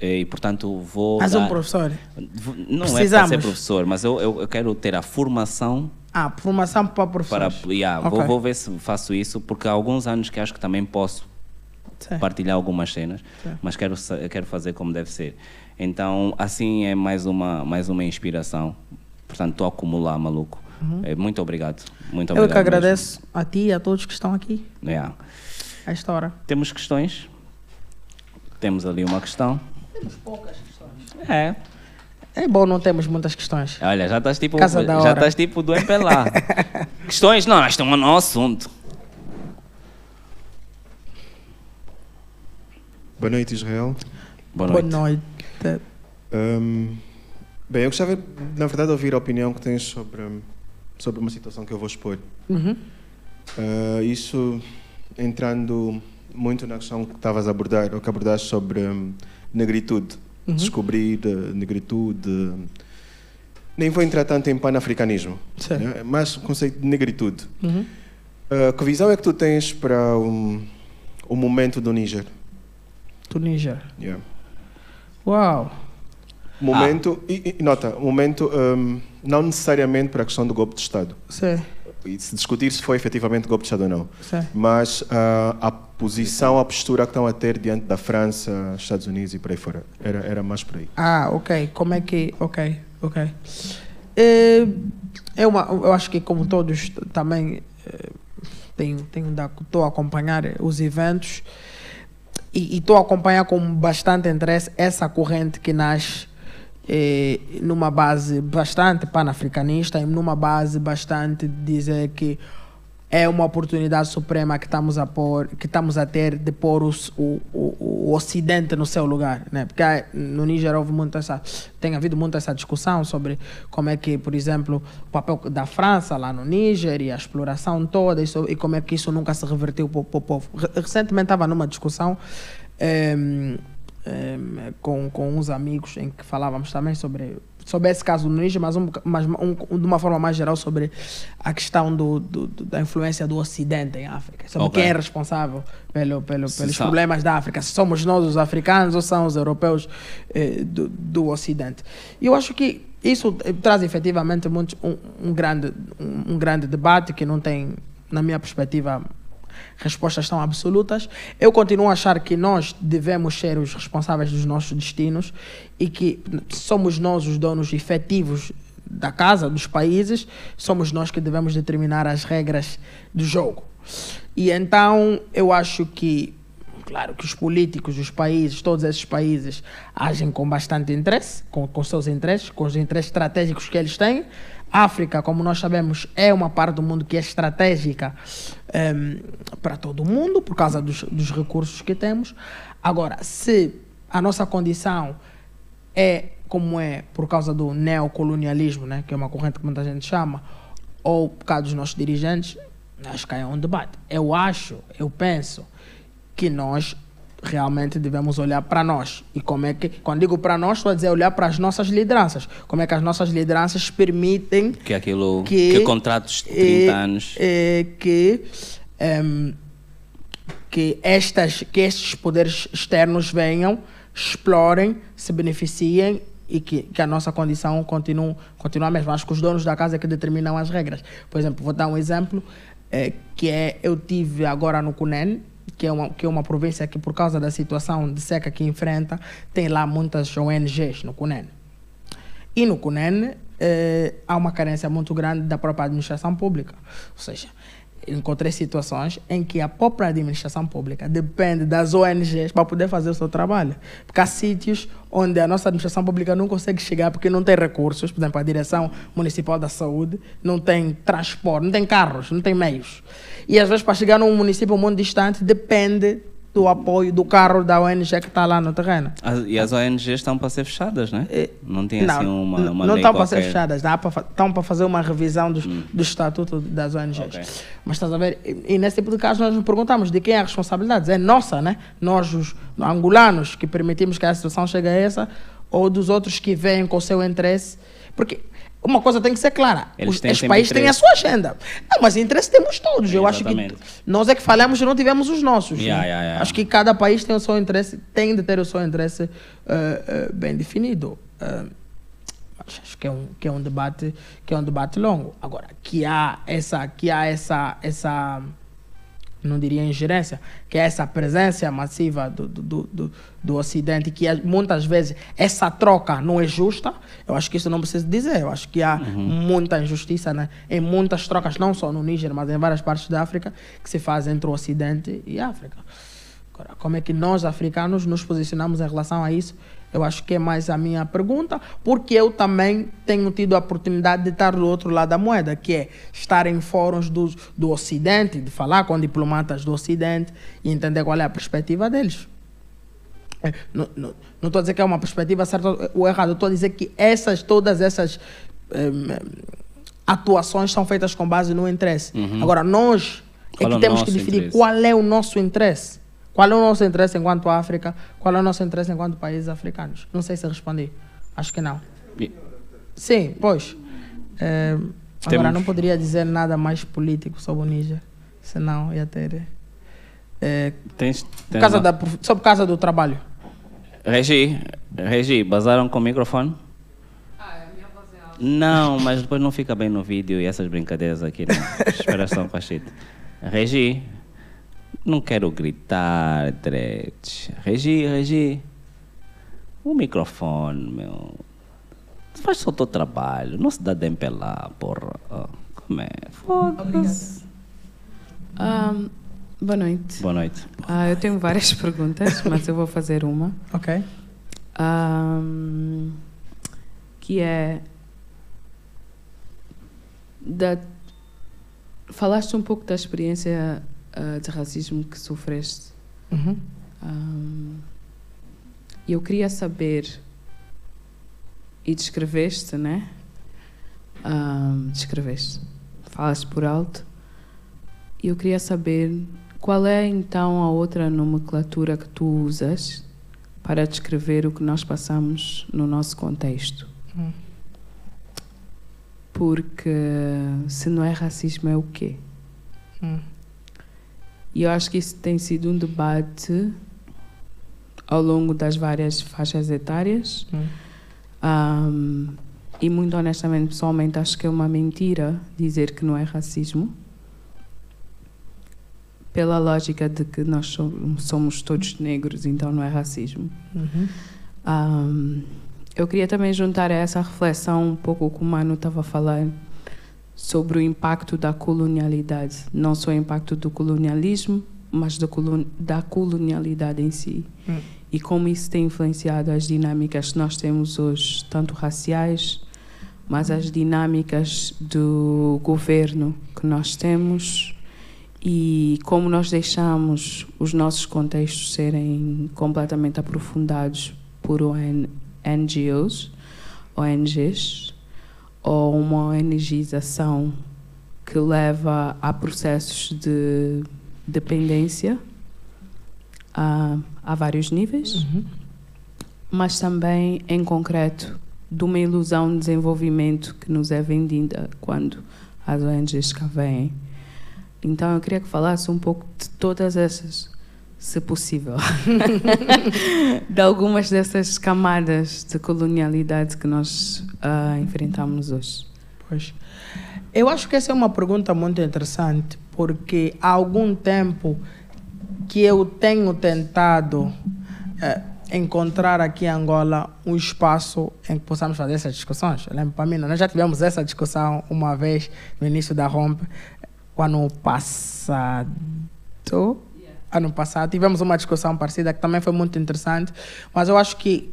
E, portanto, vou. Mas dar- um professor. Vou- Não é para Precisamos. ser professor, mas eu, eu, eu quero ter a formação Ah, formação para para. professores. Yeah, vou, Ok. vou ver se faço isso, porque há alguns anos que acho que também posso Sim. partilhar algumas cenas, Sim. mas quero, quero fazer como deve ser. Então, assim é mais uma, mais uma inspiração. Portanto, estou a acumular, maluco. É, muito obrigado. Muito Uhum. Eu obrigado. que agradeço a ti e a todos que estão aqui mesmo. Yeah. a esta hora. Temos questões? Temos ali uma questão. Temos poucas questões. É. É bom, não temos muitas questões. Olha, já estás tipo, Casa da já estás tipo do MPLA. questões? Não, nós estamos no assunto. Boa noite, Israel. Boa noite. Boa noite. Hum, bem, eu gostava, na verdade, de ouvir a opinião que tens sobre, hum, sobre uma situação que eu vou expor. Uhum. Ah, isso entrando muito na questão que estavas a abordar, ou que abordaste sobre hum, negritude. Uhum. Descobrir eh, negritude. Nem vou entrar tanto em panafricanismo, né? mas o conceito de negritude. Uhum. Ah, que visão é que tu tens para um, o momento do Níger? Tunísia. Yeah. Uau. Momento, e, e nota, momento hum, não necessariamente para a questão do golpe de Estado. Sim. E se discutir se foi efetivamente golpe de Estado ou não. Sim. Mas ah, a posição, a postura que estão a ter diante da França, Estados Unidos e por aí fora. Era, era mais por aí. Ah, ok. Como é que. Ok, ok. Eh, É uma, eu acho que, como todos, também eh, tenho, tenho estou a acompanhar os eventos e estou a acompanhar com bastante interesse essa corrente que nasce eh, numa base bastante panafricanista e numa base bastante dizer que é uma oportunidade suprema que estamos a que estamos a ter de pôr o, o, o Ocidente no seu lugar, né? Porque no Níger houve muito essa, tem havido muito essa discussão sobre como é que, por exemplo, o papel da França lá no Níger e a exploração toda isso, e como é que isso nunca se revertiu para o povo. Re- Recentemente estava numa discussão em, em, com, com uns amigos em que falávamos também sobre, sobre esse caso no Níger, mas, um, mas um, de uma forma mais geral sobre a questão do, do- do- da influência do Ocidente em África, sobre Ok. quem é responsável pelo, pelo, pelos sabe. problemas da África, se somos nós os africanos ou são os europeus eh, do, do Ocidente. E eu acho que isso eh, traz efetivamente muito, um, um grande, um, um grande debate que não tem, na minha perspectiva, respostas tão absolutas. Eu continuo a achar que nós devemos ser os responsáveis dos nossos destinos e que somos nós os donos efetivos da casa, dos países, somos nós que devemos determinar as regras do jogo. E então eu acho que, claro, que os políticos, os países, todos esses países agem com bastante interesse, com, com seus interesses, com os interesses estratégicos que eles têm. África, como nós sabemos, é uma parte do mundo que é estratégica em, para todo mundo, por causa dos, dos recursos que temos. Agora, se a nossa condição é como é por causa do neocolonialismo, né, que é uma corrente que muita gente chama, ou por causa dos nossos dirigentes, acho que é um debate. Eu acho, eu penso que nós realmente devemos olhar para nós. E como é que, quando digo para nós, estou a dizer olhar para as nossas lideranças. Como é que as nossas lideranças permitem que aquilo, que, que contratos de 30 anos. É, que, um, que, estas, que estes poderes externos venham, explorem, se beneficiem e que, que a nossa condição continue, continue a mesma. Acho que os donos da casa é que determinam as regras. Por exemplo, vou dar um exemplo, é, que é, eu tive agora no CUNEN, que é, uma, que é uma província que, por causa da situação de seca que enfrenta, tem lá muitas ONGs no CUNEN. E no CUNEN eh, há uma carência muito grande da própria administração pública. Ou seja, encontrei situações em que a própria administração pública depende das ONGs para poder fazer o seu trabalho. Porque há sítios onde a nossa administração pública não consegue chegar porque não tem recursos, por exemplo, a Direção Municipal da Saúde não tem transporte, não tem carros, não tem meios. E às vezes para chegar num município muito distante depende do apoio do carro da ONG que está lá no terreno. As, e as ONGs estão para ser fechadas, né? É, não tem assim uma, uma Não estão para ser fechadas, estão para fazer uma revisão dos, hum. do estatuto das ONGs. Okay. Mas estás a ver, e, e, nesse tipo de casos nós nos perguntamos de quem é a responsabilidade. É nossa, né? Nós, os angolanos, que permitimos que a situação chegue a essa, ou dos outros que vêm com o seu interesse. Porque uma coisa tem que ser clara. Eles Os, os países têm a sua agenda. Não, mas interesse temos todos. Eu acho que nós é que falhamos e não tivemos os nossos. Yeah, yeah, yeah. Acho que cada país tem o seu interesse, tem de ter o seu interesse uh, uh, bem definido. Uh, acho que é um que é um debate que é um debate longo. Agora que há essa que há essa essa não diria ingerência, que é essa presença massiva do, do, do, do Ocidente, que muitas vezes essa troca não é justa, eu acho que isso não precisa dizer. Eu acho que há uhum. muita injustiça né? em muitas trocas, não só no Níger, mas em várias partes da África, que se faz entre o Ocidente e a África. Agora, como é que nós, africanos, nos posicionamos em relação a isso? Eu acho que é mais a minha pergunta, porque eu também tenho tido a oportunidade de estar do outro lado da moeda, que é estar em fóruns do, do Ocidente, de falar com diplomatas do Ocidente e entender qual é a perspectiva deles. É, não estou a dizer que é uma perspectiva certa ou errada, estou a dizer que essas, todas essas atuações são feitas com base no interesse. Uhum. Agora, nós é qual é que temos que definir interesse? qual é o nosso interesse. Qual é o nosso interesse enquanto África? Qual é o nosso interesse enquanto países africanos? Não sei se respondi. Acho que não. Sim, pois. É, agora, não poderia dizer nada mais político sobre o Níger, senão ia ter. É, tens, tens casa da, sobre casa do trabalho. Regi, Regi, basaram com o microfone? Ah, é minha voz é alta. Não, mas depois não fica bem no vídeo e essas brincadeiras aqui, não. Esperação com a Regi, não quero gritar, Dred. Regi, Regi. O microfone, meu. Faz só o teu trabalho. Não se dá dempelar, porra. Oh, como é? Foda-se. Um, boa noite. Boa noite. Uh, eu tenho várias perguntas, mas eu vou fazer uma. Ok. Um, que é. Da, falaste um pouco da experiência uh, de racismo que sofreste. Uhum. Um, eu queria saber, e descreveste, né? Um, descreveste, falas por alto. E eu queria saber qual é então a outra nomenclatura que tu usas para descrever o que nós passamos no nosso contexto. Uhum. Porque se não é racismo, é o quê? Uhum. E eu acho que isso tem sido um debate ao longo das várias faixas etárias. Hum. Um, e muito honestamente, pessoalmente, acho que é uma mentira dizer que não é racismo. Pela lógica de que nós somos todos negros, então não é racismo. Uhum. Um, eu queria também juntar a essa reflexão um pouco o que o Mano estava falando sobre o impacto da colonialidade, não só o impacto do colonialismo, mas da colonialidade em si. Hum. E como isso tem influenciado as dinâmicas que nós temos hoje, tanto raciais, mas as dinâmicas do governo que nós temos e como nós deixamos os nossos contextos serem completamente aprofundados por NGOs ONGs ou uma ONGização que leva a processos de dependência a, a vários níveis, mas também, em concreto, de uma ilusão de desenvolvimento que nos é vendida quando as ONGs cá vêm. Então, eu queria que falasse um pouco de todas essas, se possível, de algumas dessas camadas de colonialidade que nós ah, enfrentamos hoje. Pois. Eu acho que essa é uma pergunta muito interessante, porque há algum tempo que eu tenho tentado eh, encontrar aqui em Angola um espaço em que possamos fazer essas discussões. Eu lembro para mim, nós já tivemos essa discussão uma vez no início da Rompe, o passado. Ano passado tivemos uma discussão parecida que também foi muito interessante, mas eu acho que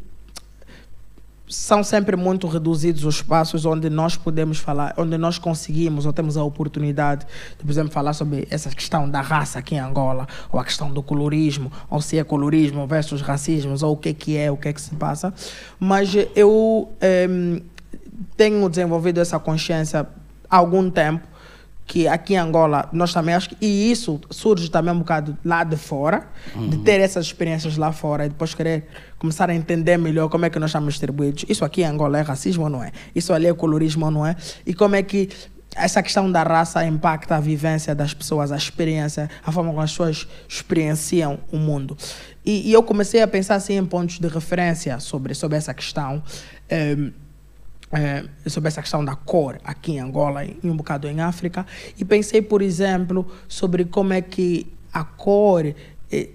são sempre muito reduzidos os espaços onde nós podemos falar, onde nós conseguimos ou temos a oportunidade de, por exemplo, falar sobre essa questão da raça aqui em Angola, ou a questão do colorismo, ou se é colorismo versus racismo, ou o que, que é, o que é que se passa. Mas eu em, tenho desenvolvido essa consciência há algum tempo que aqui em Angola nós também acho que e isso surge também um bocado lá de fora de ter essas experiências lá fora e depois querer começar a entender melhor como é que nós estamos distribuídos isso aqui em Angola é racismo ou não é isso ali é colorismo ou não é e como é que essa questão da raça impacta a vivência das pessoas, a experiência, a forma como as pessoas experienciam o mundo. E, e eu comecei a pensar assim em pontos de referência sobre, sobre essa questão. Em, é, sobre essa questão da cor aqui em Angola e um bocado em África e pensei, por exemplo, sobre como é que a cor eh,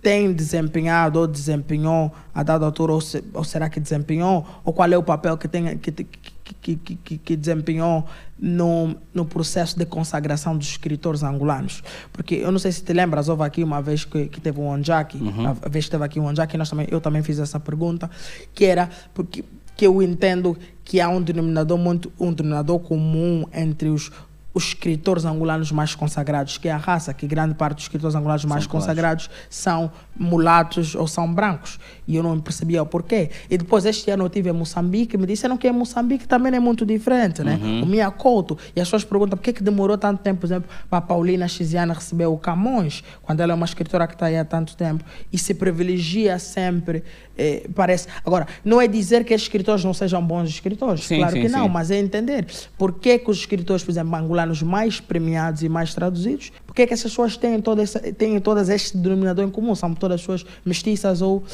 tem desempenhado ou desempenhou a dada altura ou, se, ou, será que desempenhou ou qual é o papel que tem que, que, que, que, que desempenhou no, no processo de consagração dos escritores angolanos. Porque eu não sei se te lembras, houve aqui uma vez que, que teve um Onjaki, uhum. a vez que teve aqui um Onjaki, nós também, eu também fiz essa pergunta, que era porque que eu entendo que há um denominador muito um denominador comum entre os os escritores angolanos mais consagrados, que é a raça, que grande parte dos escritores angolanos mais consagrados são mulatos ou são brancos. E eu não percebia o porquê. E depois, este ano, eu tive em Moçambique, me disseram que em Moçambique também é muito diferente, né? Uhum. O Minha Couto. E as pessoas perguntam por que, que demorou tanto tempo, por exemplo, para a Paulina Xiziana receber o Camões, quando ela é uma escritora que está aí há tanto tempo. E se privilegia sempre, eh, parece. Agora, não é dizer que escritores não sejam bons escritores, sim, claro sim, que não, sim. mas é entender por que, que os escritores, por exemplo, angolanos mais premiados e mais traduzidos, por que, que essas pessoas têm, toda essa, têm todas este denominador em comum? São todas pessoas mestiças ou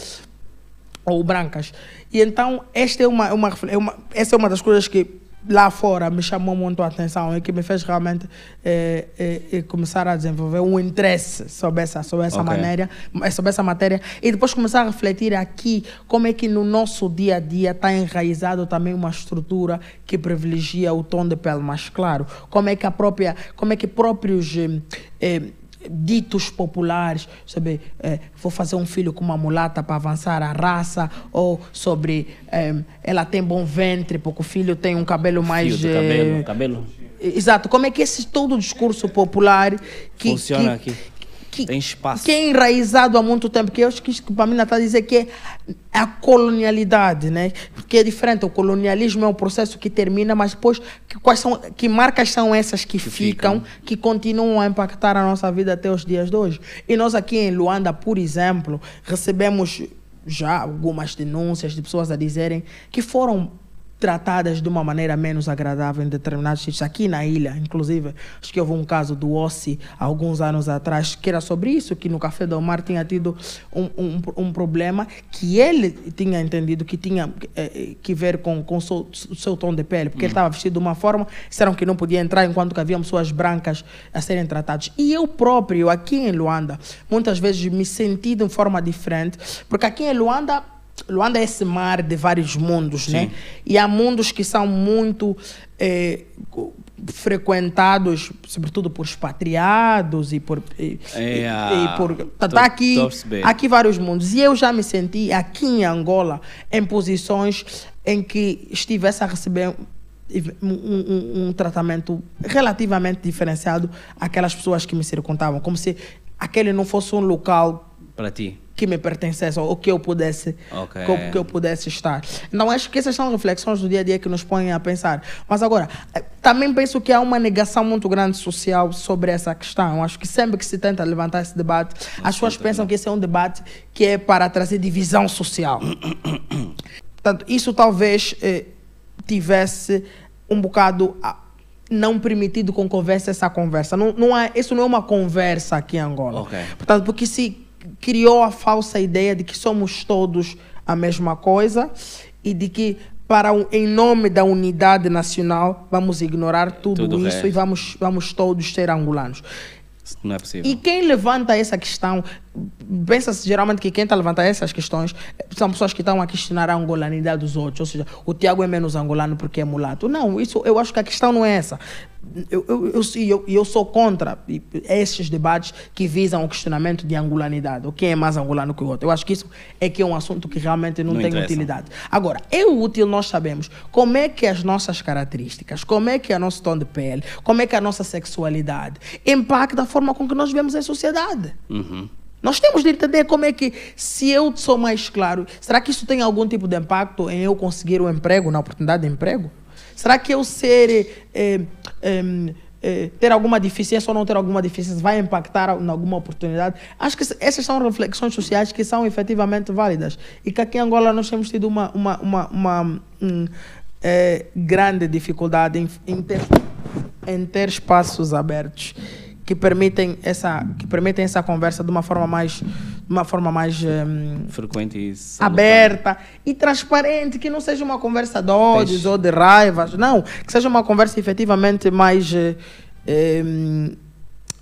ou brancas. E então, esta é uma, uma, é uma, essa é uma das coisas que lá fora me chamou muito a atenção e que me fez realmente é, é, começar a desenvolver um interesse sobre essa, sobre essa okay. matéria, sobre essa matéria e depois começar a refletir aqui como é que no nosso dia a dia está enraizado também uma estrutura que privilegia o tom de pele mais claro, como é que a própria, como é que próprios é, ditos populares sobre eh, vou fazer um filho com uma mulata para avançar a raça ou sobre eh, ela tem bom ventre porque o filho tem um cabelo mais Fio cabelo, cabelo. Exato, como é que esse todo o discurso popular que funciona que, aqui? Que, tem espaço. que é enraizado há muito tempo, que eu acho que para mim está a dizer que é a colonialidade, né? Porque é diferente, o colonialismo é um processo que termina, mas depois que, quais são, que marcas são essas que, que ficam, ficam, que continuam a impactar a nossa vida até os dias de hoje. E nós aqui em Luanda, por exemplo, recebemos já algumas denúncias de pessoas a dizerem que foram tratadas de uma maneira menos agradável em determinados sítios, aqui na ilha, inclusive, acho que houve um caso do Ossi, alguns anos atrás, que era sobre isso, que no Café do Mar tinha tido um, um, um problema que ele tinha entendido que tinha eh, que ver com, com o seu, seu tom de pele, porque ele estava vestido de uma forma, disseram que não podia entrar enquanto que haviam pessoas brancas a serem tratadas. E eu próprio, aqui em Luanda, muitas vezes me senti de forma diferente, porque aqui em Luanda Luanda é esse mar de vários mundos, né? Sim. né? E há mundos que são muito é, frequentados, sobretudo por expatriados e por. E, é, e, e por tá, aqui, aqui vários mundos. E eu já me senti aqui em Angola em posições em que estivesse a receber um, um, um, tratamento relativamente diferenciado àquelas pessoas que me circundavam, como se aquele não fosse um local Para ti. que me pertencesse ou que eu pudesse Ok. que, que eu pudesse estar. Então acho que essas são reflexões do dia a dia que nos põem a pensar. Mas agora, eh, também penso que há uma negação muito grande social sobre essa questão. Acho que sempre que se tenta levantar esse debate, as pessoas pensam que esse é um debate que é para trazer divisão social. Portanto, isso talvez eh, tivesse um bocado ah, não permitido com houvesse essa conversa. Não, não é, isso não é uma conversa aqui em Angola. Ok. Portanto, porque se criou a falsa ideia de que somos todos a mesma coisa e de que para o- em nome da unidade nacional vamos ignorar tudo, Tudo isso resto. e vamos, vamos todos ser angolanos. Não é possível. E quem levanta essa questão, pensa-se geralmente que quem está a levantar essas questões são pessoas que estão a questionar a angolanidade dos outros. Ou seja, o Tiago é menos angolano porque é mulato. Não, isso, eu acho que a questão não é essa. Eu, eu, eu, eu, eu sou contra esses debates que visam o questionamento de angolanidade. Ou quem é mais angolano que o outro. Eu acho que isso é que é um assunto que realmente não, Não tem interessa. utilidade. Agora, é útil nós sabemos como é que as nossas características, como é que é o nosso tom de pele, como é que a nossa sexualidade impacta a forma com que nós vemos a sociedade. Uhum. Nós temos de entender como é que, se eu sou mais claro, será que isso tem algum tipo de impacto em eu conseguir um emprego, na oportunidade de emprego? Será que eu ser, eh, eh, eh, ter alguma deficiência ou não ter alguma deficiência vai impactar em alguma oportunidade? Acho que essas são reflexões sociais que são efetivamente válidas e que aqui em Angola nós temos tido uma, uma, uma, uma, hum, eh, grande dificuldade em, em ter em ter espaços abertos que permitem essa que permitem essa conversa de uma forma mais de uma forma mais hum, Frequente e salutar. aberta e transparente que não seja uma conversa de ódios Peixe. ou de raivas não que seja uma conversa efetivamente mais eh, hum,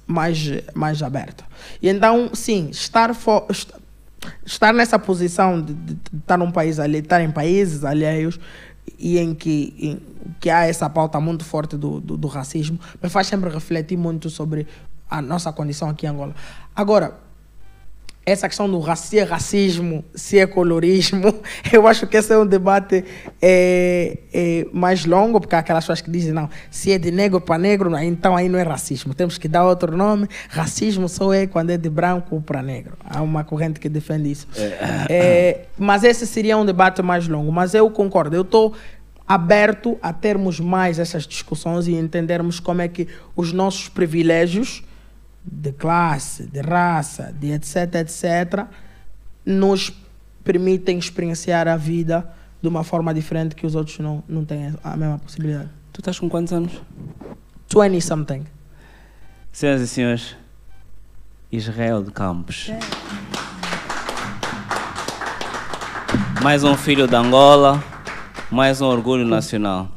mais mais aberta e então sim estar fo- estar nessa posição de, de estar num país ali estar em países alheios e em que, em que há essa pauta muito forte do, do, do racismo, me faz sempre refletir muito sobre a nossa condição aqui em Angola. Agora, essa questão do se é racismo, se é colorismo, eu acho que esse é um debate é, é, mais longo, porque há aquelas pessoas que dizem, não, se é de negro para negro, então aí não é racismo, temos que dar outro nome. Racismo só é quando é de branco para negro. Há uma corrente que defende isso. É, mas esse seria um debate mais longo. Mas eu concordo, eu estou aberto a termos mais essas discussões e entendermos como é que os nossos privilégios de classe, de raça, de etc, etc, nos permitem experienciar a vida de uma forma diferente que os outros não, não têm a mesma possibilidade. Tu estás com quantos anos? 20 something. Senhoras e senhores, Israel de Campos. Mais um filho de Angola, mais um orgulho nacional.